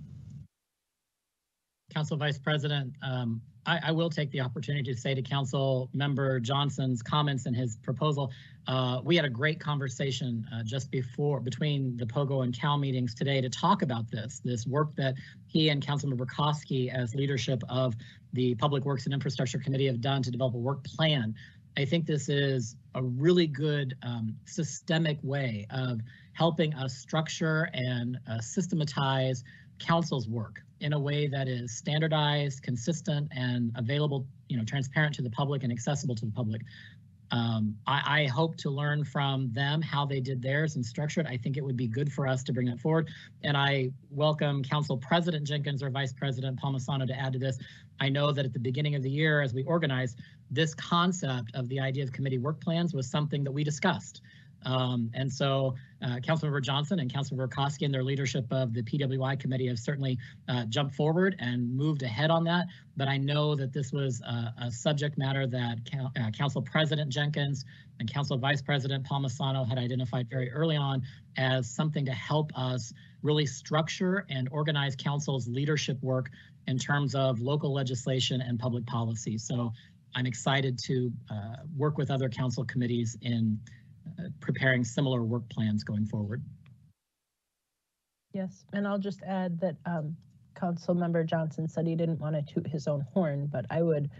Council Vice President, um, I, I, will take the opportunity to say to Council Member Johnson's comments and his proposal. Uh, we had a great conversation uh, just before between the POGO and CAL meetings today to talk about this, this work that he and Councilmember Koski as leadership of the Public Works and Infrastructure Committee have done to develop a work plan I think this is a really good um, systemic way of helping us structure and uh, systematize council's work in a way that is standardized, consistent, and available, you know, transparent to the public and accessible to the public. Um, I, I, hope to learn from them how they did theirs and structured. I think it would be good for us to bring that forward. And I welcome Council President Jenkins or Vice President Palmisano to add to this. I know that at the beginning of the year, as we organized, this concept of the idea of committee work plans was something that we discussed. Um, and so uh, Councilmember Johnson and Councilmember Koski and their leadership of the PWI committee have certainly uh, jumped forward and moved ahead on that. But I know that this was a, a subject matter that uh, Council President Jenkins and Council Vice President Palmisano had identified very early on as something to help us really structure and organize council's leadership work in terms of local legislation and public policy. So I'm excited to uh, work with other council committees in preparing similar work plans going forward. Yes, and I'll just add that um, Council Member Johnson said he didn't want to toot his own horn, but I would,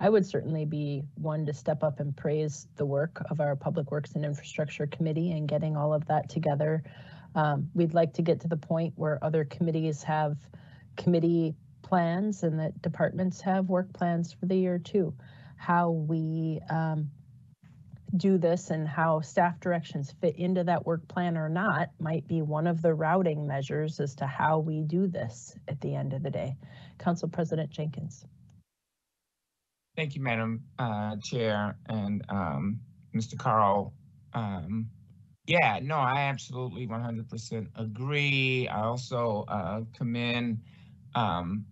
I would certainly be one to step up and praise the work of our Public Works and Infrastructure Committee and getting all of that together. Um, we'd like to get to the point where other committees have committee plans and that departments have work plans for the year too. How we um, do this and how staff directions fit into that work plan or not might be one of the routing measures as to how we do this at the end of the day. Council President Jenkins. Thank you, Madam uh, Chair and um, Mr. Carl. Um, yeah, no, I absolutely 100% agree. I also uh, commend um,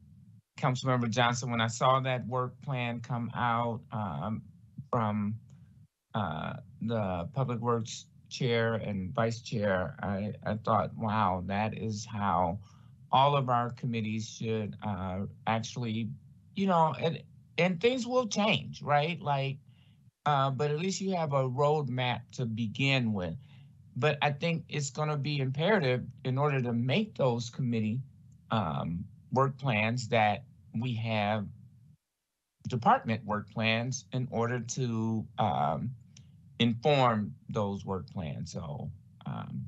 Councilmember Johnson when I saw that work plan come out um, from uh, the Public Works Chair and Vice Chair, I, I thought, wow, that is how all of our committees should uh, actually, you know, and and things will change, right? Like, uh, but at least you have a roadmap to begin with. But I think it's going to be imperative in order to make those committee um, work plans that we have department work plans in order to um, inform those work plans. So um,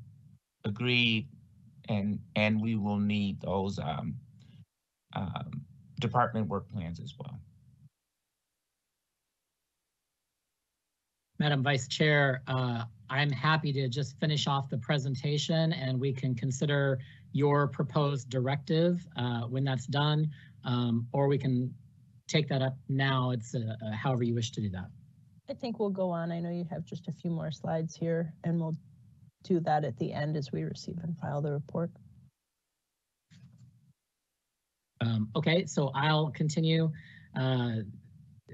agreed, and and we will need those um, um, department work plans as well. Madam Vice Chair, uh, I'm happy to just finish off the presentation and we can consider your proposed directive uh, when that's done, um, or we can take that up now. It's uh, however you wish to do that. I think we'll go on. I know you have just a few more slides here and we'll do that at the end as we receive and file the report. Um, okay, so I'll continue. Uh,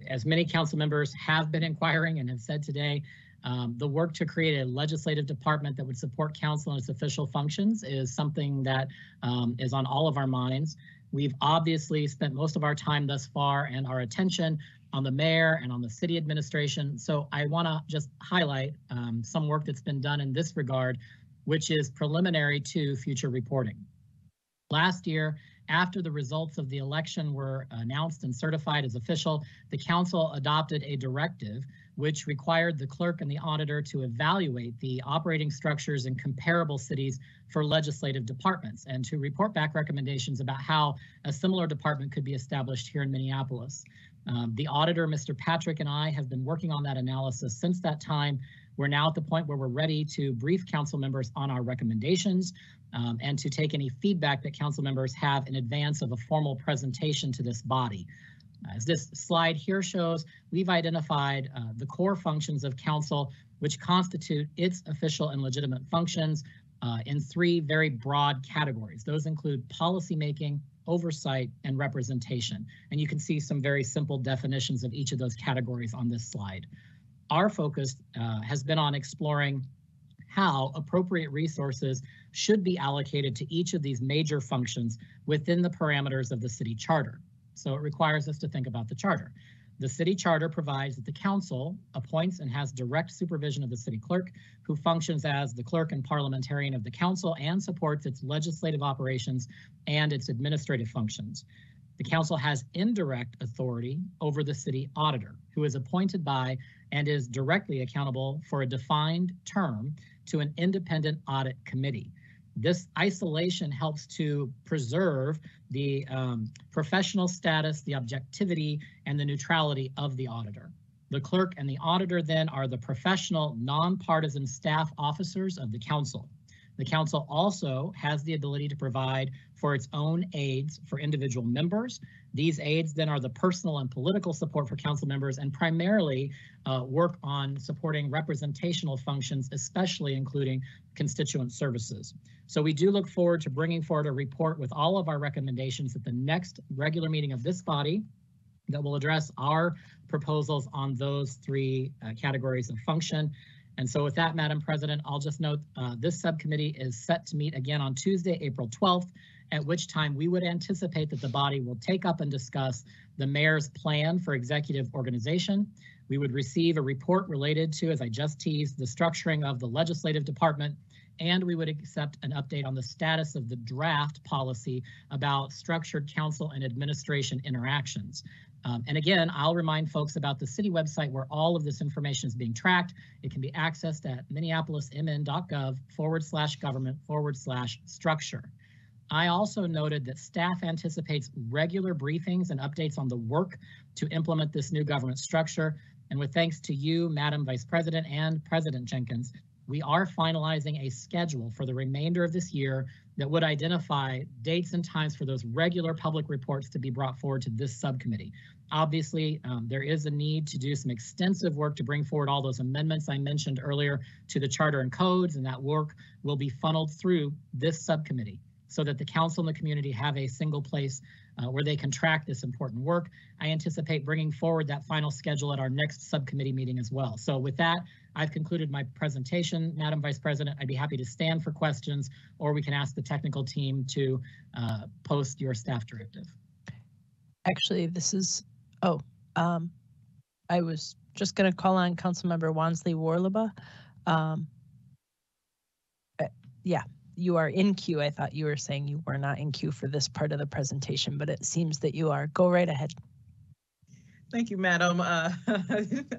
as many council members have been inquiring and have said today, um, the work to create a legislative department that would support council and its official functions is something that um, is on all of our minds. We've obviously spent most of our time thus far and our attention on the mayor and on the city administration. So I want to just highlight um, some work that's been done in this regard, which is preliminary to future reporting. Last year, after the results of the election were announced and certified as official, the council adopted a directive which required the clerk and the auditor to evaluate the operating structures in comparable cities for legislative departments and to report back recommendations about how a similar department could be established here in Minneapolis. Um, the auditor, Mr. Patrick, and I have been working on that analysis since that time. We're now at the point where we're ready to brief council members on our recommendations um, and to take any feedback that council members have in advance of a formal presentation to this body. As this slide here shows, we've identified uh, the core functions of council, which constitute its official and legitimate functions uh, in three very broad categories. Those include policymaking, oversight, and representation. And you can see some very simple definitions of each of those categories on this slide. Our focus uh, has been on exploring how appropriate resources should be allocated to each of these major functions within the parameters of the city charter. So it requires us to think about the charter. The city charter provides that the council appoints and has direct supervision of the city clerk, who functions as the clerk and parliamentarian of the council and supports its legislative operations and its administrative functions. The council has indirect authority over the city auditor, who is appointed by and is directly accountable for a defined term to an independent audit committee. This isolation helps to preserve the um, professional status, the objectivity, and the neutrality of the auditor. The clerk and the auditor then are the professional, nonpartisan staff officers of the council. The council also has the ability to provide for its own aides for individual members. These aides then are the personal and political support for council members and primarily uh, work on supporting representational functions, especially including constituent services. So we do look forward to bringing forward a report with all of our recommendations at the next regular meeting of this body that will address our proposals on those three uh, categories of function. And so with that, Madam President, I'll just note uh, this subcommittee is set to meet again on Tuesday, April 12th, at which time we would anticipate that the body will take up and discuss the mayor's plan for executive organization. We would receive a report related to, as I just teased, the structuring of the legislative department, and we would accept an update on the status of the draft policy about structured council and administration interactions. Um, and again, I'll remind folks about the city website where all of this information is being tracked. It can be accessed at minneapolismn.gov forward slash government forward slash structure. I also noted that staff anticipates regular briefings and updates on the work to implement this new government structure. And with thanks to you, Madam Vice President and President Jenkins, we are finalizing a schedule for the remainder of this year that would identify dates and times for those regular public reports to be brought forward to this subcommittee. Obviously, um, there is a need to do some extensive work to bring forward all those amendments I mentioned earlier to the charter and codes, and that work will be funneled through this subcommittee so that the council and the community have a single place uh, where they can track this important work. I anticipate bringing forward that final schedule at our next subcommittee meeting as well. So with that, I've concluded my presentation. Madam Vice President, I'd be happy to stand for questions or we can ask the technical team to uh, post your staff directive. Actually, this is, oh, um, I was just going to call on Councilmember Wonsley Worlobah. Um, yeah, you are in queue. I thought you were saying you were not in queue for this part of the presentation, but it seems that you are. Go right ahead. Thank you, Madam uh,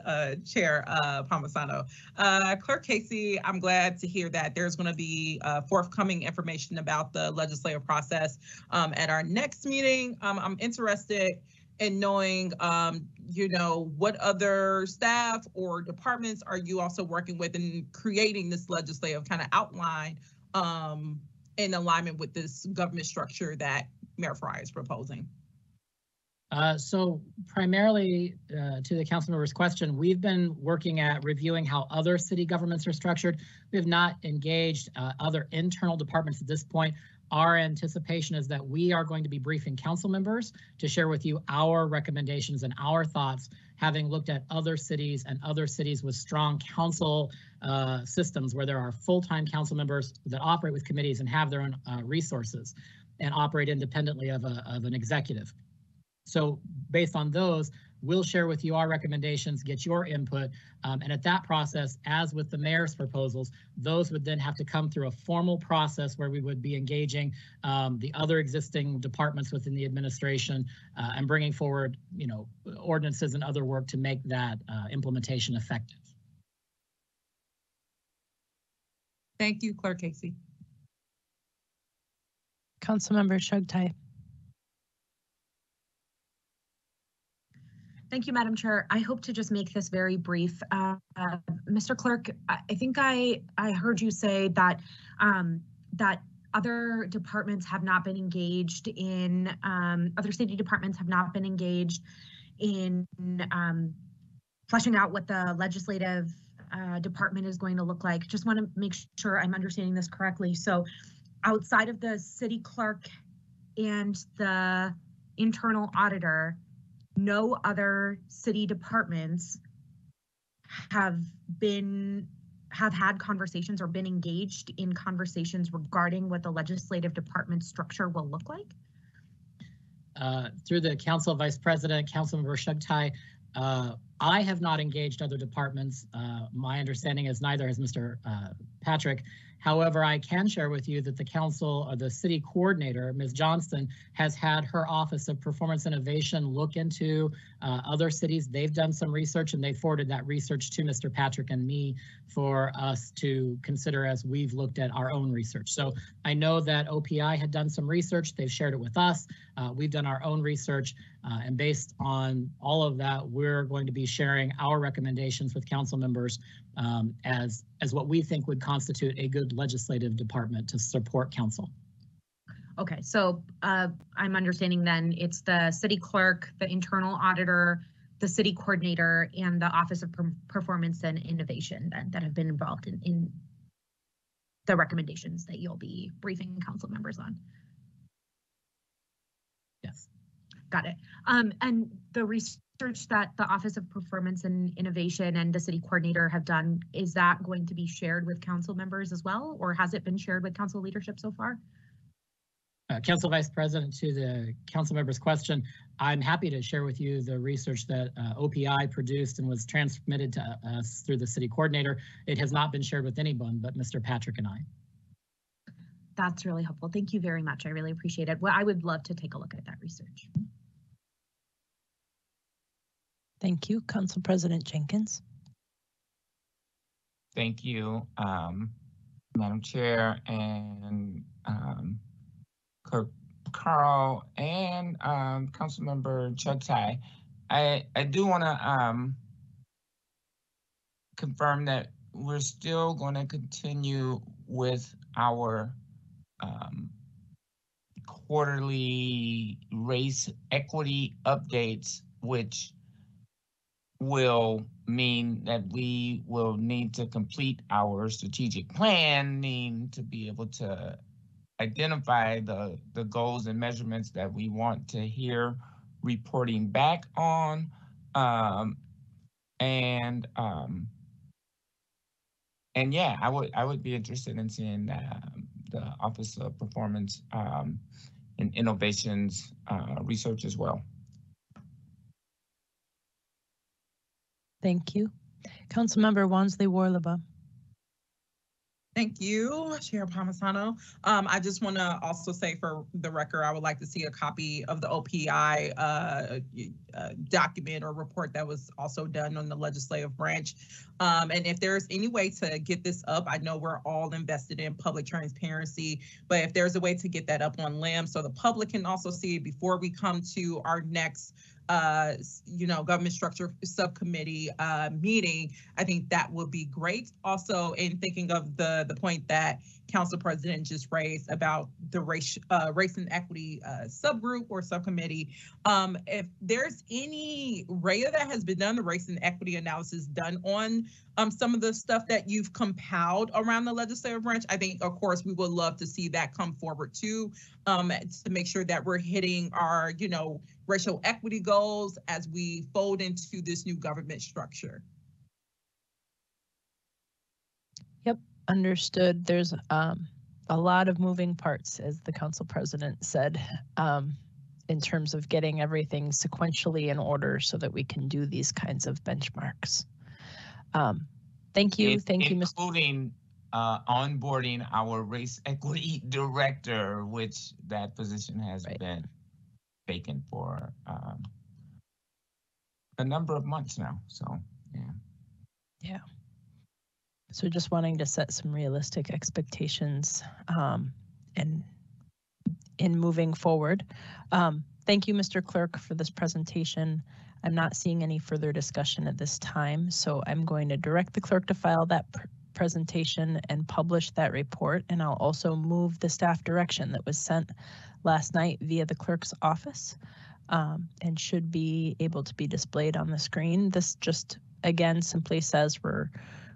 uh, Chair uh, Palmisano. Uh, Clerk Casey, I'm glad to hear that there's going to be uh, forthcoming information about the legislative process um, at our next meeting. Um, I'm interested in knowing, um, you know, what other staff or departments are you also working with in creating this legislative kind of outline um, in alignment with this government structure that Mayor Frey is proposing? Uh, so primarily uh, to the council member's question, we've been working at reviewing how other city governments are structured. We have not engaged uh, other internal departments at this point. Our anticipation is that we are going to be briefing council members to share with you our recommendations and our thoughts, having looked at other cities and other cities with strong council uh, systems where there are full-time council members that operate with committees and have their own uh, resources and operate independently of, a, of an executive. So based on those, we'll share with you our recommendations, get your input, um, and at that process, as with the mayor's proposals, those would then have to come through a formal process where we would be engaging um, the other existing departments within the administration uh, and bringing forward, you know, ordinances and other work to make that uh, implementation effective. Thank you, Clerk Casey. Councilmember Chughtai. Thank you, Madam Chair. I hope to just make this very brief. Uh, uh, Mr. Clerk, I, I think I, I heard you say that um, that other departments have not been engaged in, um, other city departments have not been engaged in um, fleshing out what the legislative uh, department is going to look like. Just want to make sure I'm understanding this correctly. So outside of the city clerk and the internal auditor, no other city departments have been have had conversations or been engaged in conversations regarding what the legislative department structure will look like? Uh, through the council vice president, Councilmember Chughtai, uh, I have not engaged other departments. Uh, my understanding is neither has Mr. Uh, Patrick. However, I can share with you that the council or the city coordinator, Ms. Johnston, has had her Office of Performance Innovation look into uh, other cities. They've done some research and they forwarded that research to Mr. Patrick and me for us to consider as we've looked at our own research. So I know that OPI had done some research. They've shared it with us. Uh, we've done our own research. Uh, and based on all of that, we're going to be sharing our recommendations with council members um, as, as what we think would constitute a good legislative department to support council. Okay, so uh, I'm understanding then it's the city clerk, the internal auditor, the city coordinator, and the Office of Per- Performance and Innovation then that have been involved in, in the recommendations that you'll be briefing council members on. Yes. Got it. Um, and the research that the Office of Performance and Innovation and the city coordinator have done, is that going to be shared with council members as well? Or has it been shared with council leadership so far? Uh, Council Vice President, to the council member's question, I'm happy to share with you the research that uh, OPI produced and was transmitted to us through the city coordinator. It has not been shared with anyone but Mr. Patrick and I. That's really helpful. Thank you very much. I really appreciate it. Well, I would love to take a look at that research. Thank you. Council President Jenkins. Thank you, um, Madam Chair and, um, Clerk Carl and, um, Councilmember Chughtai. I, I do want to, um, confirm that we're still going to continue with our, um, quarterly race equity updates, which will mean that we will need to complete our strategic planning to be able to identify the, the goals and measurements that we want to hear reporting back on. Um, and, um, and yeah, I would, I would be interested in seeing, um, the Office of Performance, um, and Innovations, uh, research as well. Thank you. Councilmember Wonsley Worlobah. Thank you, Chair Palmisano. Um, I just want to also say for the record, I would like to see a copy of the OPI uh, uh, document or report that was also done on the legislative branch. Um, and if there's any way to get this up, I know we're all invested in public transparency, but if there's a way to get that up on LIM so the public can also see it before we come to our next uh, you know, government structure subcommittee uh, meeting, I think that would be great. Also, in thinking of the the point that Council President just raised about the race uh, race and equity uh, subgroup or subcommittee, um, if there's any RAIA that has been done, the race and equity analysis done on um, some of the stuff that you've compiled around the legislative branch, I think, of course, we would love to see that come forward too, um, to make sure that we're hitting our, you know, racial equity goals as we fold into this new government structure. Yep, understood. There's um, a lot of moving parts, as the council president said, um, in terms of getting everything sequentially in order so that we can do these kinds of benchmarks. Um, thank you, In- thank you, Mr. Including uh, onboarding our race equity director, which that position has Right. been vacant for um, a number of months now. So, yeah. Yeah. So just wanting to set some realistic expectations um, and in moving forward. Um, Thank you, Mr. Clerk, for this presentation. I'm not seeing any further discussion at this time, so I'm going to direct the clerk to file that pr- presentation and publish that report. And I'll also move the staff direction that was sent last night via the clerk's office um, and should be able to be displayed on the screen. This just, again, simply says we're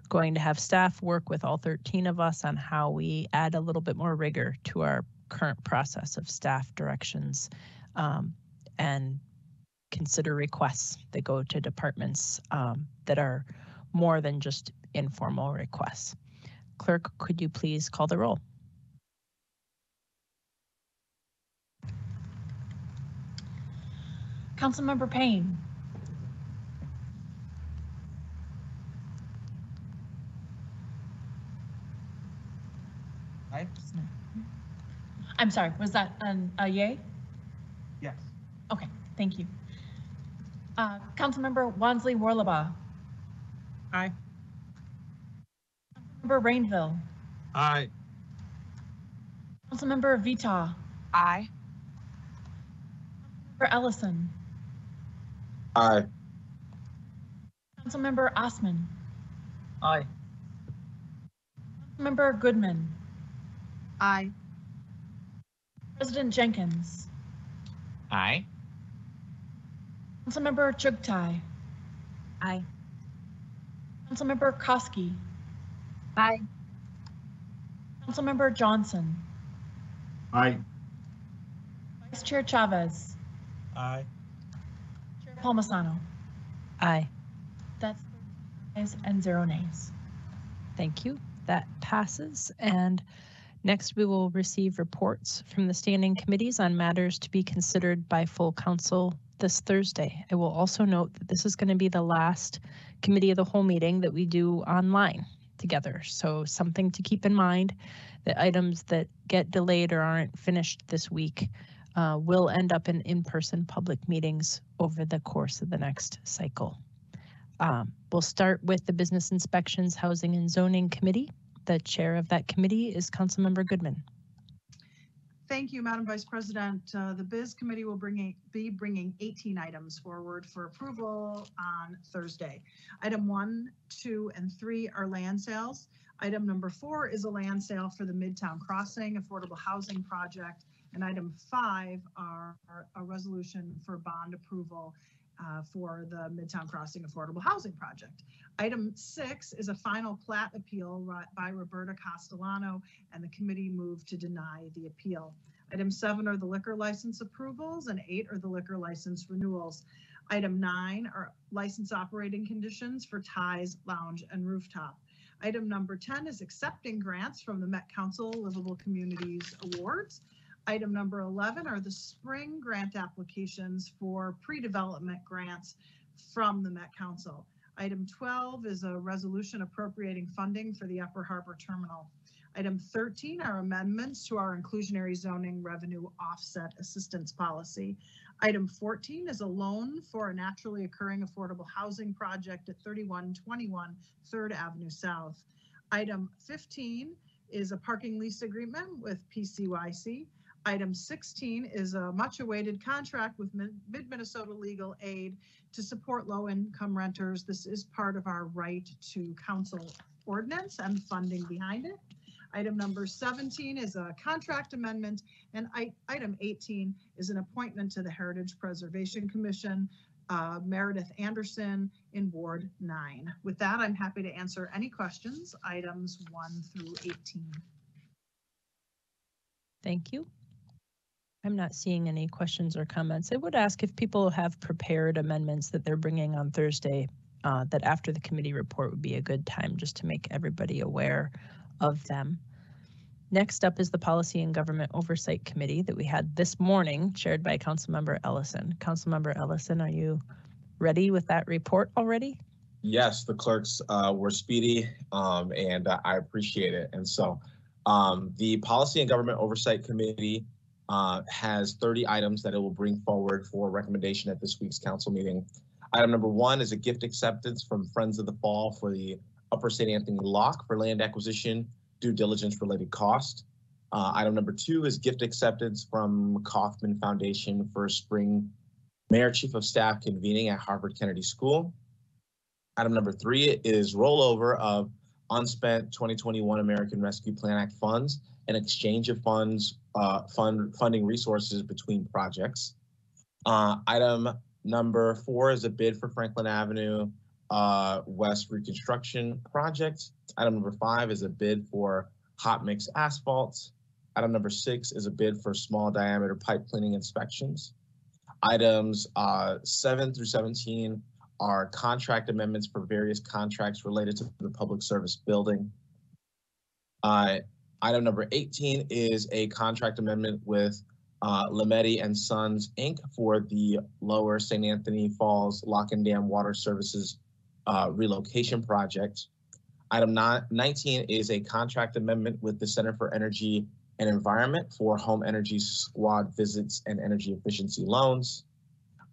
going to have staff work with all 13 of us on how we add a little bit more rigor to our current process of staff directions um, and consider requests that go to departments um, that are more than just informal requests. Clerk, could you please call the roll? Councilmember Payne. Aye. I'm sorry, was that an, a yay? Yes. Okay, thank you. Uh, Councilmember Wonsley Worlobah. Aye. Councilmember Rainville. Aye. Councilmember Vetaw. Aye. Councilmember Ellison. Aye. Councilmember Osman. Aye. Councilmember Goodman. Aye. President Jenkins. Aye. Councilmember Chughtai. Aye. Councilmember Koski. Aye. Councilmember Johnson. Aye. Vice Chair Chavez. Aye. Chair Palmisano. Aye. That's ayes and zero nays. Thank you. That passes. And next, we will receive reports from the standing committees on matters to be considered by full council this Thursday. I will also note that this is going to be the last committee of the whole meeting that we do online together. So something to keep in mind, the items that get delayed or aren't finished this week uh, will end up in in-person public meetings over the course of the next cycle. Um, We'll start with the Business Inspections Housing and Zoning Committee. The chair of that committee is Councilmember Goodman. Thank you, Madam Vice President. Uh, The Biz Committee will bring, a- be bringing 18 items forward for approval on Thursday. Item one, two, and three are land sales. Item number four is a land sale for the Midtown Crossing Affordable Housing Project. And item five are a resolution for bond approval uh, for the Midtown Crossing Affordable Housing Project. Item six is a final plat appeal by Roberta Castellano, and the committee moved to deny the appeal. Item seven are the liquor license approvals, and eight are the liquor license renewals. Item nine are license operating conditions for Ties Lounge and Rooftop. Item number 10 is accepting grants from the Met Council Livable Communities Awards. Item number 11 are the spring grant applications for pre-development grants from the Met Council. Item 12 is a resolution appropriating funding for the Upper Harbor Terminal. Item 13 are amendments to our inclusionary zoning revenue offset assistance policy. Item 14 is a loan for a naturally occurring affordable housing project at 3121 Third Avenue South. Item 15 is a parking lease agreement with PCYC. Item 16 is a much-awaited contract with Mid- Mid-Minnesota Legal Aid to support low-income renters. This is part of our right to counsel ordinance and funding behind it. Item number 17 is a contract amendment, and I- item 18 is an appointment to the Heritage Preservation Commission, uh, Meredith Anderson in Ward 9. With that, I'm happy to answer any questions, items 1 through 18. Thank you. I'm not seeing any questions or comments. I would ask if people have prepared amendments that they're bringing on Thursday, uh, that after the committee report would be a good time just to make everybody aware of them. Next up is the Policy and Government Oversight Committee that we had this morning, chaired by Councilmember Ellison. Councilmember Ellison, are you ready with that report already? Yes, the clerks uh, were speedy um, and uh, I appreciate it. And so um, the Policy and Government Oversight Committee uh, has 30 items that it will bring forward for recommendation at this week's council meeting. Item number one is a gift acceptance from Friends of the Fall for the Upper St. Anthony Lock for land acquisition due diligence related cost. Uh, item number two is gift acceptance from Kauffman Foundation for spring Mayor Chief of Staff convening at Harvard Kennedy School. Item number three is rollover of unspent 2021 American Rescue Plan Act funds and exchange of funds, uh, fund funding resources between projects. Uh, item number four is a bid for Franklin Avenue uh, West Reconstruction Project. Item number five is a bid for hot mix asphalt. Item number six is a bid for small diameter pipe cleaning inspections. Items uh, seven through 17 are contract amendments for various contracts related to the public service building. Uh, item number 18 is a contract amendment with uh, Lametti and Sons, Inc. for the Lower St. Anthony Falls Lock and Dam Water Services uh, relocation project. Item 19 is a contract amendment with the Center for Energy and Environment for home energy squad visits and energy efficiency loans.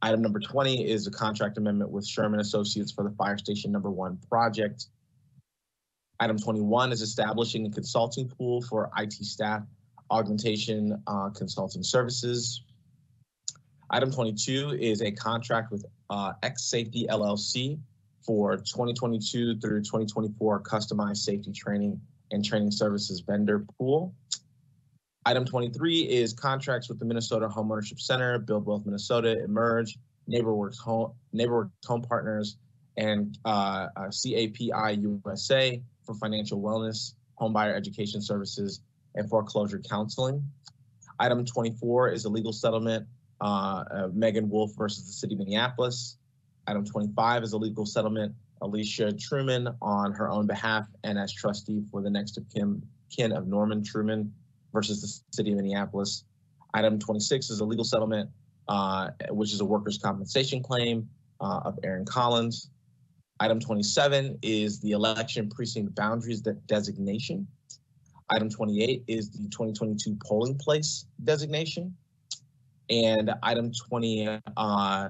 Item number 20 is a contract amendment with Sherman Associates for the Fire Station Number One project. Item 21 is establishing a consulting pool for IT staff augmentation uh, consulting services. Item 22 is a contract with uh, X Safety LLC for 2022 through 2024 customized safety training and training services vendor pool. Item 23 is contracts with the Minnesota Homeownership Center, Build Wealth Minnesota, Emerge, NeighborWorks Home, NeighborWorks Home Partners, and uh, uh, CAPI USA for financial wellness, homebuyer education services, and foreclosure counseling. Item 24 is a legal settlement, uh, uh, Megan Wolf versus the City of Minneapolis. Item 25 is a legal settlement, Alicia Truman on her own behalf and as trustee for the next of kin, kin of Norman Truman versus the City of Minneapolis. Item 26 is a legal settlement, uh, which is a workers' compensation claim uh, of Aaron Collins. Item 27 is the election precinct boundaries de- designation. Item 28 is the 2022 polling place designation. And item 20, uh,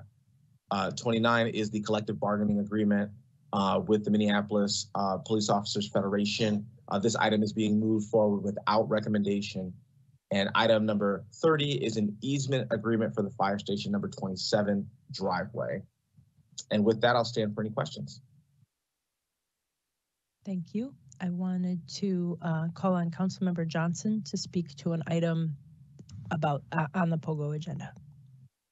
uh, 29 is the collective bargaining agreement uh, with the Minneapolis uh, Police Officers Federation. Uh, this item is being moved forward without recommendation. And item number 30 is an easement agreement for the fire station number 27 driveway. And with that, I'll stand for any questions. Thank you. I wanted to uh, call on Councilmember Johnson to speak to an item about, uh, on the POGO agenda.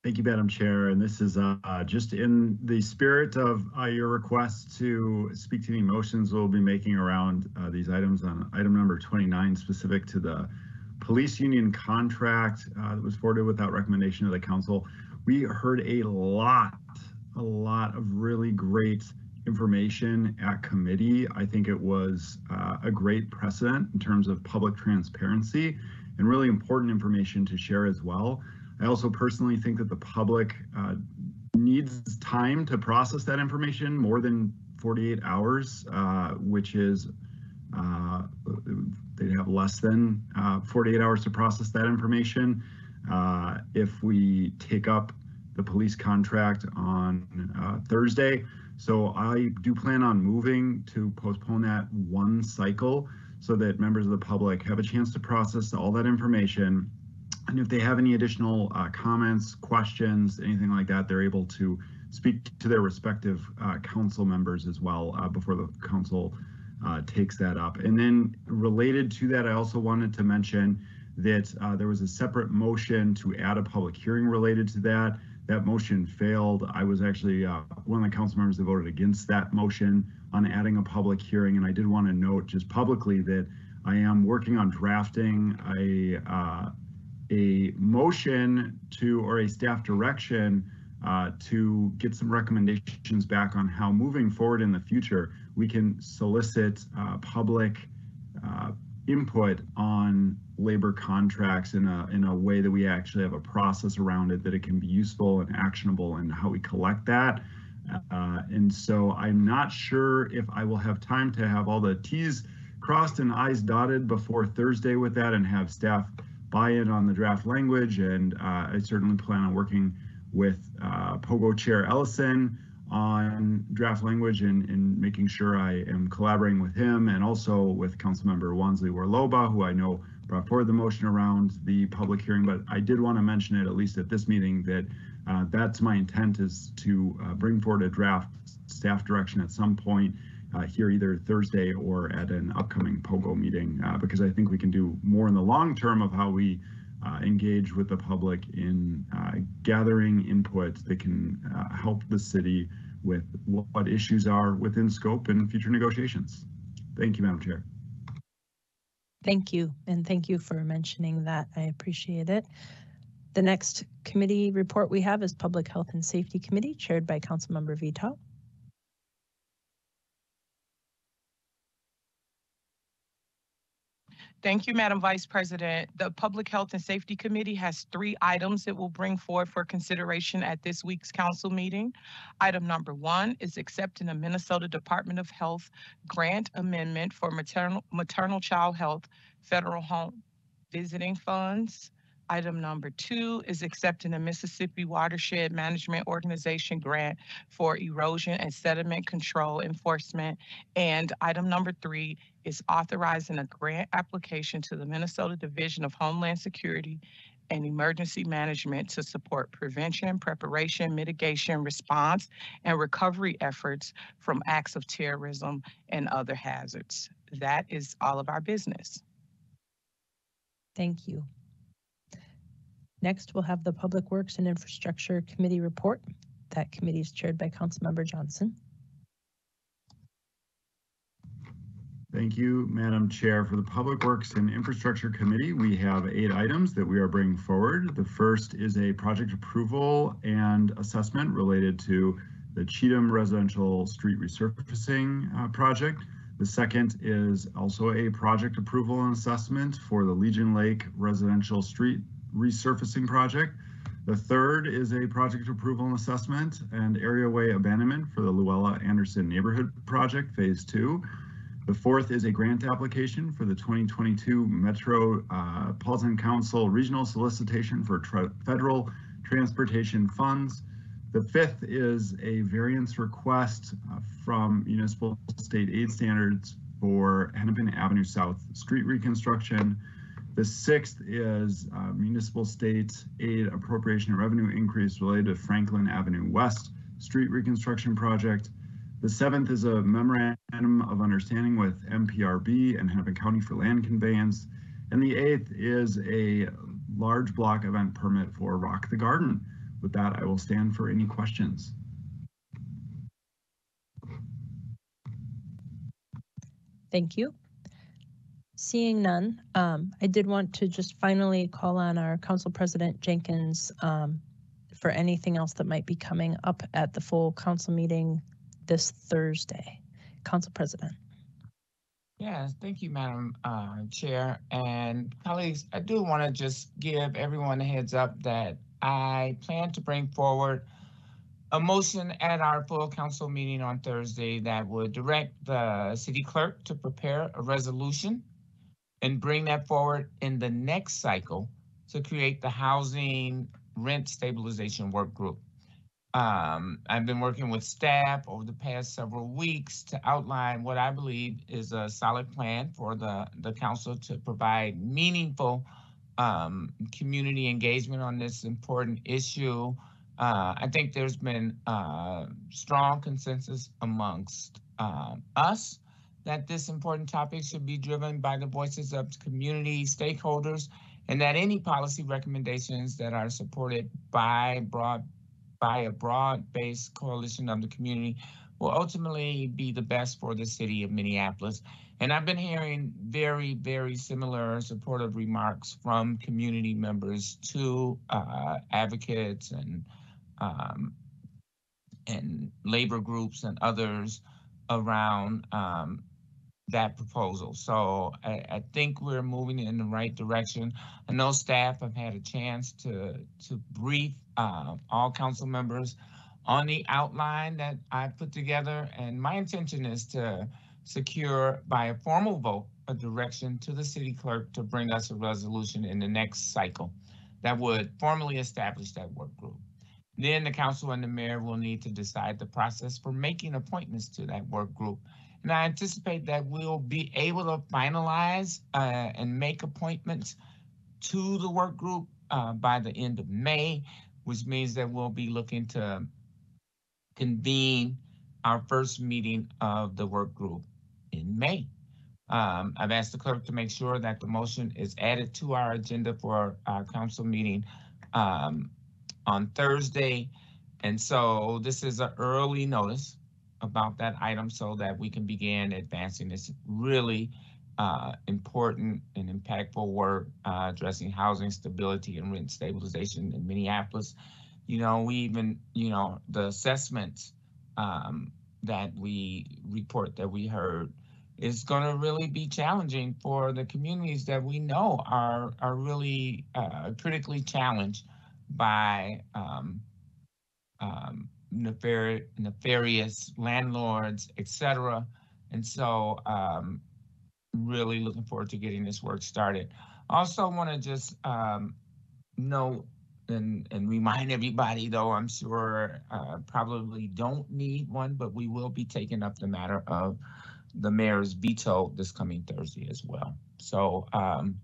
Thank you, Madam Chair. And this is uh, just in the spirit of uh, your request to speak to the motions we'll be making around uh, these items on item number 29, specific to the police union contract uh, that was forwarded without recommendation of the council. We heard a lot, a lot of really great information at committee. I think it was uh, a great precedent in terms of public transparency and really important information to share as well. I also personally think that the public uh, needs time to process that information more than 48 hours, uh, which is uh, they have less than uh, 48 hours to process that information. Uh, if we take up the police contract on uh, Thursday, so I do plan on moving to postpone that one cycle so that members of the public have a chance to process all that information and if they have any additional uh, comments, questions, anything like that, they're able to speak to their respective uh, council members as well uh, before the council uh, takes that up. And then related to that, I also wanted to mention that uh, there was a separate motion to add a public hearing related to that. That motion failed. I was actually uh, one of the council members that voted against that motion on adding a public hearing. And I did want to note just publicly that I am working on drafting a a motion to or a staff direction uh, to get some recommendations back on how moving forward in the future we can solicit uh, public uh, input on labor contracts in a in a way that we actually have a process around it that it can be useful and actionable and how we collect that. Uh, and so I'm not sure if I will have time to have all the T's crossed and I's dotted before Thursday with that and have staff buy-in on the draft language, and uh, I certainly plan on working with uh, POGO Chair Ellison on draft language and, and making sure I am collaborating with him and also with Councilmember Wonsley Worlobah, who I know brought forward the motion around the public hearing, but I did want to mention it at least at this meeting that uh, that's my intent is to uh, bring forward a draft staff direction at some point uh, here either Thursday or at an upcoming POGO meeting, uh, because I think we can do more in the long term of how we uh, engage with the public in uh, gathering input that can help the city with what issues are within scope and future negotiations. Thank you, Madam Chair. Thank you, and thank you for mentioning that. I appreciate it. The next committee report we have is Public Health and Safety Committee, chaired by Councilmember Vetaw. Thank you, Madam Vice President. The Public Health and Safety Committee has three items it will bring forward for consideration at this week's council meeting. Item number one is accepting a Minnesota Department of Health grant amendment for maternal, maternal child health federal home visiting funds. Item number two is accepting a Mississippi Watershed Management Organization grant for erosion and sediment control enforcement. And item number three is authorizing a grant application to the Minnesota Division of Homeland Security and Emergency Management to support prevention, preparation, mitigation, response, and recovery efforts from acts of terrorism and other hazards. That is all of our business. Thank you. Next, we'll have the Public Works and Infrastructure Committee report. That committee is chaired by Councilmember Johnson. Thank you, Madam Chair. For the Public Works and Infrastructure Committee, we have eight items that we are bringing forward. The first is a project approval and assessment related to the Cheatham Residential Street Resurfacing uh, Project. The second is also a project approval and assessment for the Legion Lake Residential Street Resurfacing Project. The third is a project approval and assessment and areaway abandonment for the Luella Anderson Neighborhood Project Phase 2. The fourth is a grant application for the 2022 Metropolitan Council Regional Solicitation for tra Federal Transportation Funds. The fifth is a variance request uh, from municipal state aid standards for Hennepin Avenue South street reconstruction. The sixth is uh, municipal state aid appropriation revenue increase related to Franklin Avenue West street reconstruction project. The seventh is a memorandum of understanding with MPRB and Hennepin County for land conveyance. And the eighth is a large block event permit for Rock the Garden. With that, I will stand for any questions. Thank you. Seeing none, um, I did want to just finally call on our Council President Jenkins um, for anything else that might be coming up at the full council meeting this Thursday. Council President. Yes, thank you, Madam uh, Chair. And colleagues, I do want to just give everyone a heads up that I plan to bring forward a motion at our full council meeting on Thursday that would direct the city clerk to prepare a resolution and bring that forward in the next cycle to create the housing rent stabilization work group. Um, I've been working with staff over the past several weeks to outline what I believe is a solid plan for the, the council to provide meaningful um, community engagement on this important issue. Uh, I think there's been uh, strong consensus amongst uh, us that this important topic should be driven by the voices of community stakeholders and that any policy recommendations that are supported by broad by a broad-based coalition of the community will ultimately be the best for the city of Minneapolis. And I've been hearing very, very similar supportive remarks from community members to uh, advocates and um, and labor groups and others around um, that proposal. So I, I, think we're moving in the right direction. I know staff have had a chance to to brief uh, all council members on the outline that I put together, and my intention is to secure by a formal vote a direction to the city clerk to bring us a resolution in the next cycle that would formally establish that work group. Then the council and the mayor will need to decide the process for making appointments to that work group and I anticipate that we'll be able to finalize uh, and make appointments to the work group uh, by the end of May, which means that we'll be looking to convene our first meeting of the work group in May. Um, I've asked the clerk to make sure that the motion is added to our agenda for our council meeting um, on Thursday. And so this is an early notice about that item so that we can begin advancing this really uh, important and impactful work uh, addressing housing stability and rent stabilization in Minneapolis. You know, we even, you know, the assessments um, that we report that we heard is going to really be challenging for the communities that we know are are really uh, critically challenged by um, um, nefar- nefarious landlords, etc. And so, um, really looking forward to getting this work started. Also, want to just um, note and, and remind everybody, though I'm sure uh, probably don't need one, but we will be taking up the matter of the mayor's veto this coming Thursday as well. So um,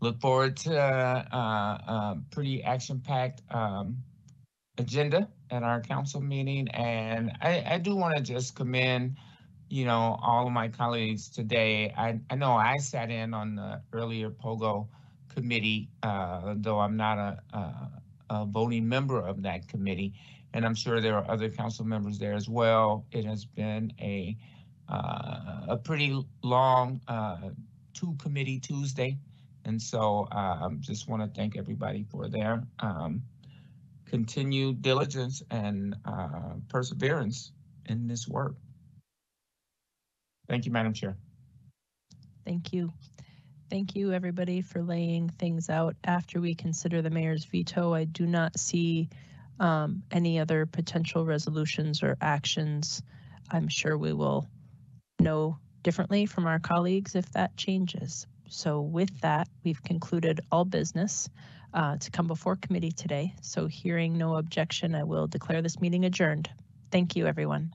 look forward to uh, uh, pretty action-packed um, agenda at our council meeting. And I, I do want to just commend, you know, all of my colleagues today. I, I know I sat in on the earlier POGO committee, uh, though I'm not a, a, a voting member of that committee and I'm sure there are other council members there as well. It has been a uh, a pretty long uh, two committee Tuesday, and so um, just want to thank everybody for their um, continued diligence and uh, perseverance in this work. Thank you, Madam Chair. Thank you. Thank you, everybody, for laying things out after we consider the mayor's veto. I do not see um, any other potential resolutions or actions. I'm sure we will know differently from our colleagues if that changes. So with that, we've concluded all business uh, to come before committee today. So hearing no objection, I will declare this meeting adjourned. Thank you, everyone.